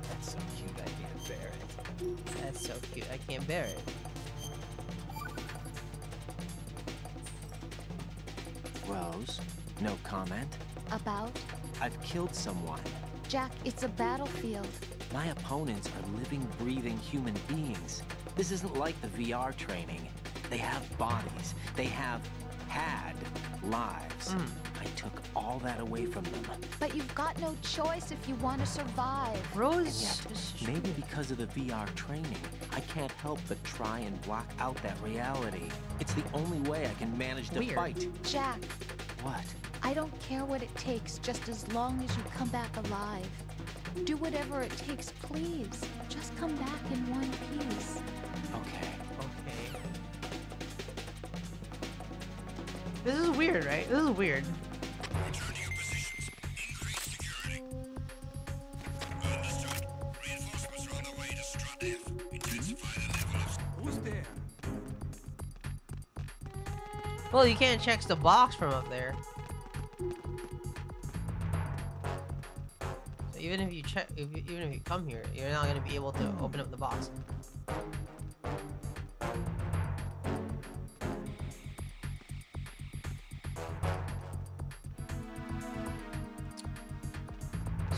[SPEAKER 1] That's so cute, I can't bear it. That's so cute, I can't bear it.
[SPEAKER 3] Rose, no comment.
[SPEAKER 4] About?
[SPEAKER 3] I've killed someone.
[SPEAKER 4] Jack, it's a battlefield.
[SPEAKER 3] My opponents are living, breathing human beings. This isn't like the VR training. They have bodies. They have had lives.
[SPEAKER 1] Mm.
[SPEAKER 3] I took all that away from them.
[SPEAKER 4] But you've got no choice if you want to survive.
[SPEAKER 1] Rose.
[SPEAKER 3] yet, maybe because of the VR training, I can't help but try and block out that reality. It's the only way I can manage to
[SPEAKER 1] Weird.
[SPEAKER 3] fight.
[SPEAKER 4] Jack,
[SPEAKER 3] What?
[SPEAKER 4] I don't care what it takes, just as long as you come back alive. Do whatever it takes, please. Just come back in one piece.
[SPEAKER 3] Okay.
[SPEAKER 1] Okay. This is weird, right? This is weird.
[SPEAKER 15] Who's there?
[SPEAKER 1] Well, you can't check the box from up there. Even if you check, if you, even if you come here, you're not gonna be able to open up the box.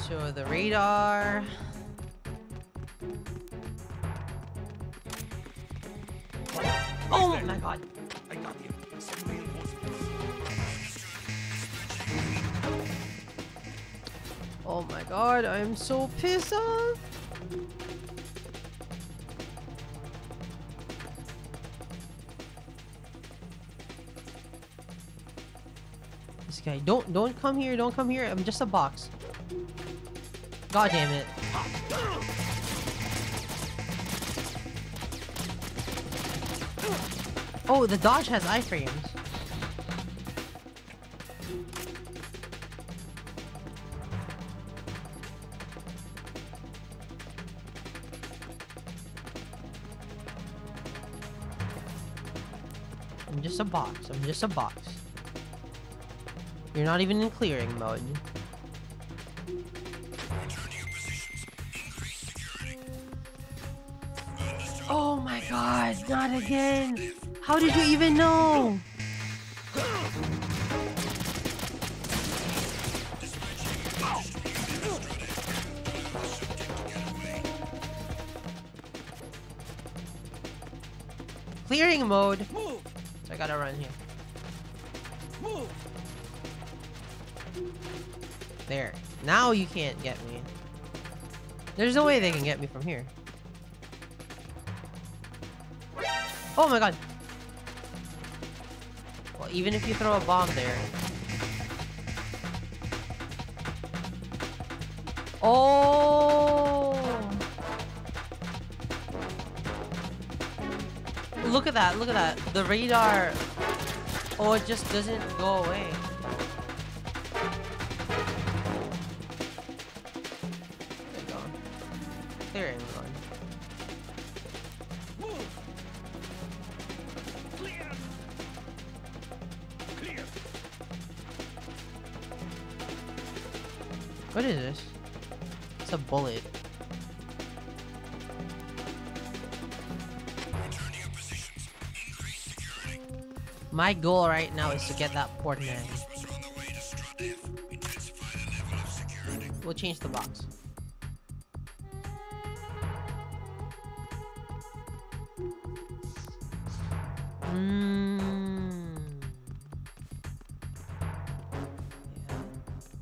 [SPEAKER 1] So the radar. Oh my god! Oh my god, I'm so pissed off. This guy, don't don't come here, don't come here. I'm just a box. God damn it. Oh, the dodge has iframes. I'm just a box. I'm just a box. You're not even in clearing mode. Oh my god, not again! How did you even know? Clearing mode.
[SPEAKER 15] Move!
[SPEAKER 1] So I gotta run here.
[SPEAKER 15] Move!
[SPEAKER 1] There. Now you can't get me. There's no way they can get me from here. Oh my god. Well, even if you throw a bomb there. Oh! At that, look at that. The radar. Oh, it just doesn't go away. My goal right now is to get that port man. We'll change the box. Mm.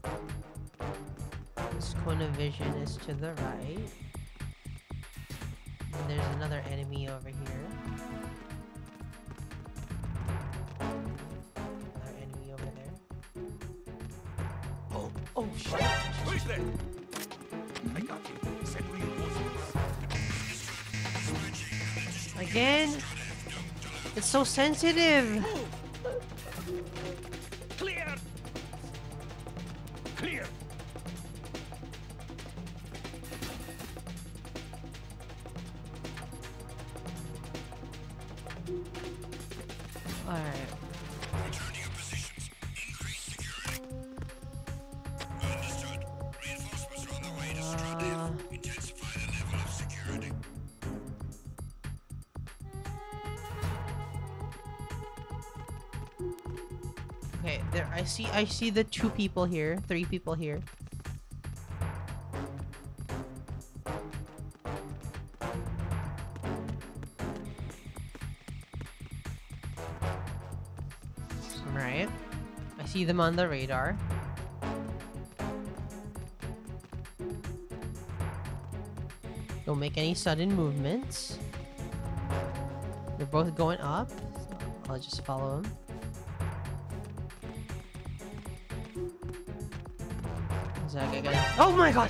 [SPEAKER 1] Yeah. This corner vision is to the right. So sensitive! I see the two people here, three people here. Right. I see them on the radar. Don't make any sudden movements. They're both going up. So I'll just follow them. Oh my god!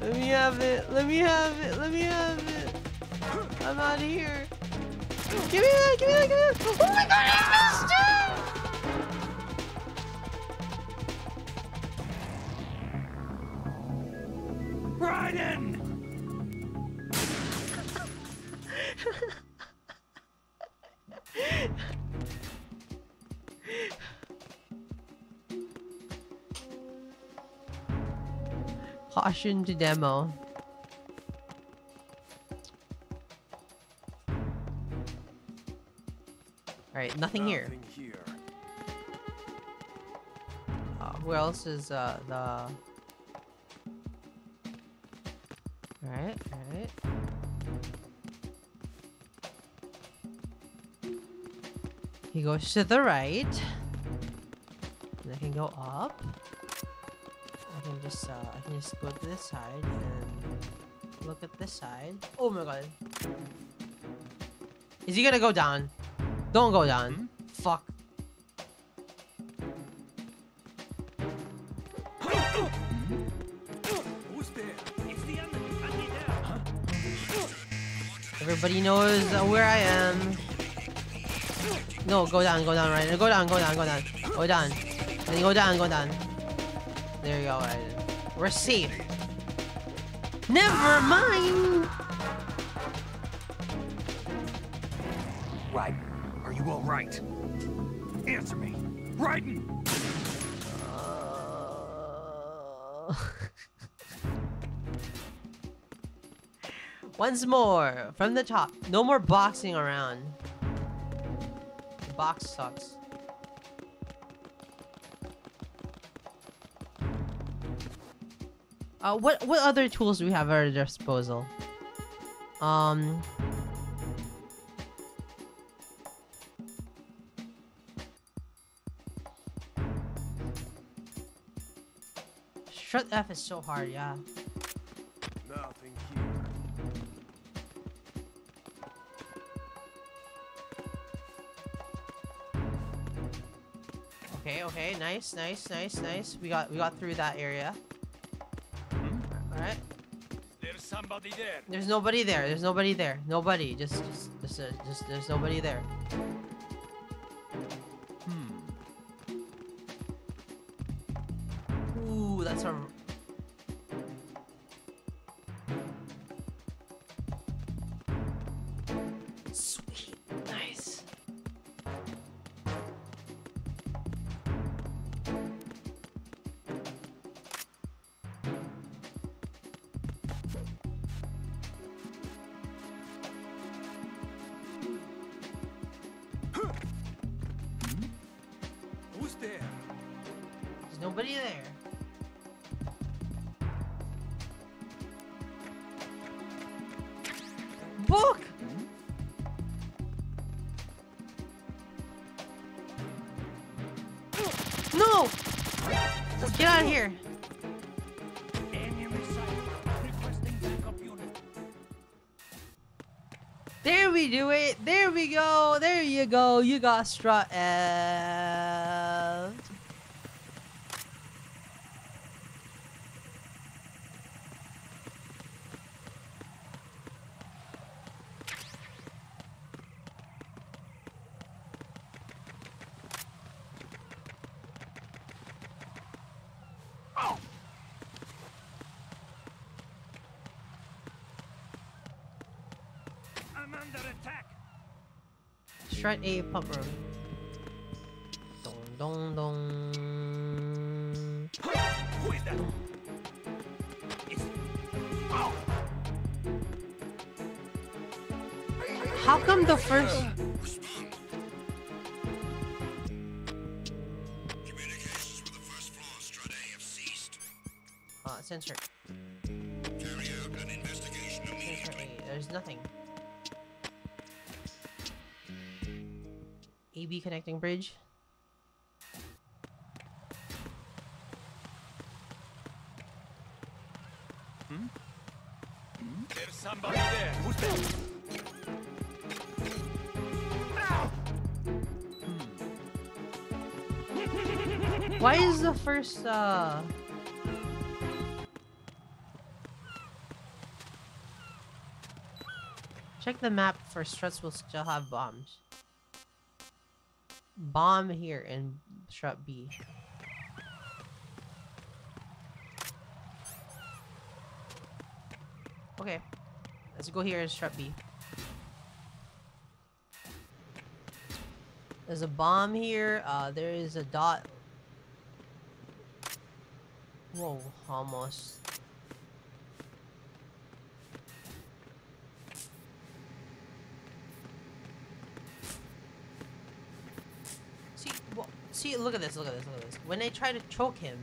[SPEAKER 1] Let me have it. Let me have it. Let me have it. I'm out of here. Give me that. Give me that. Give me that. Oh my god, To demo. Alright, nothing here.
[SPEAKER 5] Here.
[SPEAKER 1] Uh, who else is uh, the... Alright, alright. He goes to the right. I can just uh, I can just go to this side and look at this side. Oh my god. Is he gonna go down? Don't go down. Fuck.
[SPEAKER 5] Who's there? It's the enemy. I need help.
[SPEAKER 1] Everybody knows where I am. No, go down, go down, right? Go down, go down, go down. Go down. Then go down, go down. There you go, right? We're safe. Never mind!
[SPEAKER 7] Right. Are you all right? Answer me. Raiden!
[SPEAKER 1] Once more, from the top. No more boxing around. The box sucks. Uh, what what other tools do we have at our disposal? Um. Strut F is so hard, yeah.
[SPEAKER 5] Nothing here.
[SPEAKER 1] Okay, okay, nice, nice, nice, nice. We got we got through that area.
[SPEAKER 5] Somebody there.
[SPEAKER 1] There's nobody there. There's nobody there. Nobody. Just just just, uh, just there's nobody there. We go. There you go. You got strut F. Eh.
[SPEAKER 5] I'm under attack.
[SPEAKER 1] A pump room. Dong dong dong.
[SPEAKER 5] Who is that? It's... Oh!
[SPEAKER 1] How come the first? Connecting bridge.
[SPEAKER 5] Hmm? There's somebody there. Who's that?
[SPEAKER 1] Why is the first uh Check the map for struts will still have bombs. Bomb here in strut B. Okay. Let's go here in strut B. There's a bomb here. Uh, there is a dot. Whoa, almost. See, wha- see, look at this, look at this, look at this. When they try to choke him,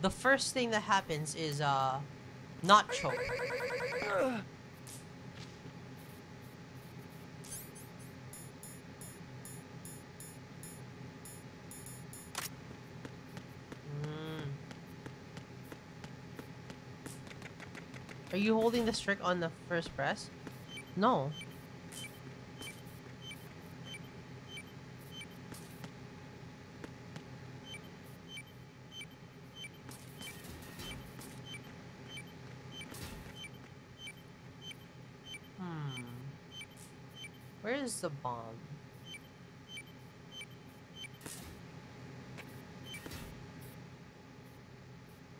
[SPEAKER 1] the first thing that happens is, uh, not choke. Mm. Are you holding the stick on the first press? No. Hmm. Is the bomb?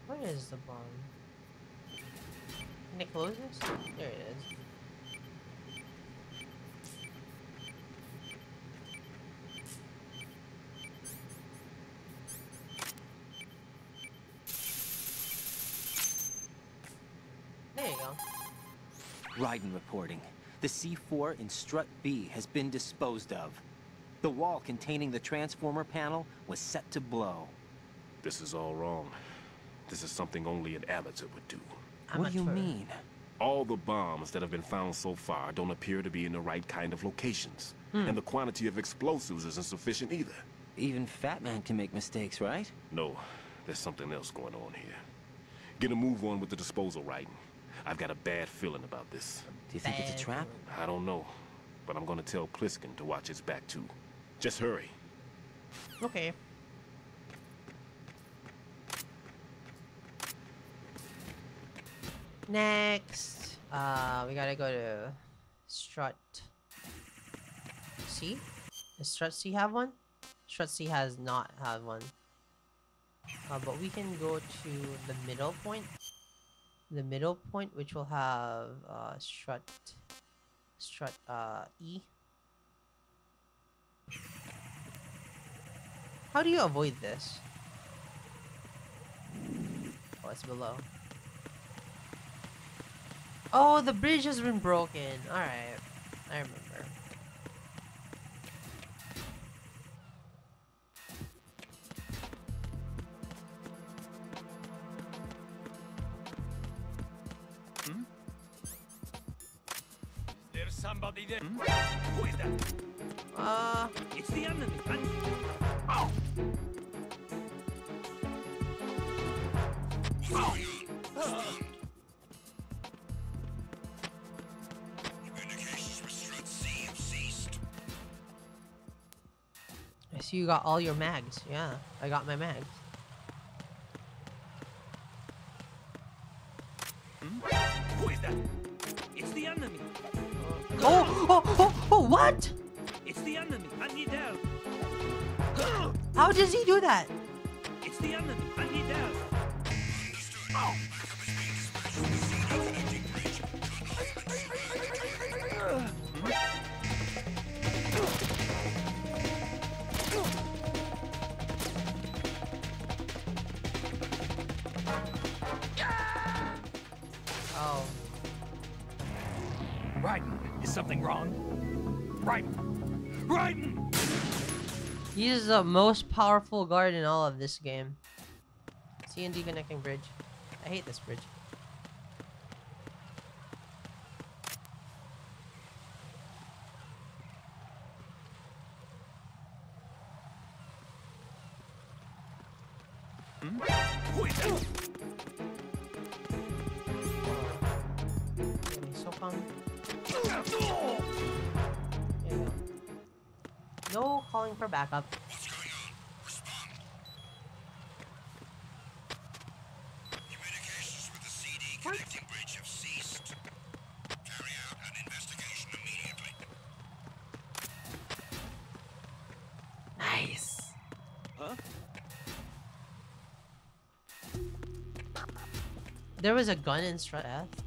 [SPEAKER 1] Where is the bomb? Can I close this? There it is. There you go.
[SPEAKER 3] Raiden reporting. The C4 in Strut B has been disposed of. The wall containing the transformer panel was set to blow.
[SPEAKER 8] This is all wrong. This is something only an amateur would do.
[SPEAKER 3] What do you mean?
[SPEAKER 8] All the bombs that have been found so far don't appear to be in the right kind of locations.
[SPEAKER 3] Hmm.
[SPEAKER 8] And the quantity of explosives isn't sufficient either.
[SPEAKER 3] Even Fat Man can make mistakes, right?
[SPEAKER 8] No, there's something else going on here. Get a move on with the disposal, Raiden. I've got a bad feeling about this.
[SPEAKER 3] Do you think it's a trap?
[SPEAKER 8] I don't know, but I'm gonna tell Pliskin to watch his back too. Just hurry.
[SPEAKER 1] Okay. Next, uh, we gotta go to Strut C. Does Strut C have one? Strut C has not had one. Uh, but we can go to the middle point the middle point, which will have uh, strut, strut uh, E. How do you avoid this? Oh, it's below. Oh, the bridge has been broken. Alright. I remember.
[SPEAKER 5] Somebody there. Who is that?
[SPEAKER 1] Uh,
[SPEAKER 5] It's the enemy. And... Ah.
[SPEAKER 1] I see you got all your mags. Yeah, I got my mags. Oh, oh, oh, what?
[SPEAKER 5] It's the enemy. I need help.
[SPEAKER 1] How does he do that?
[SPEAKER 5] It's the enemy. I need help.
[SPEAKER 1] Oh.
[SPEAKER 7] Something wrong? Right. Raiden!
[SPEAKER 1] He's the most powerful guard in all of this game. CND connecting bridge. I hate this bridge. Calling for backup.
[SPEAKER 16] Connecting bridge have ceased. Carry out an investigation immediately.
[SPEAKER 1] Nice.
[SPEAKER 5] Huh?
[SPEAKER 1] There was a gun in Strat F.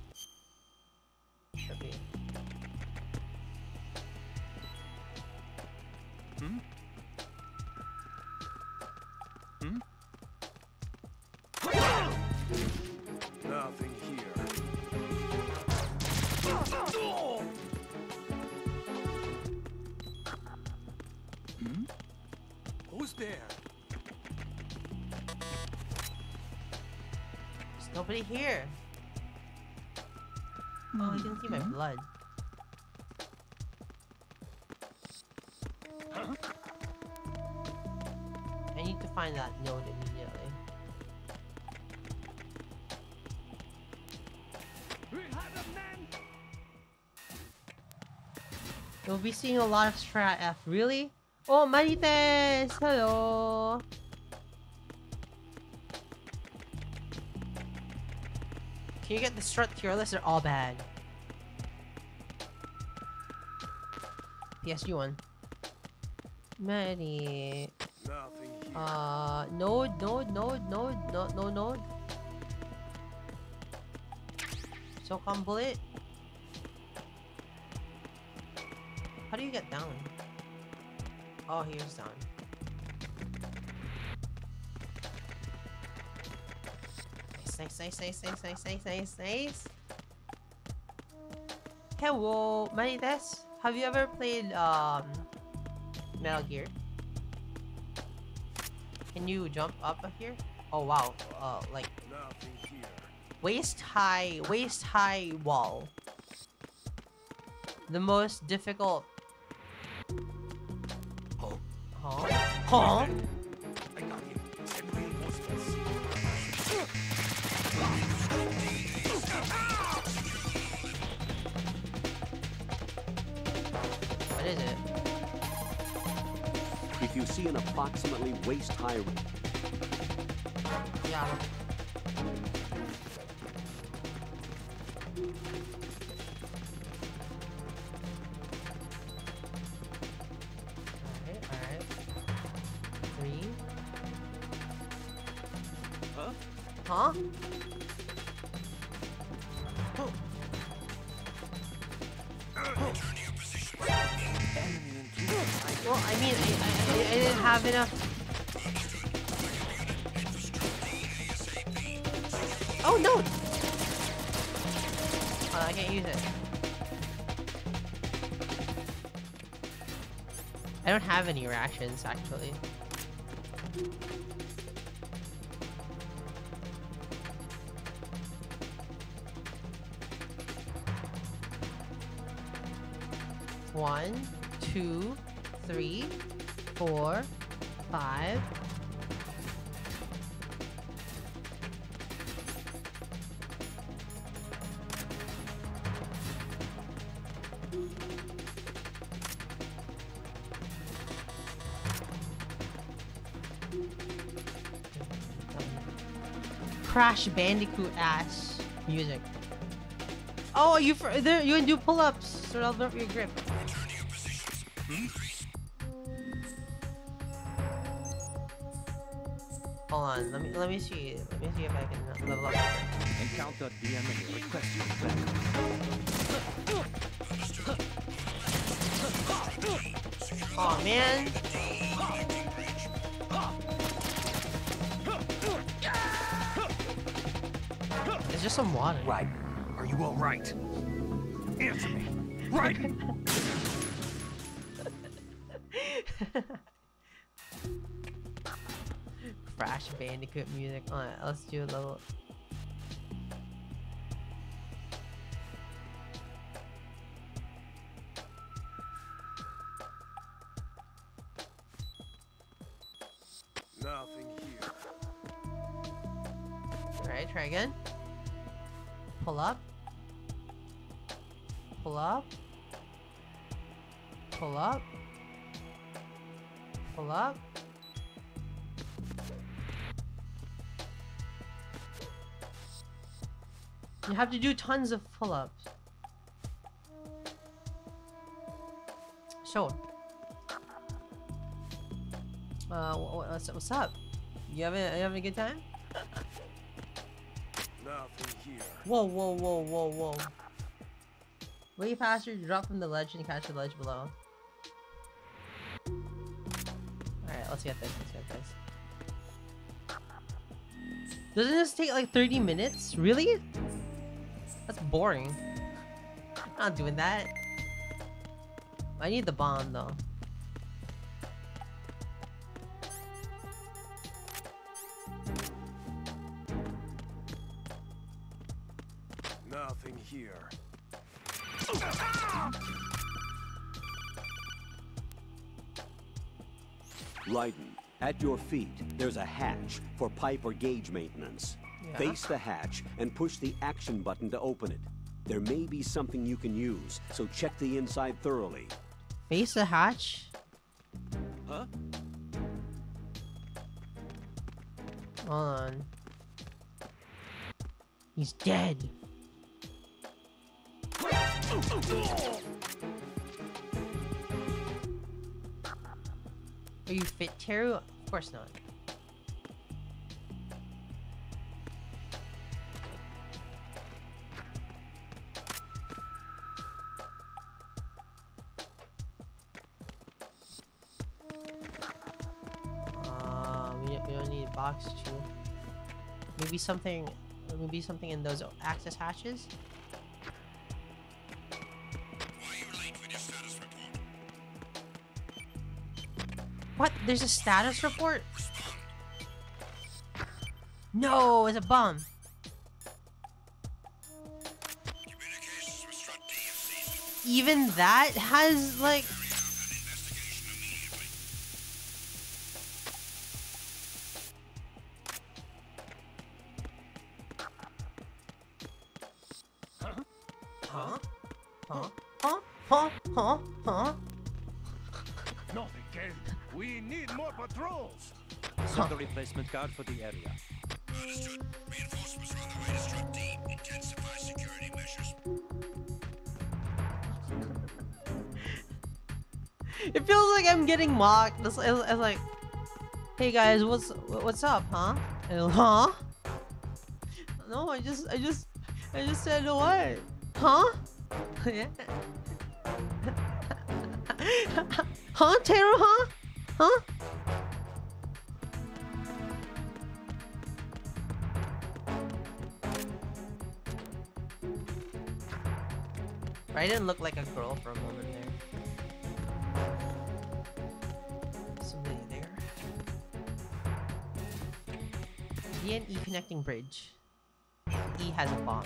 [SPEAKER 1] be seeing a lot of Strat F. Really? Oh, Marites! Hello! Can you get the Strut tier list? They're all bad. One. Mary.
[SPEAKER 15] Nothing here.
[SPEAKER 1] Uh, node, node, node, node, no, no node. SOCOM bullet. Get down? Oh, here's down. Nice, nice, nice, nice, nice, nice, nice, nice. Hello, Marites. Have you ever played um Metal Gear? Can you jump up here? Oh wow, uh, like waist high, waist high wall. The most difficult. Huh? Huh?
[SPEAKER 5] I got him. Send reinforcements.
[SPEAKER 1] What is it?
[SPEAKER 2] If you see an approximately waist-high
[SPEAKER 1] Yeah. Any rations actually. One, two, three, four, five. Crash Bandicoot ass music. Oh, you for there? You can do pull-ups, so that'll build your grip. Hold on, let me let me see. Let me see if I can level up.
[SPEAKER 3] Encounter the enemy. Request your back.
[SPEAKER 1] Oh man. Just some water.
[SPEAKER 7] Right. Are you all right? Answer me. Right.
[SPEAKER 1] Crash Bandicoot music. Alright, let's do a little. Have to do tons of pull-ups. So, uh, wh- wh- what's, what's up? You having you having a good time? Whoa, whoa, whoa, whoa, whoa. Way faster, drop from the ledge and catch the ledge below. Alright, let's get this, let's get this. Doesn't this take like 30 minutes? Really? That's boring. I'm not doing that. I need the bomb though.
[SPEAKER 15] Nothing here.
[SPEAKER 2] Raiden, at your feet, there's a hatch for pipe or gauge maintenance. Face the hatch and push the action button to open it. There may be something you can use, so check the inside thoroughly.
[SPEAKER 1] Face the hatch?
[SPEAKER 15] Huh?
[SPEAKER 1] Hold on. He's dead. Are you fit, Teru? Of course not. Box too. Maybe something, maybe something in those access hatches. What? There's a status report? No, it's a bomb. Even that has like
[SPEAKER 3] for the area.
[SPEAKER 16] Understood. Reinforcements are on the way to Strut D. Intensify security measures.
[SPEAKER 1] It feels like I'm getting mocked. It's, it's, it's like, hey guys, what's what's up, huh? And, huh? No, I just I just I just said what? Huh? Yeah. huh, Taro? Huh? Huh? Raiden looked like a girl for a moment there. Somebody there. D and E connecting bridge. E has a bomb.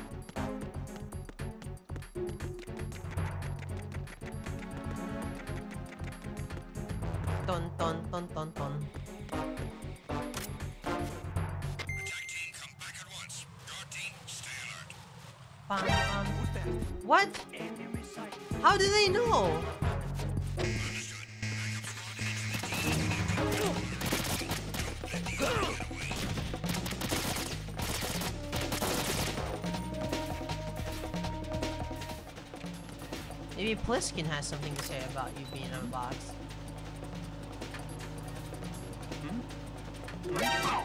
[SPEAKER 1] Ton ton ton ton ton. Bam, bam. What? How do they know? Maybe Pliskin has something to say about you being unboxed. You hmm? hmm?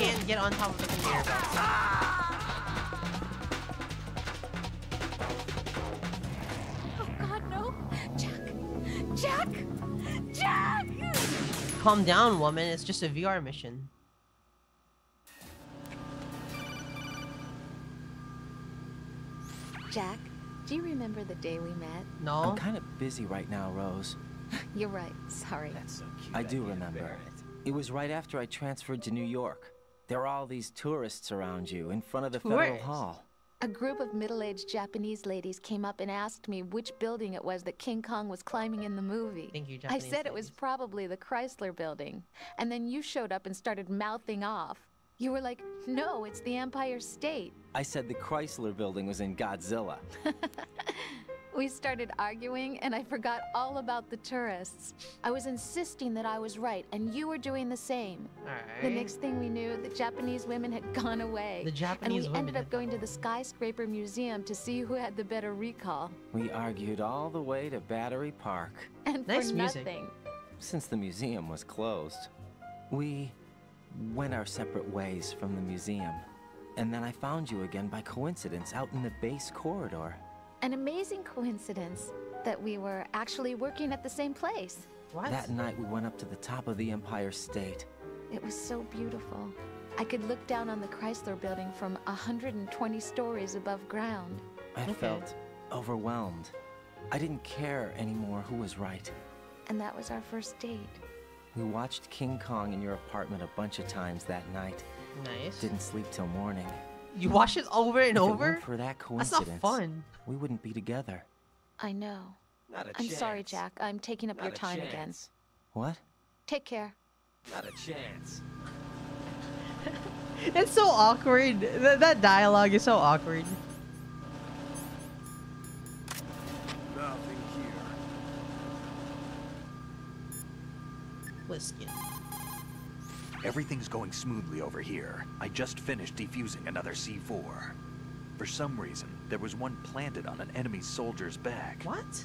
[SPEAKER 1] Can't get on top of the conveyor belt.
[SPEAKER 17] Oh god, no! Jack! Jack! Jack!
[SPEAKER 1] Calm down, woman. It's just a VR mission.
[SPEAKER 4] Jack, do you remember the day we met?
[SPEAKER 1] No.
[SPEAKER 3] I'm kind of busy right now, Rose.
[SPEAKER 4] You're right. Sorry. That's so cute.
[SPEAKER 3] I do remember. It was right after I transferred to New York. There are all these tourists around you in front of the Federal
[SPEAKER 4] Tourists?
[SPEAKER 3] Hall.
[SPEAKER 4] A group of middle-aged Japanese ladies came up and asked me which building it was that King Kong was climbing in the movie.
[SPEAKER 1] Thank you, Japanese
[SPEAKER 4] I
[SPEAKER 1] Japanese
[SPEAKER 4] said it was probably the Chrysler building. And then you showed up and started mouthing off. You were like, no, it's the Empire State.
[SPEAKER 3] I said the Chrysler building was in Godzilla.
[SPEAKER 4] We started arguing, and I forgot all about the tourists. I was insisting that I was right, and you were doing the same. The next thing we knew, the Japanese women had gone away.
[SPEAKER 1] The Japanese
[SPEAKER 4] And we
[SPEAKER 1] women
[SPEAKER 4] ended up going to the skyscraper museum to see who had the better recall.
[SPEAKER 3] We argued all the way to Battery Park.
[SPEAKER 4] And
[SPEAKER 1] Nice
[SPEAKER 4] for
[SPEAKER 1] music.
[SPEAKER 4] nothing.
[SPEAKER 3] Since the museum was closed, we went our separate ways from the museum. And then I found you again by coincidence out in the base corridor.
[SPEAKER 4] An amazing coincidence that we were actually working at the same place.
[SPEAKER 1] What?
[SPEAKER 3] That night we went up to the top of the Empire State.
[SPEAKER 4] It was so beautiful. I could look down on the Chrysler building from 120 stories above ground.
[SPEAKER 3] I felt overwhelmed. I didn't care anymore who was right.
[SPEAKER 4] And that was our first date.
[SPEAKER 3] We watched King Kong in your apartment a bunch of times that night.
[SPEAKER 1] Nice.
[SPEAKER 3] Didn't sleep till morning.
[SPEAKER 1] You watch it over and
[SPEAKER 3] If
[SPEAKER 1] over?
[SPEAKER 3] for that
[SPEAKER 1] That's not fun.
[SPEAKER 3] we wouldn't be together.
[SPEAKER 4] I know.
[SPEAKER 3] Not a
[SPEAKER 4] I'm sorry. Jack. I'm taking up
[SPEAKER 3] Not
[SPEAKER 4] your
[SPEAKER 3] a
[SPEAKER 4] time again.
[SPEAKER 3] What?
[SPEAKER 4] Take care.
[SPEAKER 3] Not a chance.
[SPEAKER 1] It's so awkward. Th- that dialogue is so awkward.
[SPEAKER 15] Nothing here.
[SPEAKER 1] Pliskin.
[SPEAKER 7] Everything's going smoothly over here. I just finished defusing another C4. For some reason, there was one planted on an enemy soldier's back.
[SPEAKER 1] What?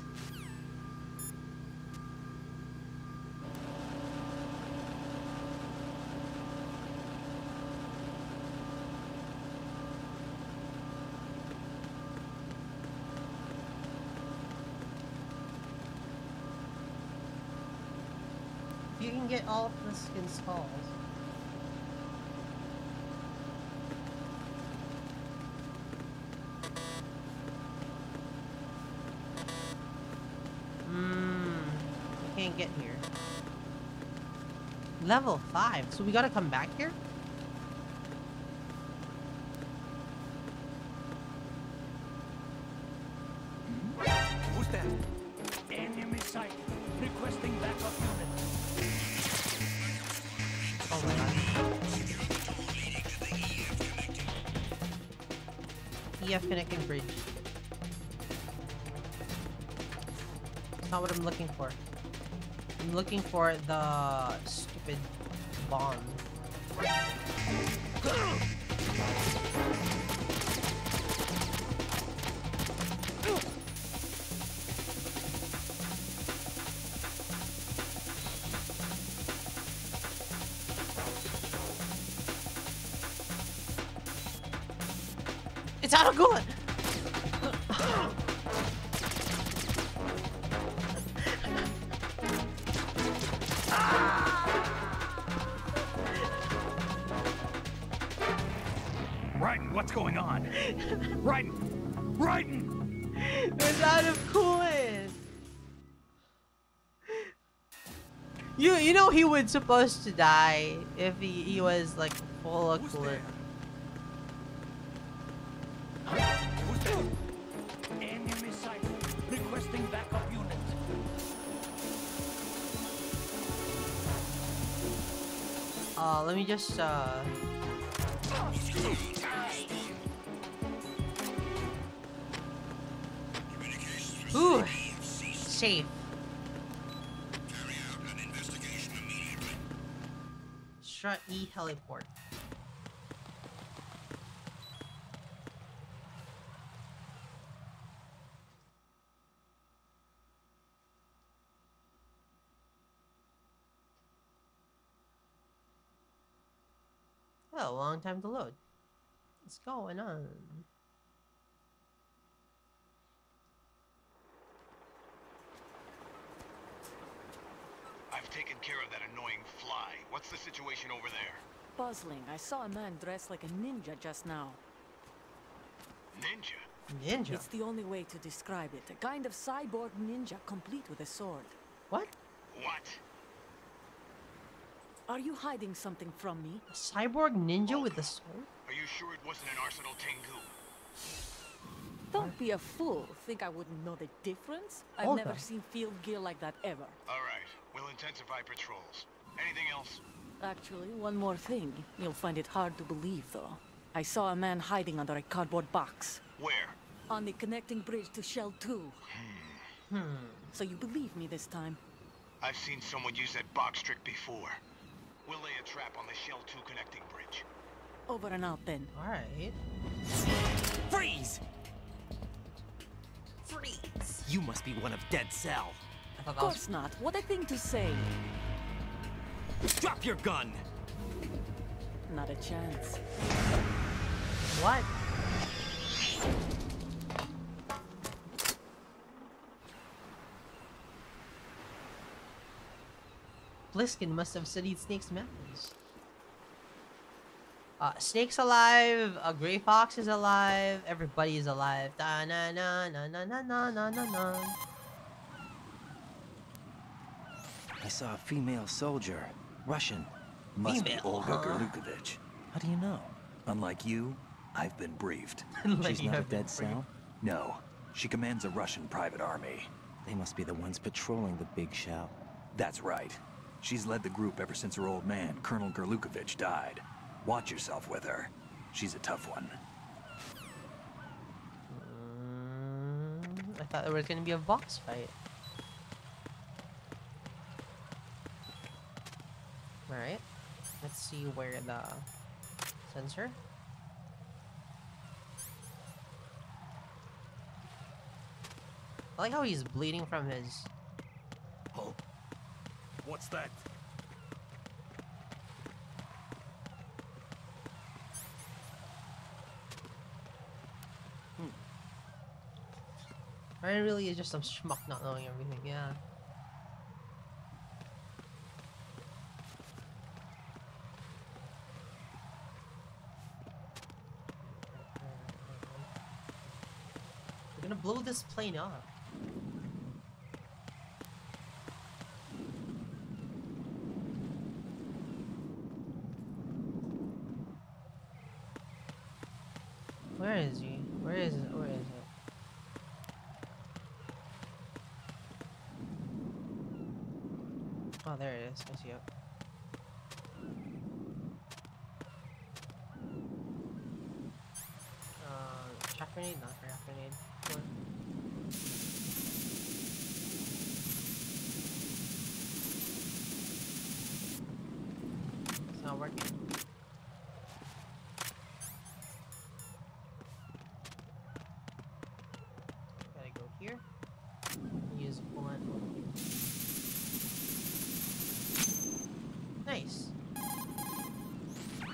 [SPEAKER 1] You can get all of Pliskin's skulls. Mmm. I can't get here. Level 5. So we gotta come back here?
[SPEAKER 5] Who's that? Enemy sight. Requesting backup unit.
[SPEAKER 1] Oh my god. EF connecting bridge. That's not what I'm looking for. Looking for the stupid bomb. Know supposed to die if he, he was like full of coolant.
[SPEAKER 5] Enemy sight. Requesting backup unit.
[SPEAKER 1] Uh, let me just uh. Time to load. What's going on?
[SPEAKER 18] I've taken care of that annoying fly. What's the situation over there?
[SPEAKER 10] Puzzling. I saw a man dressed like a ninja just now.
[SPEAKER 18] Ninja?
[SPEAKER 1] Ninja?
[SPEAKER 10] It's the only way to describe it. A kind of cyborg ninja complete with a sword.
[SPEAKER 1] What?
[SPEAKER 18] What?
[SPEAKER 10] Are you hiding something from me?
[SPEAKER 1] A cyborg ninja with a sword?
[SPEAKER 18] Are you sure it wasn't an Arsenal Tengu?
[SPEAKER 10] Don't be a fool. Think I wouldn't know the difference? I've
[SPEAKER 1] Hold
[SPEAKER 10] never seen field gear like that ever.
[SPEAKER 18] All right. We'll intensify patrols. Anything else?
[SPEAKER 10] Actually, one more thing. You'll find it hard to believe, though. I saw a man hiding under a cardboard box.
[SPEAKER 18] Where?
[SPEAKER 10] On the connecting bridge to Shell 2.
[SPEAKER 1] Hmm.
[SPEAKER 10] So you believe me this time?
[SPEAKER 18] I've seen someone use that box trick before. We'll lay a trap on the Shell 2 connecting bridge.
[SPEAKER 10] Over and out then.
[SPEAKER 1] Alright.
[SPEAKER 3] Freeze!
[SPEAKER 1] Freeze!
[SPEAKER 3] You must be one of Dead Cell.
[SPEAKER 10] Of course not. What a thing to say.
[SPEAKER 3] Drop your gun!
[SPEAKER 10] Not a chance.
[SPEAKER 1] What? Pliskin must have studied Snake's methods. Uh, Snake's alive, a Gray Fox is alive, everybody is alive. Da na na na na na na na na na.
[SPEAKER 3] I saw a female soldier. Russian.
[SPEAKER 7] Must
[SPEAKER 1] Female,
[SPEAKER 7] be Olga
[SPEAKER 1] huh?
[SPEAKER 7] Gurlukovich.
[SPEAKER 3] How do you know?
[SPEAKER 7] Unlike you, I've been briefed.
[SPEAKER 3] She's not a Dead Cell?
[SPEAKER 7] No, she commands a Russian private army.
[SPEAKER 3] They must be the ones patrolling the big shell.
[SPEAKER 7] That's right. She's led the group ever since her old man, Colonel Gurlukovich, died. Watch yourself with her. She's a tough one.
[SPEAKER 1] Mm, I thought there was gonna be a boss fight. Alright. Let's see where the sensor. I like how he's bleeding from his
[SPEAKER 15] Oh. What's that?
[SPEAKER 1] Hmm. I really is just some schmuck not knowing everything, yeah. We're gonna blow this plane up. 안 녕.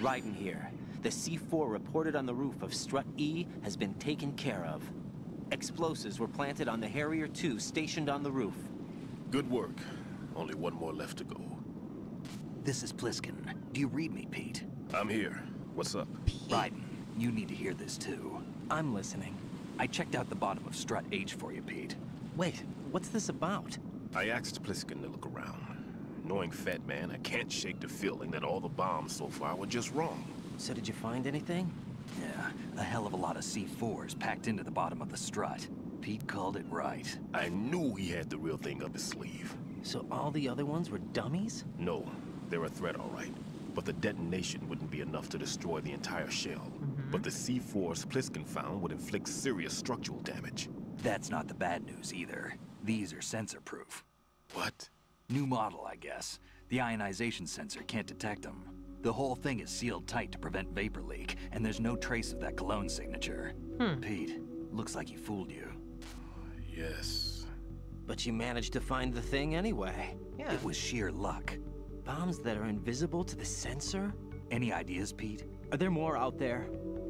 [SPEAKER 3] Raiden here. The C4 reported on the roof of Strut E has been taken care of. Explosives were planted on the Harrier 2 stationed on the roof.
[SPEAKER 8] Good work. Only one more left to go.
[SPEAKER 7] This is Pliskin. Do you read me, Pete?
[SPEAKER 8] I'm here. What's up?
[SPEAKER 7] Raiden, You need to hear this too.
[SPEAKER 3] I'm listening.
[SPEAKER 7] I checked out the bottom of strut H for you, Pete.
[SPEAKER 3] Wait, what's this about?
[SPEAKER 8] I asked Pliskin to look around. Knowing Fat Man, I can't shake the feeling that all the bombs so far were just wrong.
[SPEAKER 3] So did you find anything?
[SPEAKER 7] Yeah, a hell of a lot of C4s packed into the bottom of the strut. Pete called it right.
[SPEAKER 8] I knew he had the real thing up his sleeve.
[SPEAKER 3] So all the other ones were dummies?
[SPEAKER 8] No, they're a threat, all right. But the detonation wouldn't be enough to destroy the entire shell. Mm-hmm. But the C4s Pliskin found would inflict serious structural damage.
[SPEAKER 7] That's not the bad news either. These are sensor-proof.
[SPEAKER 8] What?
[SPEAKER 7] New model, I guess. The ionization sensor can't detect them. The whole thing is sealed tight to prevent vapor leak, and there's no trace of that cologne signature.
[SPEAKER 1] Hmm.
[SPEAKER 7] Pete, looks like he fooled you.
[SPEAKER 8] Yes.
[SPEAKER 3] But you managed to find the thing anyway.
[SPEAKER 1] Yeah.
[SPEAKER 7] It was sheer luck.
[SPEAKER 3] Bombs that are invisible to the sensor?
[SPEAKER 7] Any ideas, Pete?
[SPEAKER 3] Are there more out there?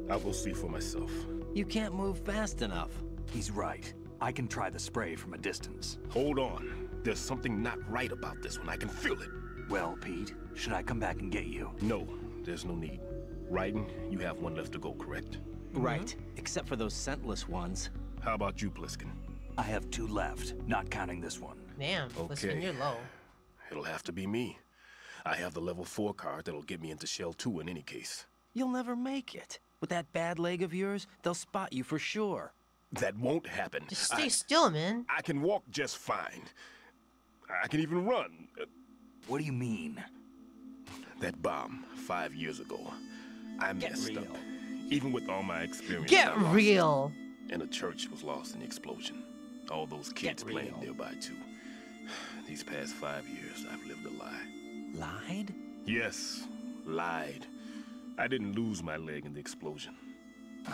[SPEAKER 8] I'll see for myself.
[SPEAKER 3] You can't move fast enough.
[SPEAKER 7] He's right. I can try the spray from a distance.
[SPEAKER 8] Hold on. There's something not right about this one. I can feel it.
[SPEAKER 7] Well, Pete, should I come back and get you?
[SPEAKER 8] No, there's no need. Raiden, you have one left to go, correct?
[SPEAKER 3] Right, except for those scentless ones.
[SPEAKER 8] How about you, Pliskin?
[SPEAKER 7] I have two left, not counting this one.
[SPEAKER 1] Damn, listen,
[SPEAKER 8] Okay.
[SPEAKER 1] you're low.
[SPEAKER 8] It'll have to be me. I have the level 4 card that'll get me into Shell 2 in any case.
[SPEAKER 3] You'll never make it. With that bad leg of yours, they'll spot you for sure.
[SPEAKER 8] That won't happen.
[SPEAKER 1] Just stay
[SPEAKER 8] I,
[SPEAKER 1] still, man.
[SPEAKER 8] I can walk just fine. I can even run.
[SPEAKER 7] What do you mean?
[SPEAKER 8] That bomb, five years ago. I
[SPEAKER 3] Get
[SPEAKER 8] messed
[SPEAKER 3] real.
[SPEAKER 8] up. Even with all my experience.
[SPEAKER 1] Get
[SPEAKER 8] I lost.
[SPEAKER 1] real.
[SPEAKER 8] And a church was lost in the explosion. All those kids playing nearby, too. These past five years, I've lived a lie.
[SPEAKER 3] Lied?
[SPEAKER 8] Yes, lied. I didn't lose my leg in the explosion.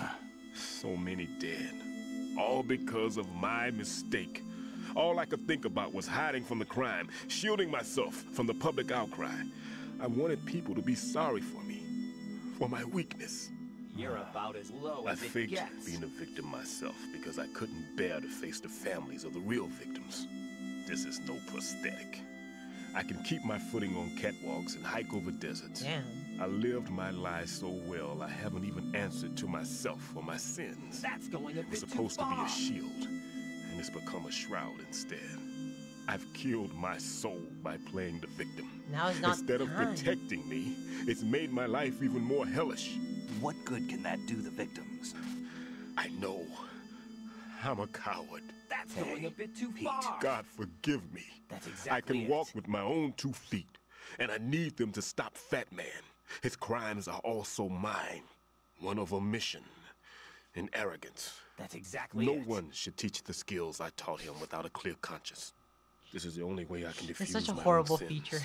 [SPEAKER 8] So many dead. All because of my mistake. All I could think about was hiding from the crime, shielding myself from the public outcry. I wanted people to be sorry for me, for my weakness.
[SPEAKER 3] You're about as low as
[SPEAKER 8] I faked being a victim myself because I couldn't bear to face the families of the real victims. This is no prosthetic. I can keep my footing on catwalks and hike over deserts.
[SPEAKER 1] Damn.
[SPEAKER 8] I lived my life so well, I haven't even answered to myself for my sins.
[SPEAKER 3] That's going a
[SPEAKER 8] It was
[SPEAKER 3] bit too
[SPEAKER 8] supposed to be a shield, and it's become a shroud instead. I've killed my soul by playing the victim.
[SPEAKER 1] Now is not
[SPEAKER 8] Instead of
[SPEAKER 1] time.
[SPEAKER 8] protecting me, it's made my life even more hellish.
[SPEAKER 7] What good can that do the victims?
[SPEAKER 8] I know. I'm a coward.
[SPEAKER 3] That's going a bit too
[SPEAKER 7] Pete.
[SPEAKER 3] far.
[SPEAKER 8] God forgive me.
[SPEAKER 3] That's exactly I
[SPEAKER 8] can
[SPEAKER 3] it.
[SPEAKER 8] walk with my own two feet, and I need them to stop Fat Man. His crimes are also mine. One of omission and arrogance.
[SPEAKER 3] That's exactly
[SPEAKER 8] no
[SPEAKER 3] it.
[SPEAKER 8] one should teach the skills I taught him without a clear conscience. This is the only way I can defuse
[SPEAKER 1] It's such a
[SPEAKER 8] my
[SPEAKER 1] horrible feature.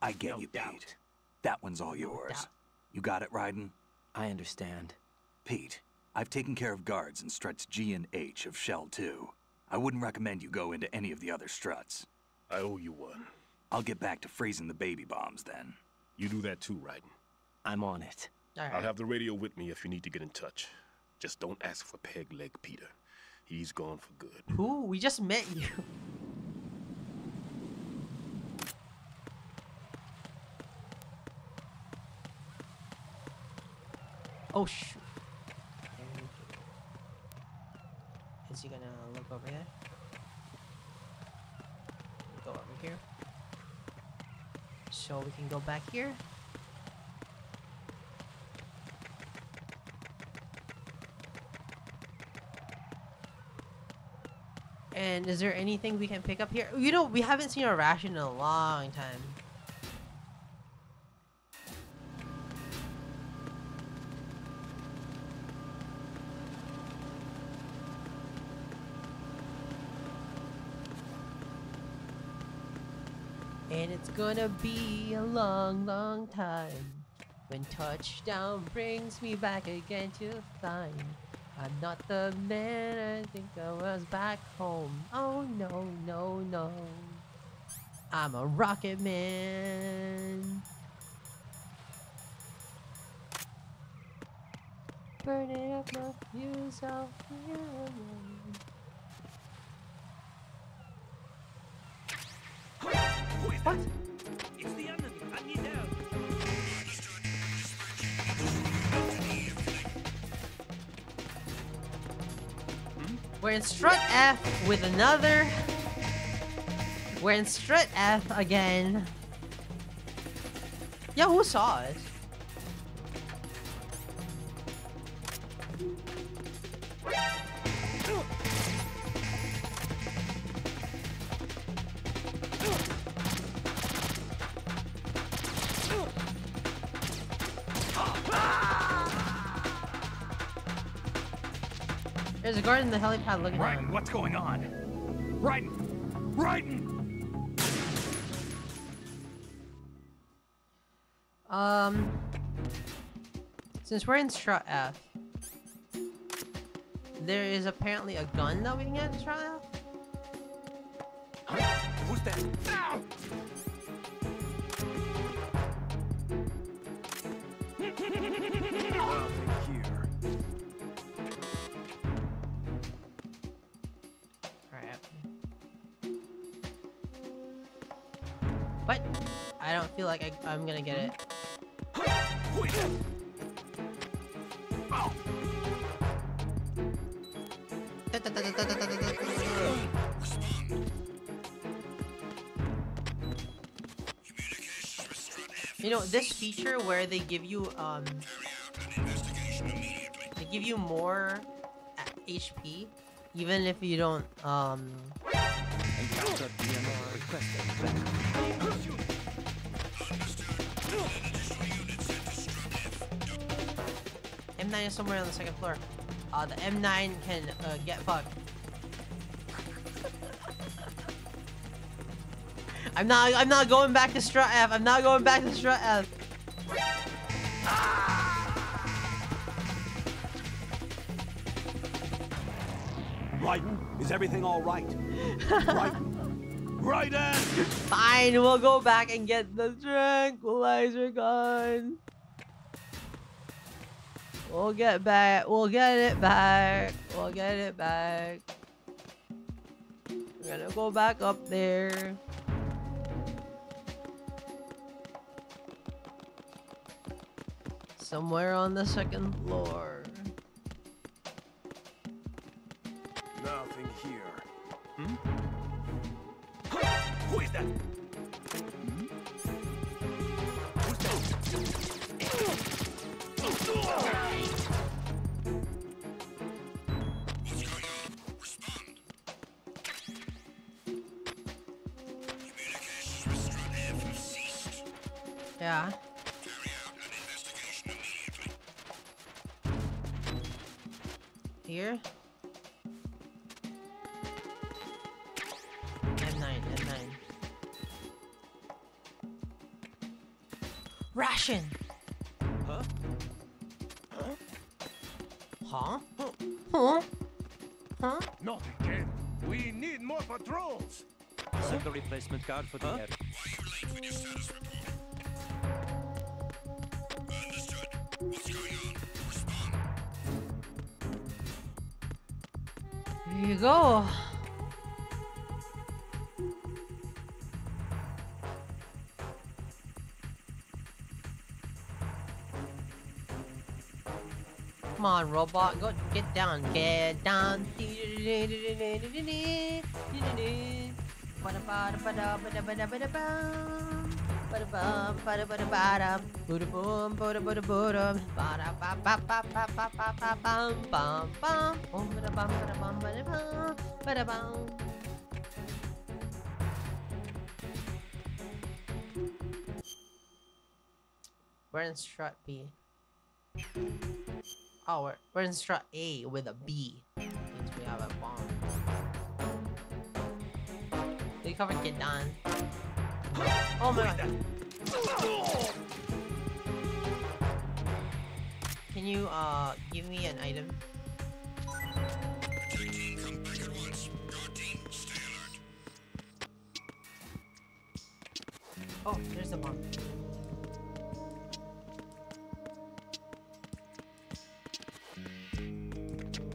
[SPEAKER 7] I get
[SPEAKER 3] No
[SPEAKER 7] you,
[SPEAKER 3] doubt.
[SPEAKER 7] Pete. That one's all yours.
[SPEAKER 1] doubt.
[SPEAKER 7] You got it, Raiden?
[SPEAKER 3] I understand.
[SPEAKER 7] Pete, I've taken care of guards in struts G and H of Shell 2. I wouldn't recommend you go into any of the other struts.
[SPEAKER 8] I owe you one.
[SPEAKER 7] I'll get back to freezing the baby bombs then.
[SPEAKER 8] You do that too, Raiden.
[SPEAKER 3] I'm on it.
[SPEAKER 1] All
[SPEAKER 8] I'll have the radio with me if you need to get in touch. Just don't ask for Peg Leg Peter. He's gone for good.
[SPEAKER 1] Who? We just met you. Oh shoot. Is he gonna look over there? Go over here. So we can go back here. And is there anything we can pick up here? You know, we haven't seen a ration in a long time. And it's gonna be a long, long time when touchdown brings me back again to find I'm not the man I think I was back home. Oh no, no, no. I'm a rocket man. Burning up my fuse out here. What? We're in strut F with another. We're in strut F again. Yeah, who saw us? A guard in the helipad looking at
[SPEAKER 7] Raiden, what's going on? Raiden! Raiden!
[SPEAKER 1] Um, since we're in strut F, there is apparently a gun that we can get in strut F.
[SPEAKER 7] Who's that? Nothing here.
[SPEAKER 1] Feel like I, I'm gonna get it. You know, this feature where they give you, um, they give you more uh, HP, even if you don't, um, M9 is somewhere on the second floor. Uh, the M9 can uh, get fucked. I'm not. I'm not going back to strut F. I'm not going back to strut F.
[SPEAKER 12] Raiden, is everything all right? Raiden. Raiden!
[SPEAKER 1] Fine, we'll go back and get the tranquilizer gun. We'll get back. We'll get it back. We'll get it back. We're gonna go back up there. Somewhere on the second floor.
[SPEAKER 15] Nothing here.
[SPEAKER 7] Hmm?
[SPEAKER 15] Who is that?
[SPEAKER 1] Yeah. Here. M9, M9. Ration!
[SPEAKER 15] More patrols.
[SPEAKER 3] Send the replacement guard for the
[SPEAKER 15] Huh?
[SPEAKER 3] area.
[SPEAKER 1] Here you go. Come on, robot, go get down, get down. We're in strut B. Oh, we're, we're in strut A with a B. covered get done. Oh my god. Can you uh give me an item? Oh, there's the bomb.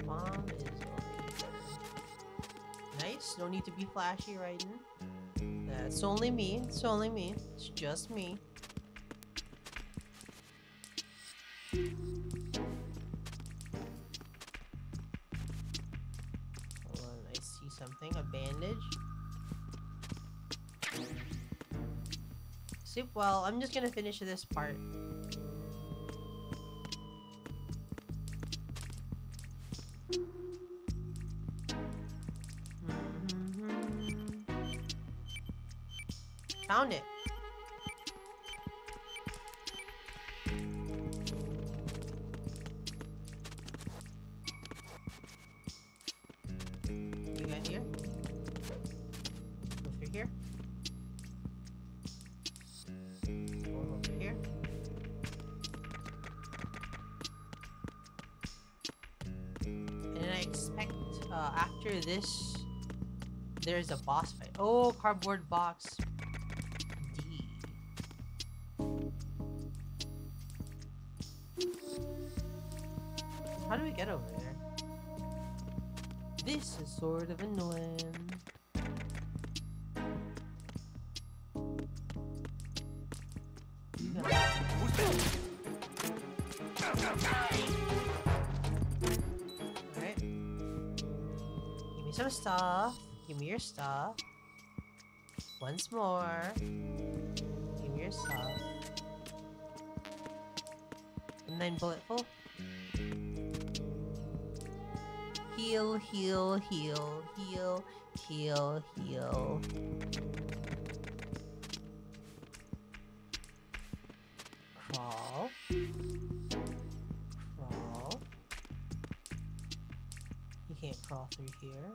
[SPEAKER 1] Bomb is. Nice, no need to be flashy, Raiden. That's only me. It's only me. It's just me. Hold on, I see something. A bandage. Soup. Well, I'm just gonna finish this part. Cardboard box. How do we get over there? This is sort of annoying. Alright. Give me some stuff. Give me your stuff. Once more. Give me your stuff. Nine bullet full. Heal, heal, heal, heal, heal, heal. Crawl. Crawl. You can't crawl through here.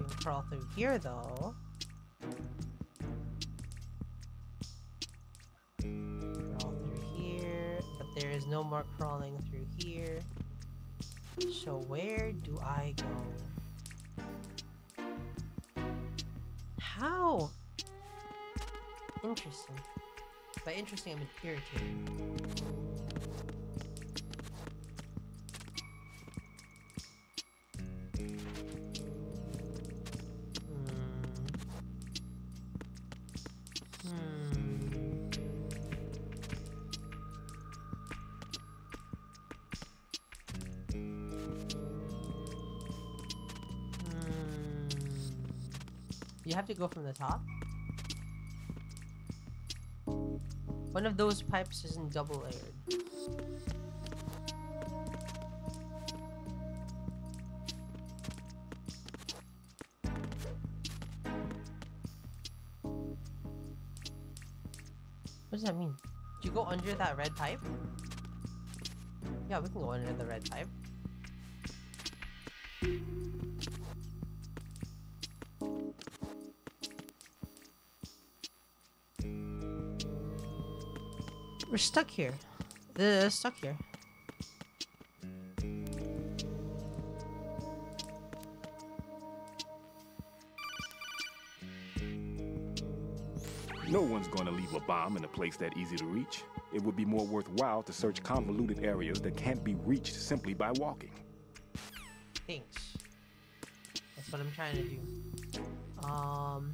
[SPEAKER 1] You can crawl through here though. By interesting, I mean irritating. Hmm. Hmm. Hmm. You have to go from the top? One of those pipes isn't double layered. What does that mean? Do you go under that red pipe? Yeah, we can go under the red pipe. We're stuck here. Uh, stuck here.
[SPEAKER 8] No one's gonna leave a bomb in a place that easy to reach. It would be more worthwhile to search convoluted areas that can't be reached simply by walking.
[SPEAKER 1] Thanks. That's what I'm trying to do. Um.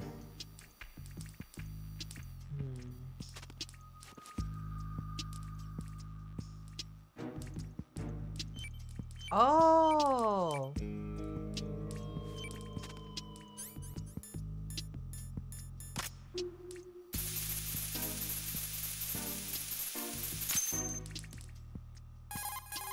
[SPEAKER 1] Oh.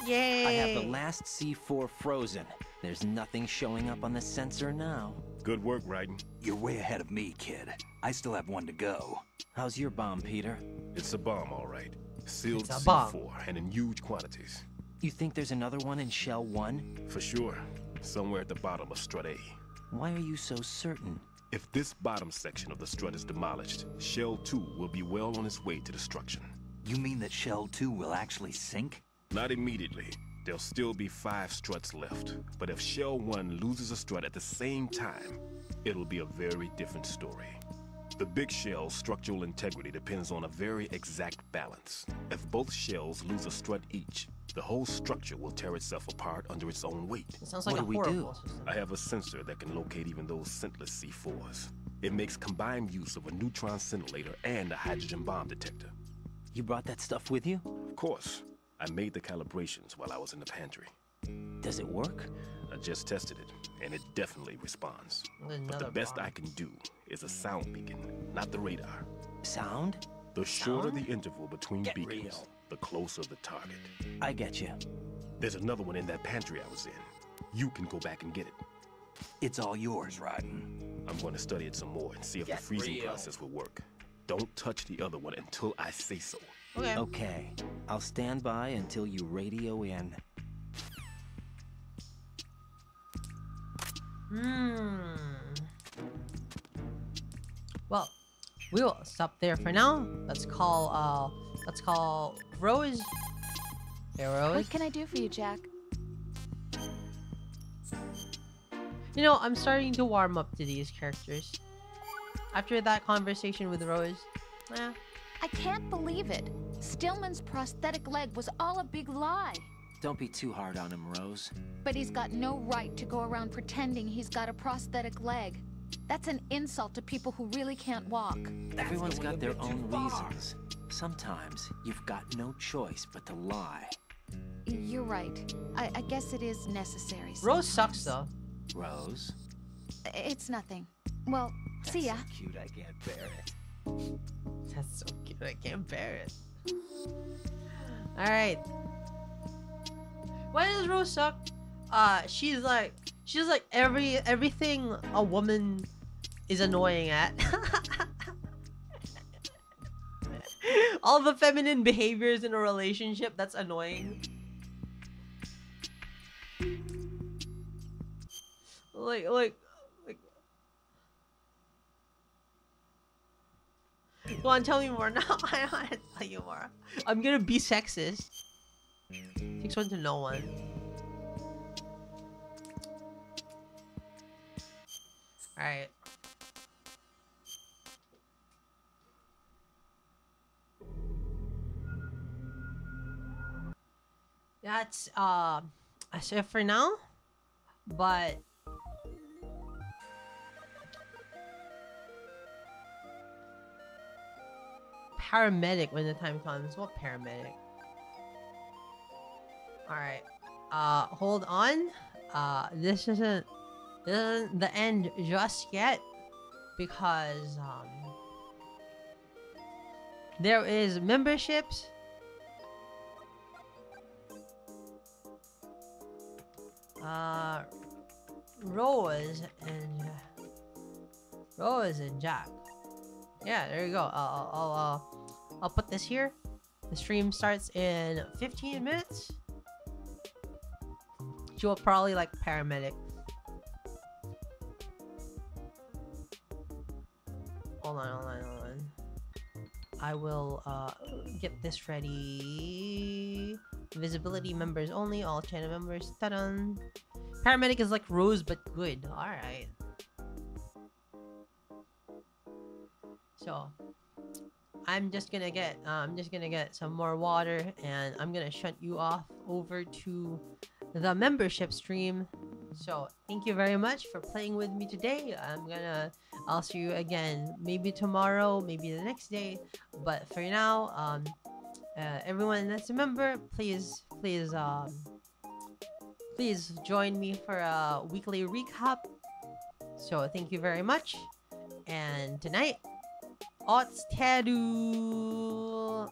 [SPEAKER 1] Yay!
[SPEAKER 3] I have the last C4 frozen. There's nothing showing up on the sensor now.
[SPEAKER 8] Good work, Raiden.
[SPEAKER 7] You're way ahead of me, kid. I still have one to go.
[SPEAKER 3] How's your bomb, Peter?
[SPEAKER 8] It's a bomb, all right. Sealed
[SPEAKER 3] It's a bomb.
[SPEAKER 8] C4 and in huge quantities.
[SPEAKER 3] You think there's another one in Shell 1?
[SPEAKER 8] For sure. Somewhere at the bottom of Strut A.
[SPEAKER 3] Why are you so certain?
[SPEAKER 8] If this bottom section of the strut is demolished, Shell 2 will be well on its way to destruction.
[SPEAKER 7] You mean that Shell 2 will actually sink?
[SPEAKER 8] Not immediately. There'll still be five struts left. But if Shell 1 loses a strut at the same time, it'll be a very different story. The big shell's structural integrity depends on a very exact balance. If both shells lose a strut each, the whole structure will tear itself apart under its own weight.
[SPEAKER 1] It sounds like a horrible system.
[SPEAKER 8] I have a sensor that can locate even those scentless C4s. It makes combined use of a neutron scintillator and a hydrogen bomb detector.
[SPEAKER 3] You brought that stuff with you?
[SPEAKER 8] Of course. I made the calibrations while I was in the pantry.
[SPEAKER 3] Does it work?
[SPEAKER 8] I just tested it, and it definitely responds. But the best
[SPEAKER 1] bomb.
[SPEAKER 8] I can do is a sound beacon, not the radar.
[SPEAKER 3] Sound?
[SPEAKER 8] The shorter
[SPEAKER 3] Sound?
[SPEAKER 8] the interval between
[SPEAKER 3] Get
[SPEAKER 8] beacons,
[SPEAKER 3] real.
[SPEAKER 8] The closer the target.
[SPEAKER 3] I get you.
[SPEAKER 8] There's another one in that pantry I was in. You can go back and get it.
[SPEAKER 7] It's all yours, Raiden.
[SPEAKER 8] I'm going to study it some more and see if
[SPEAKER 3] Get
[SPEAKER 8] the freezing
[SPEAKER 3] real.
[SPEAKER 8] process will work. Don't touch the other one until I say so.
[SPEAKER 1] Okay.
[SPEAKER 3] Okay. I'll stand by until you radio in.
[SPEAKER 1] Hmm. Well, we will stop there for now. Let's call uh let's call Rose. Hey Rose.
[SPEAKER 13] What can I do for you, Jack?
[SPEAKER 1] You know, I'm starting to warm up to these characters. After that conversation with Rose, eh,
[SPEAKER 13] I can't believe it. Stillman's prosthetic leg was all a big lie.
[SPEAKER 3] Don't be too hard on him, Rose.
[SPEAKER 13] But he's got no right to go around pretending he's got a prosthetic leg. That's an insult to people who really can't walk.
[SPEAKER 3] Everyone's got their own reasons. Sometimes you've got no choice but to lie.
[SPEAKER 13] You're right. I, I guess it is necessary.
[SPEAKER 1] Rose sucks though.
[SPEAKER 3] Rose?
[SPEAKER 13] It's nothing. Well, see ya.
[SPEAKER 3] So Cute, I can't bear it.
[SPEAKER 1] That's so cute. I can't bear it. All right. Why does Rose suck? Uh, she's like, she's like every everything a woman is annoying at. All the feminine behaviors in a relationship that's annoying. Like, like, like. Go on, tell me more No, I don't want to tell you more. I'm gonna be sexist. Takes one to know one. Alright. That's uh that's it for now. But paramedic when the time comes. What paramedic? Alright. Uh hold on. Uh this isn't this isn't the end just yet because um there is memberships uh Rose and Rose and Jack. Yeah, there you go. I'll I'll uh, I'll put this here. The stream starts in 15 minutes. She will probably like paramedic. Hold on, hold on, hold on. I will uh, get this ready. Visibility members only, all channel members. Ta-da! Paramedic is like Rose but good. Alright. So, I'm just gonna get uh, I'm just gonna get some more water and I'm gonna shut you off over to the membership stream. So thank you very much for playing with me today. I'm gonna I'll see you again maybe tomorrow, maybe the next day. But for now, um, uh, everyone that's a member, please please um please join me for a weekly recap. So thank you very much. And tonight, Ots Tadu.